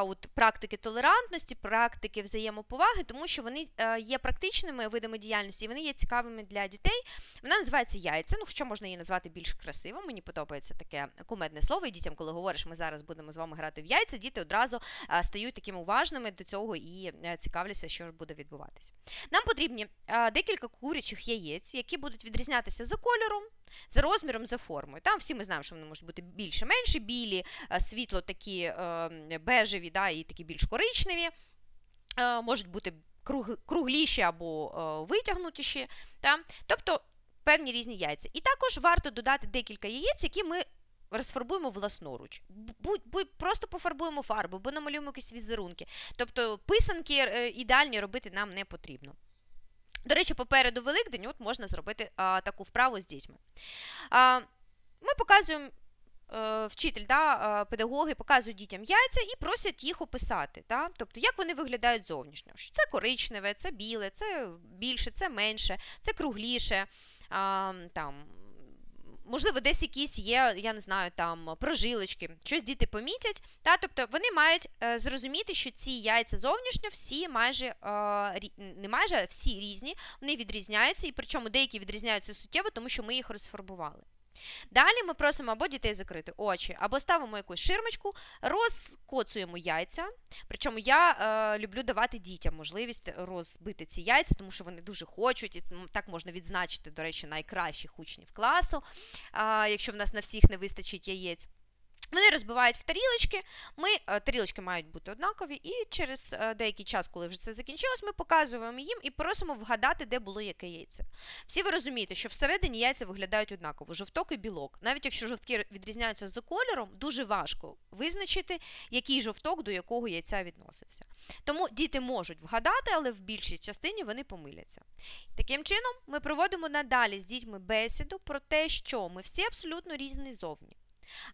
от практики толерантності, практики взаємоповаги, тому що вони е, є практичними видами діяльності, і вони є цікавими для дітей. Вона називається яйця, ну хоча можна її назвати більш красиво. Мені подобається таке кумедне слово. І дітям, коли говориш, ми зараз будемо з вами грати в яйця, діти одразу стають такими уважними до цього і е, цікавляться, що ж буде відбуватися. Нам потрібні декілька курячих яєць, які будуть відрізнятися за кольором. За розміром, за формою. Там всі ми знаємо, що вони можуть бути більше, менше, білі, е, світло такі е, бежеві да, і такі більш коричневі. е, можуть бути кругліші або витягнутіші. Та? Тобто певні різні яйця. І також варто додати декілька яєць, які ми розфарбуємо власноруч. Будь, будь, Просто пофарбуємо фарбу, або намалюємо якісь візерунки. Тобто писанки ідеальні робити нам не потрібно. До речі, попереду Великдень от можна зробити а, таку вправу з дітьми. А, Ми показуємо. Е, вчитель, да, педагоги показують дітям яйця і просять їх описати. Да? Тобто, як вони виглядають зовнішньо. Це коричневе, це біле, це більше, це менше, це кругліше. Там, Можливо, десь якісь є, я не знаю, там прожилочки, щось діти помітять. Та, Тобто вони мають е, зрозуміти, що ці яйця зовнішньо всі майже е, не майже всі різні, вони відрізняються, і причому деякі відрізняються суттєво, тому що ми їх розфарбували. Далі ми просимо або дітей закрити очі, або ставимо якусь ширмочку, розкоцуємо яйця. Причому я е, люблю давати дітям можливість розбити ці яйця, тому що вони дуже хочуть, і так можна відзначити, до речі, найкращих учнів класу, е, якщо в нас на всіх не вистачить яєць. Вони розбивають в тарілочки, ми, е, тарілочки мають бути однакові, і через е, деякий час, коли вже це закінчилось, ми показуємо їм і просимо вгадати, де було яке яйце. Всі ви розумієте, що всередині яйця виглядають однаково, жовток і білок. Навіть якщо жовтки відрізняються за кольором, дуже важко визначити, який жовток до якого яйця відносився. Тому діти можуть вгадати, але в більшій частині вони помиляться. Таким чином, ми проводимо надалі з дітьми бесіду про те, що ми всі абсолютно різні зовні.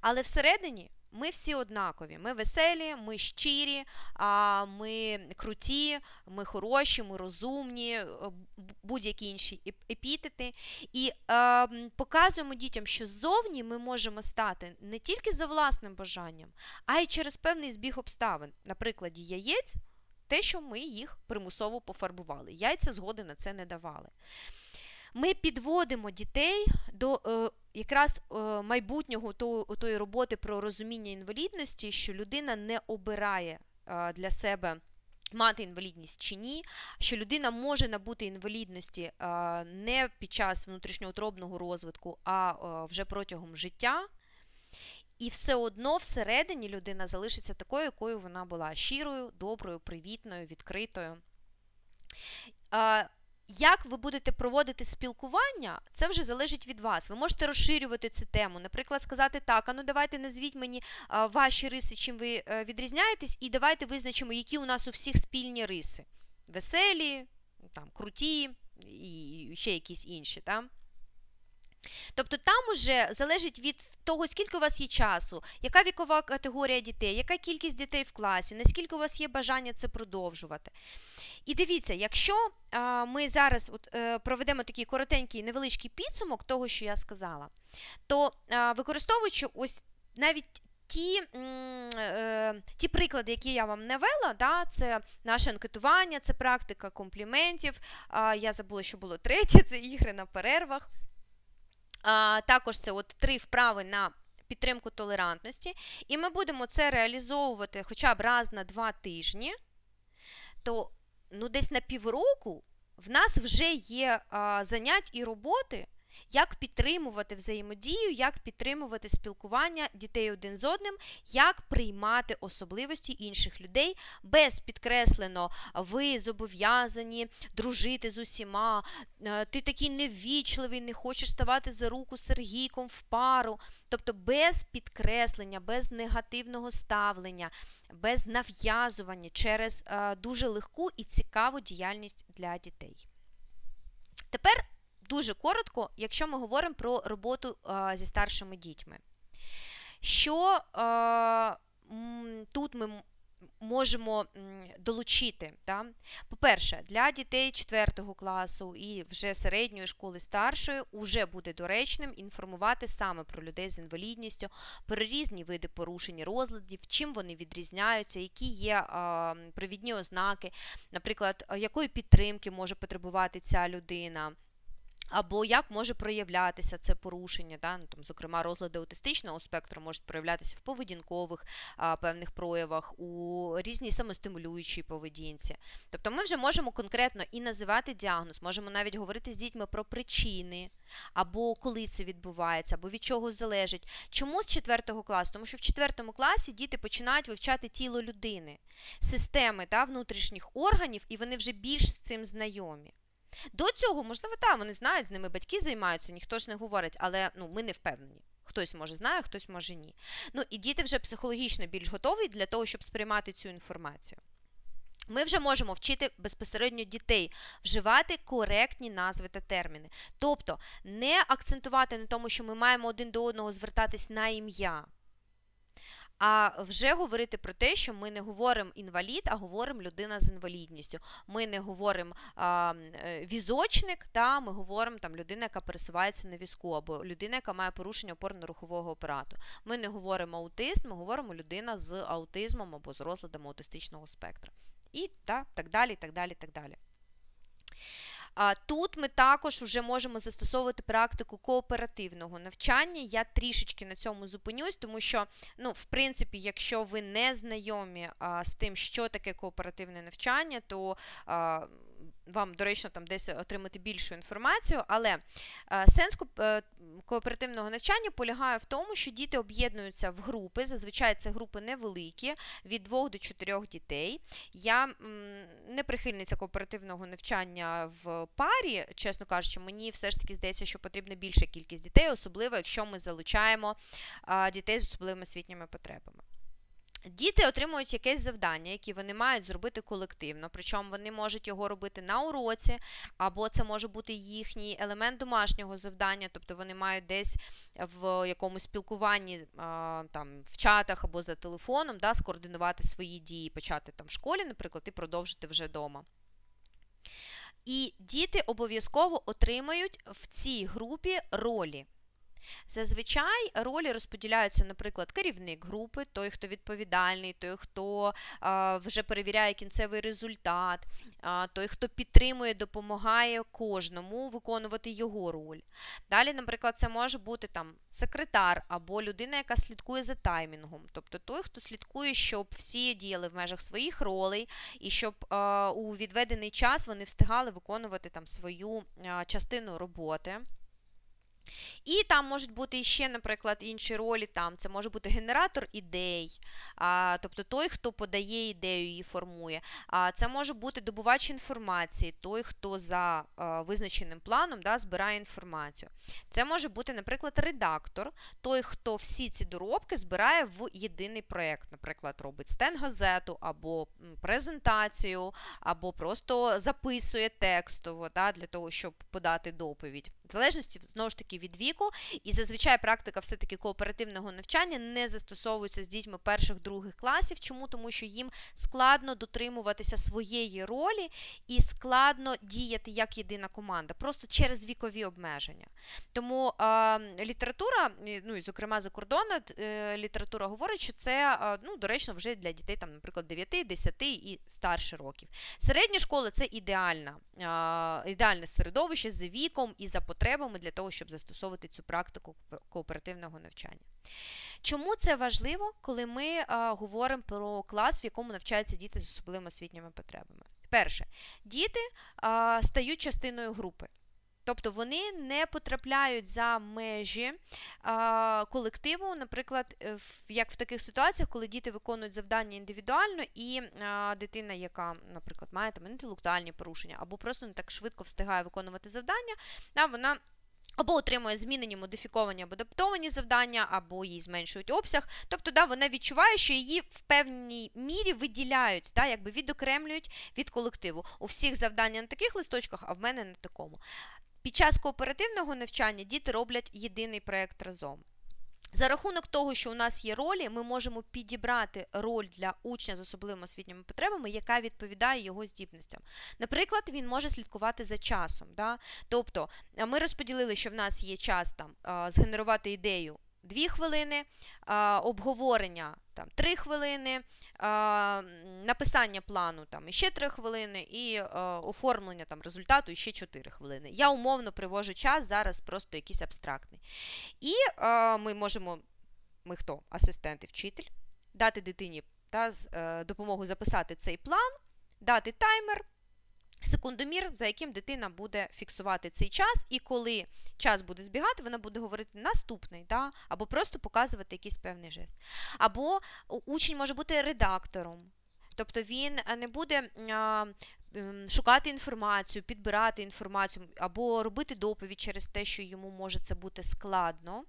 Але всередині ми всі однакові. Ми веселі, ми щирі, ми круті, ми хороші, ми розумні, е, будь-які інші епітети. І е, показуємо дітям, що зовні ми можемо стати не тільки за власним бажанням, а й через певний збіг обставин. На прикладі яєць, те, що ми їх примусово пофарбували. Яйця згоди на це не давали. Ми підводимо дітей до е, якраз е, майбутнього тої роботи про розуміння інвалідності, що людина не обирає е, для себе. Мати інвалідність чи ні, що людина може набути інвалідності е, не під час внутрішньоутробного розвитку, а вже протягом життя. І все одно всередині людина залишиться такою, якою вона була щирою, доброю, привітною, відкритою. Як ви будете проводити спілкування, це вже залежить від вас. Ви можете розширювати цю тему. Наприклад, сказати так, а ну давайте назвіть мені ваші риси, чим ви е, відрізняєтесь, і давайте визначимо, які у нас у всіх спільні риси. Веселі, там, круті і ще якісь інші. Там. Тобто там уже залежить від того, скільки у вас є часу, яка вікова категорія дітей, яка кількість дітей в класі, наскільки у вас є бажання це продовжувати. І дивіться, якщо ми зараз е, проведемо такий коротенький невеличкий підсумок того, що я сказала, то використовуючи ось навіть ті е, ті приклади, які я вам навела, да, це наше анкетування, це практика компліментів. Я забула, що було третє, це ігри на перервах. Також це от три вправи на підтримку толерантності. І ми будемо це реалізовувати хоча б раз на два тижні, то ну, десь на півроку в нас вже є занять і роботи, як підтримувати взаємодію, як підтримувати спілкування дітей один з одним, як приймати особливості інших людей, без підкреслено, ви зобов'язані дружити з усіма, е, ти такий неввічливий, не хочеш ставати за руку Сергійком в пару. Тобто без підкреслення, без негативного ставлення, без нав'язування через е, дуже легку і цікаву діяльність для дітей. Тепер дуже коротко, якщо ми говоримо про роботу а, зі старшими дітьми. Що а, тут ми можемо долучити? По-перше, для дітей 4 класу і вже середньої школи старшої вже буде доречним інформувати саме про людей з інвалідністю, про різні види порушень розладів, чим вони відрізняються, які є а, провідні ознаки, наприклад, якої підтримки може потребувати ця людина або як може проявлятися це порушення, да? ну, там, зокрема, розлади аутистичного спектру можуть проявлятися в поведінкових а, певних проявах, у різній самостимулюючій поведінці. Тобто ми вже можемо конкретно і називати діагноз, можемо навіть говорити з дітьми про причини, або коли це відбувається, або від чого залежить. Чому з 4 класу? Тому що в 4 класі діти починають вивчати тіло людини, системи да, внутрішніх органів, і вони вже більш з цим знайомі. До цього, можливо, так, вони знають, з ними батьки займаються, ніхто ж не говорить, але ну, ми не впевнені. Хтось може знає, хтось може ні. Ну і діти вже психологічно більш готові для того, щоб сприймати цю інформацію. Ми вже можемо вчити безпосередньо дітей вживати коректні назви та терміни. Тобто не акцентувати на тому, що ми маємо один до одного звертатись на ім'я а вже говорити про те, що ми не говоримо інвалід, а говоримо людина з інвалідністю. Ми не говоримо а, е, візочник, та ми говоримо там людина, яка пересувається на візку, або людина, яка має порушення опорно-рухового апарату. Ми не говоримо аутист, ми говоримо людина з аутизмом або з розладом аутистичного спектра. І та, так далі, так далі, так далі. Тут ми також вже можемо застосовувати практику кооперативного навчання. Я трішечки на цьому зупинюсь, тому що, ну, в принципі, якщо ви не знайомі з тим, що таке кооперативне навчання, то вам доречно там десь отримати більшу інформацію, але е, сенс е, кооперативного навчання полягає в тому, що діти об'єднуються в групи. Зазвичай це групи невеликі, від 2 до 4 дітей. Я не прихильниця кооперативного навчання в парі, чесно кажучи, мені все ж таки здається, що потрібна більша кількість дітей, особливо якщо ми залучаємо дітей з особливими освітніми потребами. Діти отримують якесь завдання, яке вони мають зробити колективно, причому вони можуть його робити на уроці, або це може бути їхній елемент домашнього завдання, тобто вони мають десь в якомусь спілкуванні там, в чатах або за телефоном да, скоординувати свої дії, почати там в школі, наприклад, і продовжити вже вдома. І діти обов'язково отримають в цій групі ролі. Зазвичай ролі розподіляються, наприклад, керівник групи, той, хто відповідальний, той, хто вже перевіряє кінцевий результат, той, хто підтримує, допомагає кожному виконувати його роль. Далі, наприклад, це може бути там секретар або людина, яка слідкує за таймінгом, тобто той, хто слідкує, щоб всі діяли в межах своїх ролей і щоб у відведений час вони встигали виконувати там свою частину роботи. І там можуть бути ще, наприклад, інші ролі. Там Це може бути генератор ідей, а, тобто той, хто подає ідею і формує. А, Це може бути добувач інформації, той, хто за а, визначеним планом да, збирає інформацію. Це може бути, наприклад, редактор, той, хто всі ці доробки збирає в єдиний проєкт, наприклад, робить стенгазету або презентацію, або просто записує текстово да, для того, щоб подати доповідь. В залежності, знову ж таки, від віку, і зазвичай практика все-таки кооперативного навчання не застосовується з дітьми перших других класів. Чому? Тому що їм складно дотримуватися своєї ролі і складно діяти як єдина команда, просто через вікові обмеження. Тому е, література, ну і зокрема за кордону, е, література говорить, що це е, ну, доречно вже для дітей, там, наприклад, 9, 10 і старше років. Середня школа це ідеальна, е, ідеальне середовище за віком і за потребами для того, щоб застосовувати цю практику кооперативного навчання. Чому це важливо, коли ми а, говоримо про клас, в якому навчаються діти з особливими освітніми потребами? Перше, діти а, стають частиною групи. Тобто вони не потрапляють за межі а, колективу, наприклад, е, як в таких ситуаціях, коли діти виконують завдання індивідуально, і а, дитина, яка, наприклад, має там інтелектуальні порушення, або просто не так швидко встигає виконувати завдання, а, вона. Або отримує змінені, модифіковані або адаптовані завдання, або їй зменшують обсяг. Тобто, да, вона відчуває, що її в певній мірі виділяють, да, якби відокремлюють від колективу. У всіх завдання на таких листочках, а в мене на такому. Під час кооперативного навчання діти роблять єдиний проєкт разом. За рахунок того, що у нас є ролі, ми можемо підібрати роль для учня з особливими освітніми потребами, яка відповідає його здібностям. Наприклад, він може слідкувати за часом. Да? Тобто ми розподілили, що в нас є час там згенерувати ідею 2 хвилини, обговорення там 3 хвилини, написання плану там ще 3 хвилини, і оформлення там результату ще 4 хвилини. Я умовно привожу час, зараз просто якийсь абстрактний. І ми можемо, ми хто? Асистент і вчитель, дати дитині та з е, допомогою записати цей план, дати таймер секундомір, за яким дитина буде фіксувати цей час, і коли час буде збігати, вона буде говорити наступний, да? або просто показувати якийсь певний жест. Або учень може бути редактором. Тобто він не буде а, шукати інформацію, підбирати інформацію, або робити доповідь через те, що йому може це бути складно.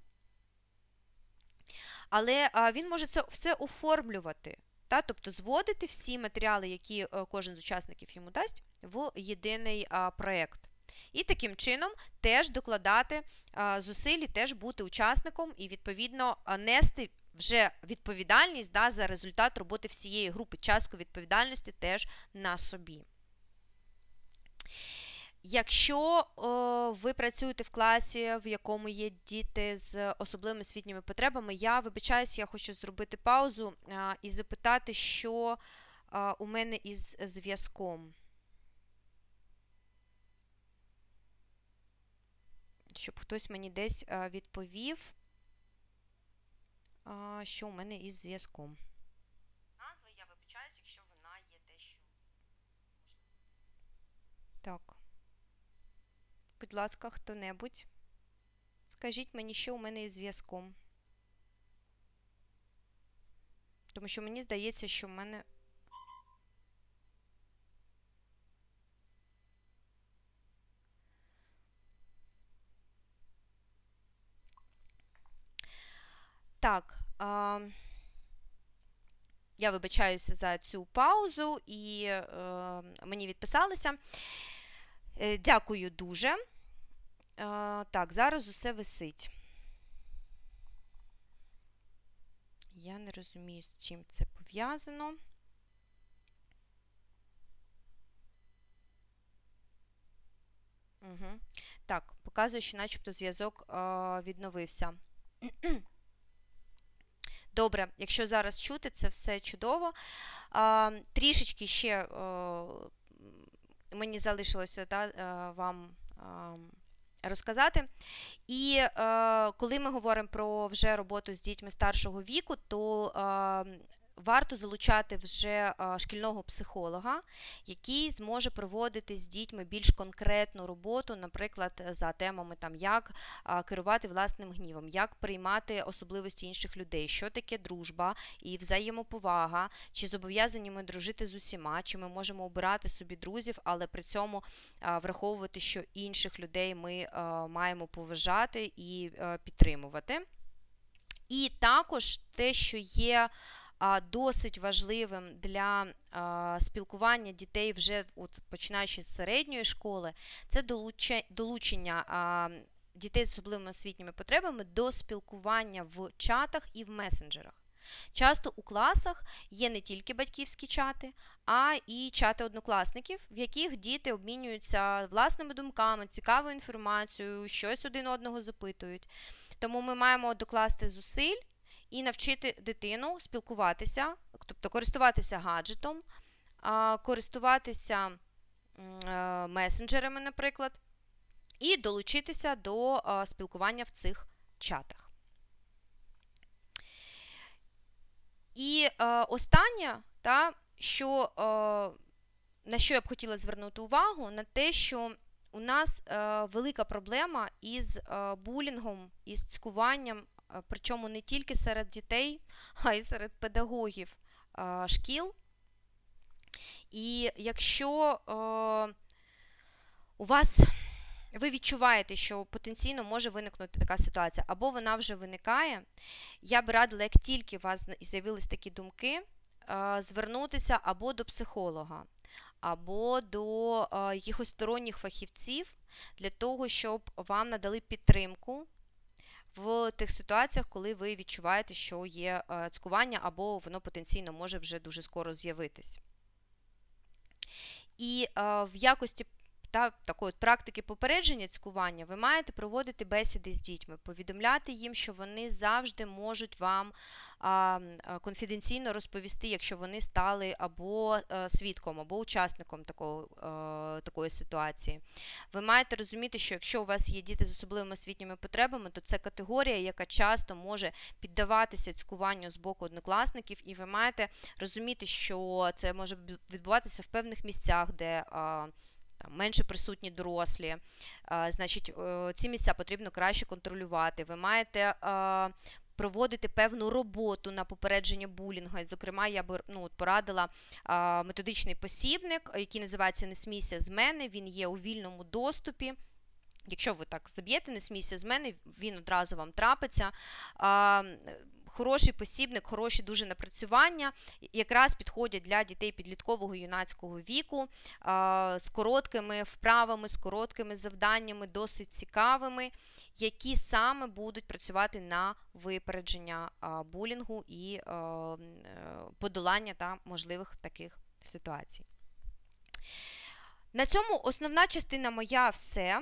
Але він може це все оформлювати. Та, Тобто зводити всі матеріали, які е, кожен з учасників йому дасть, в єдиний проєкт. І таким чином теж докладати зусиль, і теж бути учасником і, відповідно, нести вже відповідальність да, за результат роботи всієї групи, частку відповідальності теж на собі. Якщо о, ви працюєте в класі, в якому є діти з особливими освітніми потребами, я вибачаюсь, я хочу зробити паузу а, і запитати, що а, у мене із зв'язком. Щоб хтось мені десь а, відповів, а, що у мене із зв'язком. Назва, я вибачаюсь, якщо вона є дещо. Так. Будь ласка, хто-небудь. Скажіть мені, що у мене із зв'язком. Тому що мені здається, що в мене. Так. А... Я вибачаюся за цю паузу, і е, мені відписалися. Е, дякую дуже. Так, зараз усе висить. Я не розумію, з чим це пов'язано. Угу. Так, показує, що начебто зв'язок відновився. Добре, якщо зараз чути, це все чудово. Е, трішечки ще е, мені залишилося та, е, вам розказати. І е, коли ми говоримо про вже роботу з дітьми старшого віку, то варто залучати вже шкільного психолога, який зможе проводити з дітьми більш конкретну роботу, наприклад, за темами там як керувати власним гнівом, як приймати особливості інших людей, що таке дружба і взаємоповага, чи зобов'язані ми дружити з усіма, чи ми можемо обирати собі друзів, але при цьому враховувати, що інших людей ми маємо поважати і підтримувати. І також те, що є досить важливим для спілкування дітей вже от, починаючи з середньої школи, це долучення дітей з особливими освітніми потребами до спілкування в чатах і в месенджерах. Часто у класах є не тільки батьківські чати, а і чати однокласників, в яких діти обмінюються власними думками, цікавою інформацією, щось один одного запитують. Тому ми маємо докласти зусиль і навчити дитину спілкуватися, тобто користуватися гаджетом, користуватися е, месенджерами, наприклад, і долучитися до спілкування в цих чатах. І е, останнє, та, що, е, на що я б хотіла звернути увагу, на те, що у нас велика проблема із булінгом, із цькуванням причому не тільки серед дітей, а й серед педагогів шкіл. І якщо у вас ви відчуваєте, що потенційно може виникнути така ситуація, або вона вже виникає, я б радила, як тільки у вас з'явились такі думки, звернутися або до психолога, або до якихось сторонніх фахівців для того, щоб вам надали підтримку в тих ситуаціях, коли ви відчуваєте, що є е, цькування, або воно потенційно може вже дуже скоро з'явитись. І е, в якості та, такої практики попередження цькування, ви маєте проводити бесіди з дітьми, повідомляти їм, що вони завжди можуть вам а, конфіденційно розповісти, якщо вони стали або а, свідком, або учасником такого, а, такої ситуації. Ви маєте розуміти, що якщо у вас є діти з особливими освітніми потребами, то це категорія, яка часто може піддаватися цькуванню з боку однокласників, і ви маєте розуміти, що це може відбуватися в певних місцях, де а, там, менше присутні дорослі, значить, ці місця потрібно краще контролювати. Ви маєте проводити певну роботу на попередження булінгу. Зокрема, я би ну, порадила методичний посібник, який називається Не смійся з мене. Він є у вільному доступі. Якщо ви так заб'єте, не смійся з мене, він одразу вам трапиться. Хороший посібник, хороші дуже напрацювання, якраз підходять для дітей підліткового юнацького віку з короткими вправами, з короткими завданнями, досить цікавими, які саме будуть працювати на випередження булінгу і е, подолання та можливих таких ситуацій. На цьому основна частина моя все.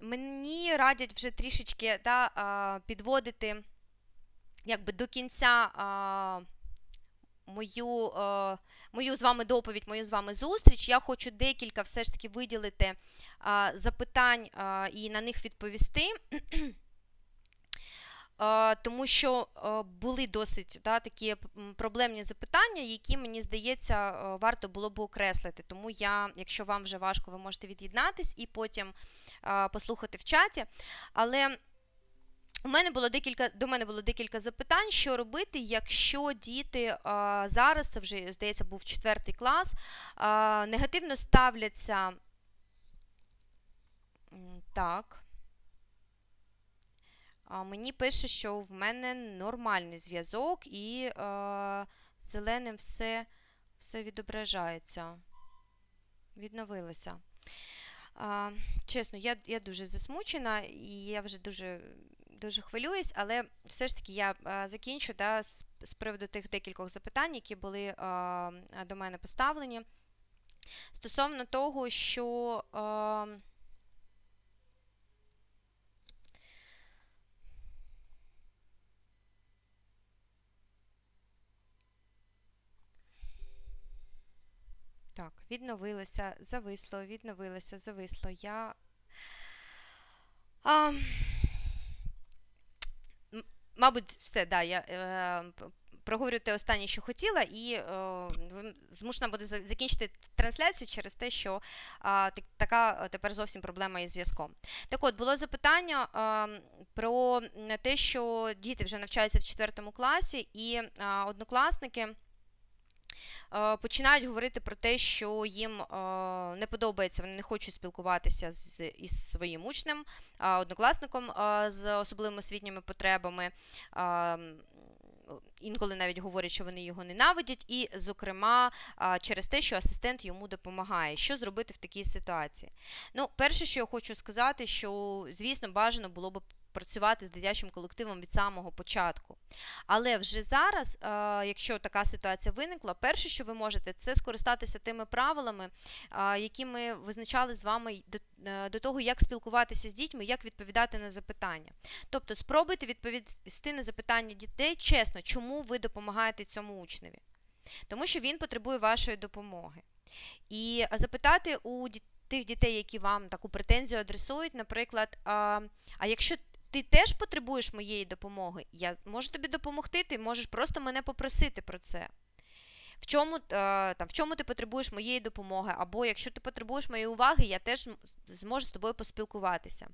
Мені радять вже трішечки да, підводити якби до кінця а, мою а, мою з вами доповідь, мою з вами зустріч. Я хочу декілька все ж таки виділити а, запитань і на них відповісти. Тому що були досить да, такі проблемні запитання, які, мені здається, варто було б окреслити. Тому я, якщо вам вже важко, ви можете від'єднатись і потім послухати в чаті. Але у мене було декілька до мене було декілька запитань, що робити, якщо діти а, зараз, це вже здається, був четвертий клас, а, негативно ставляться. Так. А, Мені пише, що в мене нормальний зв'язок і а, зеленим все все відображається. Відновилося. А, Чесно, я я дуже засмучена і я вже дуже дуже хвилююсь, але все ж таки я закінчу да, з, приводу тих декількох запитань, які були до мене поставлені. Стосовно того, що. Так, відновилося, зависло, відновилося, зависло. Я. А, Мабуть, все, да, я е, проговорю те останнє, що хотіла, і е, змушена буде закінчити трансляцію через те, що е, така тепер зовсім проблема із зв'язком. Так от, було запитання е, про те, що діти вже навчаються в 4 класі, і е, однокласники. Е, починають говорити про те, що їм е, не подобається, вони не хочуть спілкуватися з із своїм учнем, однокласником з особливими освітніми потребами. Інколи навіть говорять, що вони його ненавидять, і, зокрема, через те, що асистент йому допомагає. Що зробити в такій ситуації? Ну, перше, що я хочу сказати, що, звісно, бажано було б працювати з дитячим колективом від самого початку. Але вже зараз, е, якщо така ситуація виникла, перше, що ви можете, це скористатися тими правилами, е, які ми визначали з вами е, до того, як спілкуватися з дітьми, як відповідати на запитання. Тобто спробуйте відповісти на запитання дітей чесно, чому ви допомагаєте цьому учневі. Тому що він потребує вашої допомоги. І запитати у тих дітей, які вам таку претензію адресують, наприклад, а, а якщо ти теж потребуєш моєї допомоги, я можу тобі допомогти, ти можеш просто мене попросити про це. В чому е, там, в чому ти потребуєш моєї допомоги, або якщо ти потребуєш моєї уваги, я теж зможу з тобою поспілкуватися.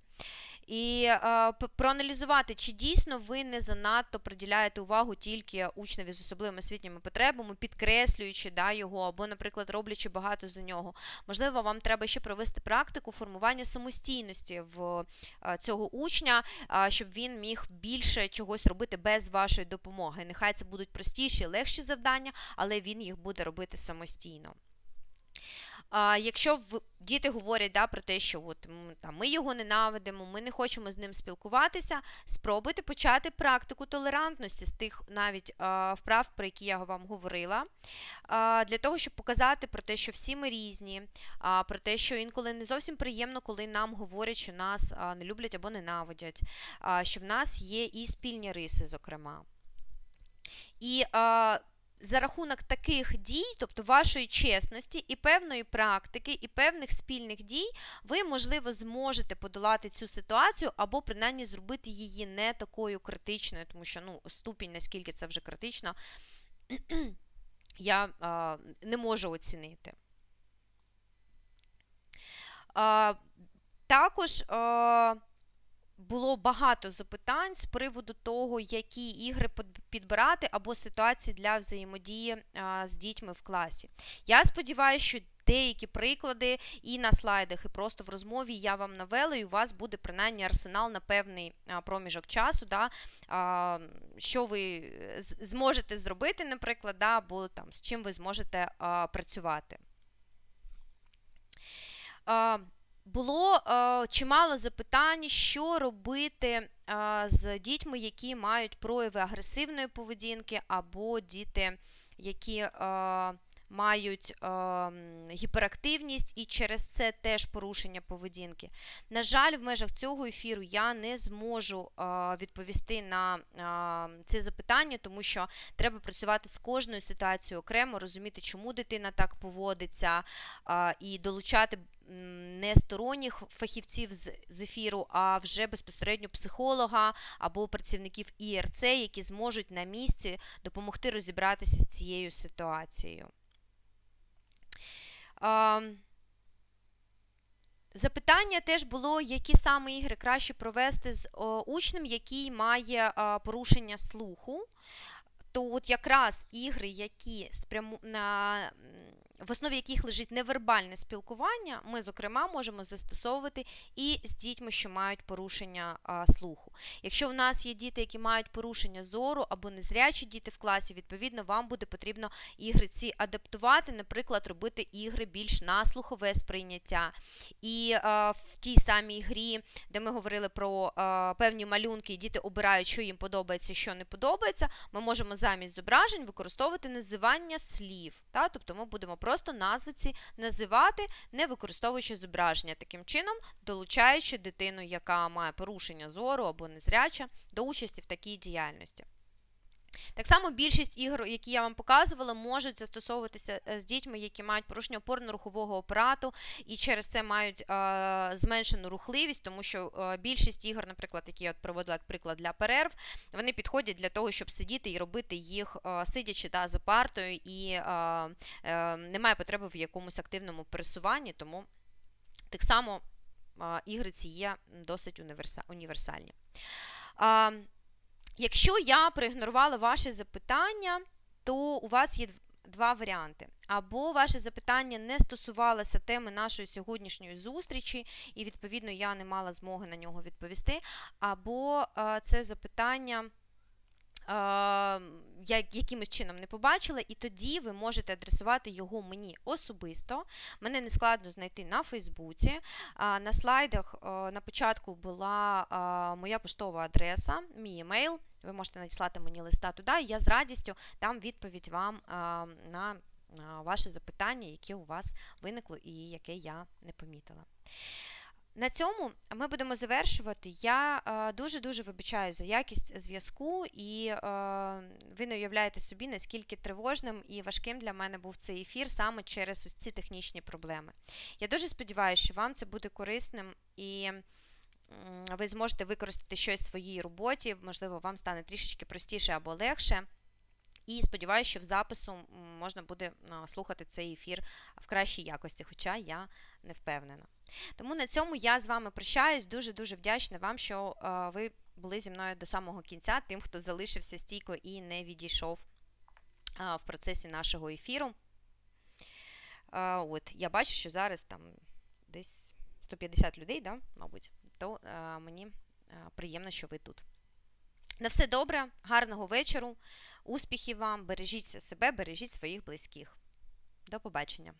І е, проаналізувати, чи дійсно ви не занадто приділяєте увагу тільки учневі з особливими освітніми потребами, підкреслюючи да, його, або, наприклад, роблячи багато за нього. Можливо, вам треба ще провести практику формування самостійності в е, цього учня, щоб він міг більше чогось робити без вашої допомоги. Нехай це будуть простіші, легші завдання, але він їх буде робити самостійно. А, Якщо в, діти говорять да, про те, що от, там, ми його ненавидимо, ми не хочемо з ним спілкуватися, спробуйте почати практику толерантності з тих навіть а, вправ, про які я вам говорила, а, для того, щоб показати про те, що всі ми різні, а, про те, що інколи не зовсім приємно, коли нам говорять, що нас а, не люблять або ненавидять, а, що в нас є і спільні риси, зокрема. І а, за рахунок таких дій, тобто вашої чесності і певної практики, і певних спільних дій, ви, можливо, зможете подолати цю ситуацію або принаймні зробити її не такою критичною, тому що ну, ступінь, наскільки це вже критично, я а, не можу оцінити. А, Також. А, було багато запитань з приводу того, які ігри підбирати або ситуації для взаємодії з дітьми в класі. Я сподіваюся, що деякі приклади і на слайдах, і просто в розмові я вам навела, і у вас буде принаймні арсенал на певний проміжок часу, да, що ви зможете зробити, наприклад, да, або там, з чим ви зможете працювати. Було е, чимало запитань, що робити е, з дітьми, які мають прояви агресивної поведінки, або діти, які е, мають е, гіперактивність і через це теж порушення поведінки. На жаль, в межах цього ефіру я не зможу е, відповісти на е, це запитання, тому що треба працювати з кожною ситуацією окремо, розуміти, чому дитина так поводиться, і долучати не сторонніх фахівців з ефіру, а вже безпосередньо психолога або працівників ІРЦ, які зможуть на місці допомогти розібратися з цією ситуацією. Запитання теж було, які саме ігри краще провести з учнем, який має порушення слуху. То от якраз ігри, які спряму на в основі яких лежить невербальне спілкування, ми, зокрема, можемо застосовувати і з дітьми, що мають порушення слуху. Якщо в нас є діти, які мають порушення зору або незрячі діти в класі, відповідно, вам буде потрібно ігри ці адаптувати, наприклад, робити ігри більш на слухове сприйняття. І а, в тій самій грі, де ми говорили про а, певні малюнки, і діти обирають, що їм подобається, що не подобається, ми можемо замість зображень використовувати називання слів. Та? Тобто ми будемо просто просто назвиці називати, не використовуючи зображення, таким чином долучаючи дитину, яка має порушення зору або незряча, до участі в такій діяльності. Так само більшість ігор, які я вам показувала, можуть застосовуватися е, з дітьми, які мають порушення опорно-рухового апарату і через це мають е, зменшену рухливість, тому що е, більшість ігор, наприклад, які я от проводила як приклад для перерв, вони підходять для того, щоб сидіти і робити їх сидячи да, за партою, і немає потреби в якомусь активному пересуванні, тому так само ігри ці є досить універсальні. Е, Якщо я проігнорувала ваші запитання, то у вас є два варіанти. Або ваше запитання не стосувалося теми нашої сьогоднішньої зустрічі, і, відповідно, я не мала змоги на нього відповісти, або це запитання якимось чином не побачила, і тоді ви можете адресувати його мені особисто. Мене не складно знайти на Фейсбуці. На слайдах на початку була моя поштова адреса, мій емейл. Ви можете надіслати мені листа туди, і я з радістю дам відповідь вам на ваше запитання, яке у вас виникло і яке я не помітила. На цьому ми будемо завершувати. Я дуже-дуже вибачаю за якість зв'язку, і е, ви не уявляєте собі, наскільки тривожним і важким для мене був цей ефір саме через ось ці технічні проблеми. Я дуже сподіваюся, що вам це буде корисним і. Ви зможете використати щось в своїй роботі, можливо, вам стане трішечки простіше або легше. І сподіваюся, що в запису можна буде слухати цей ефір в кращій якості, хоча я не впевнена. Тому на цьому я з вами прощаюсь. Дуже-дуже вдячна вам, що ви були зі мною до самого кінця, тим, хто залишився стійко і не відійшов в процесі нашого ефіру. От, Я бачу, що зараз там десь 150 людей, да, мабуть, то мені приємно, що ви тут. На все добре, гарного вечору, успіхів вам, бережіть себе, бережіть своїх близьких. До побачення!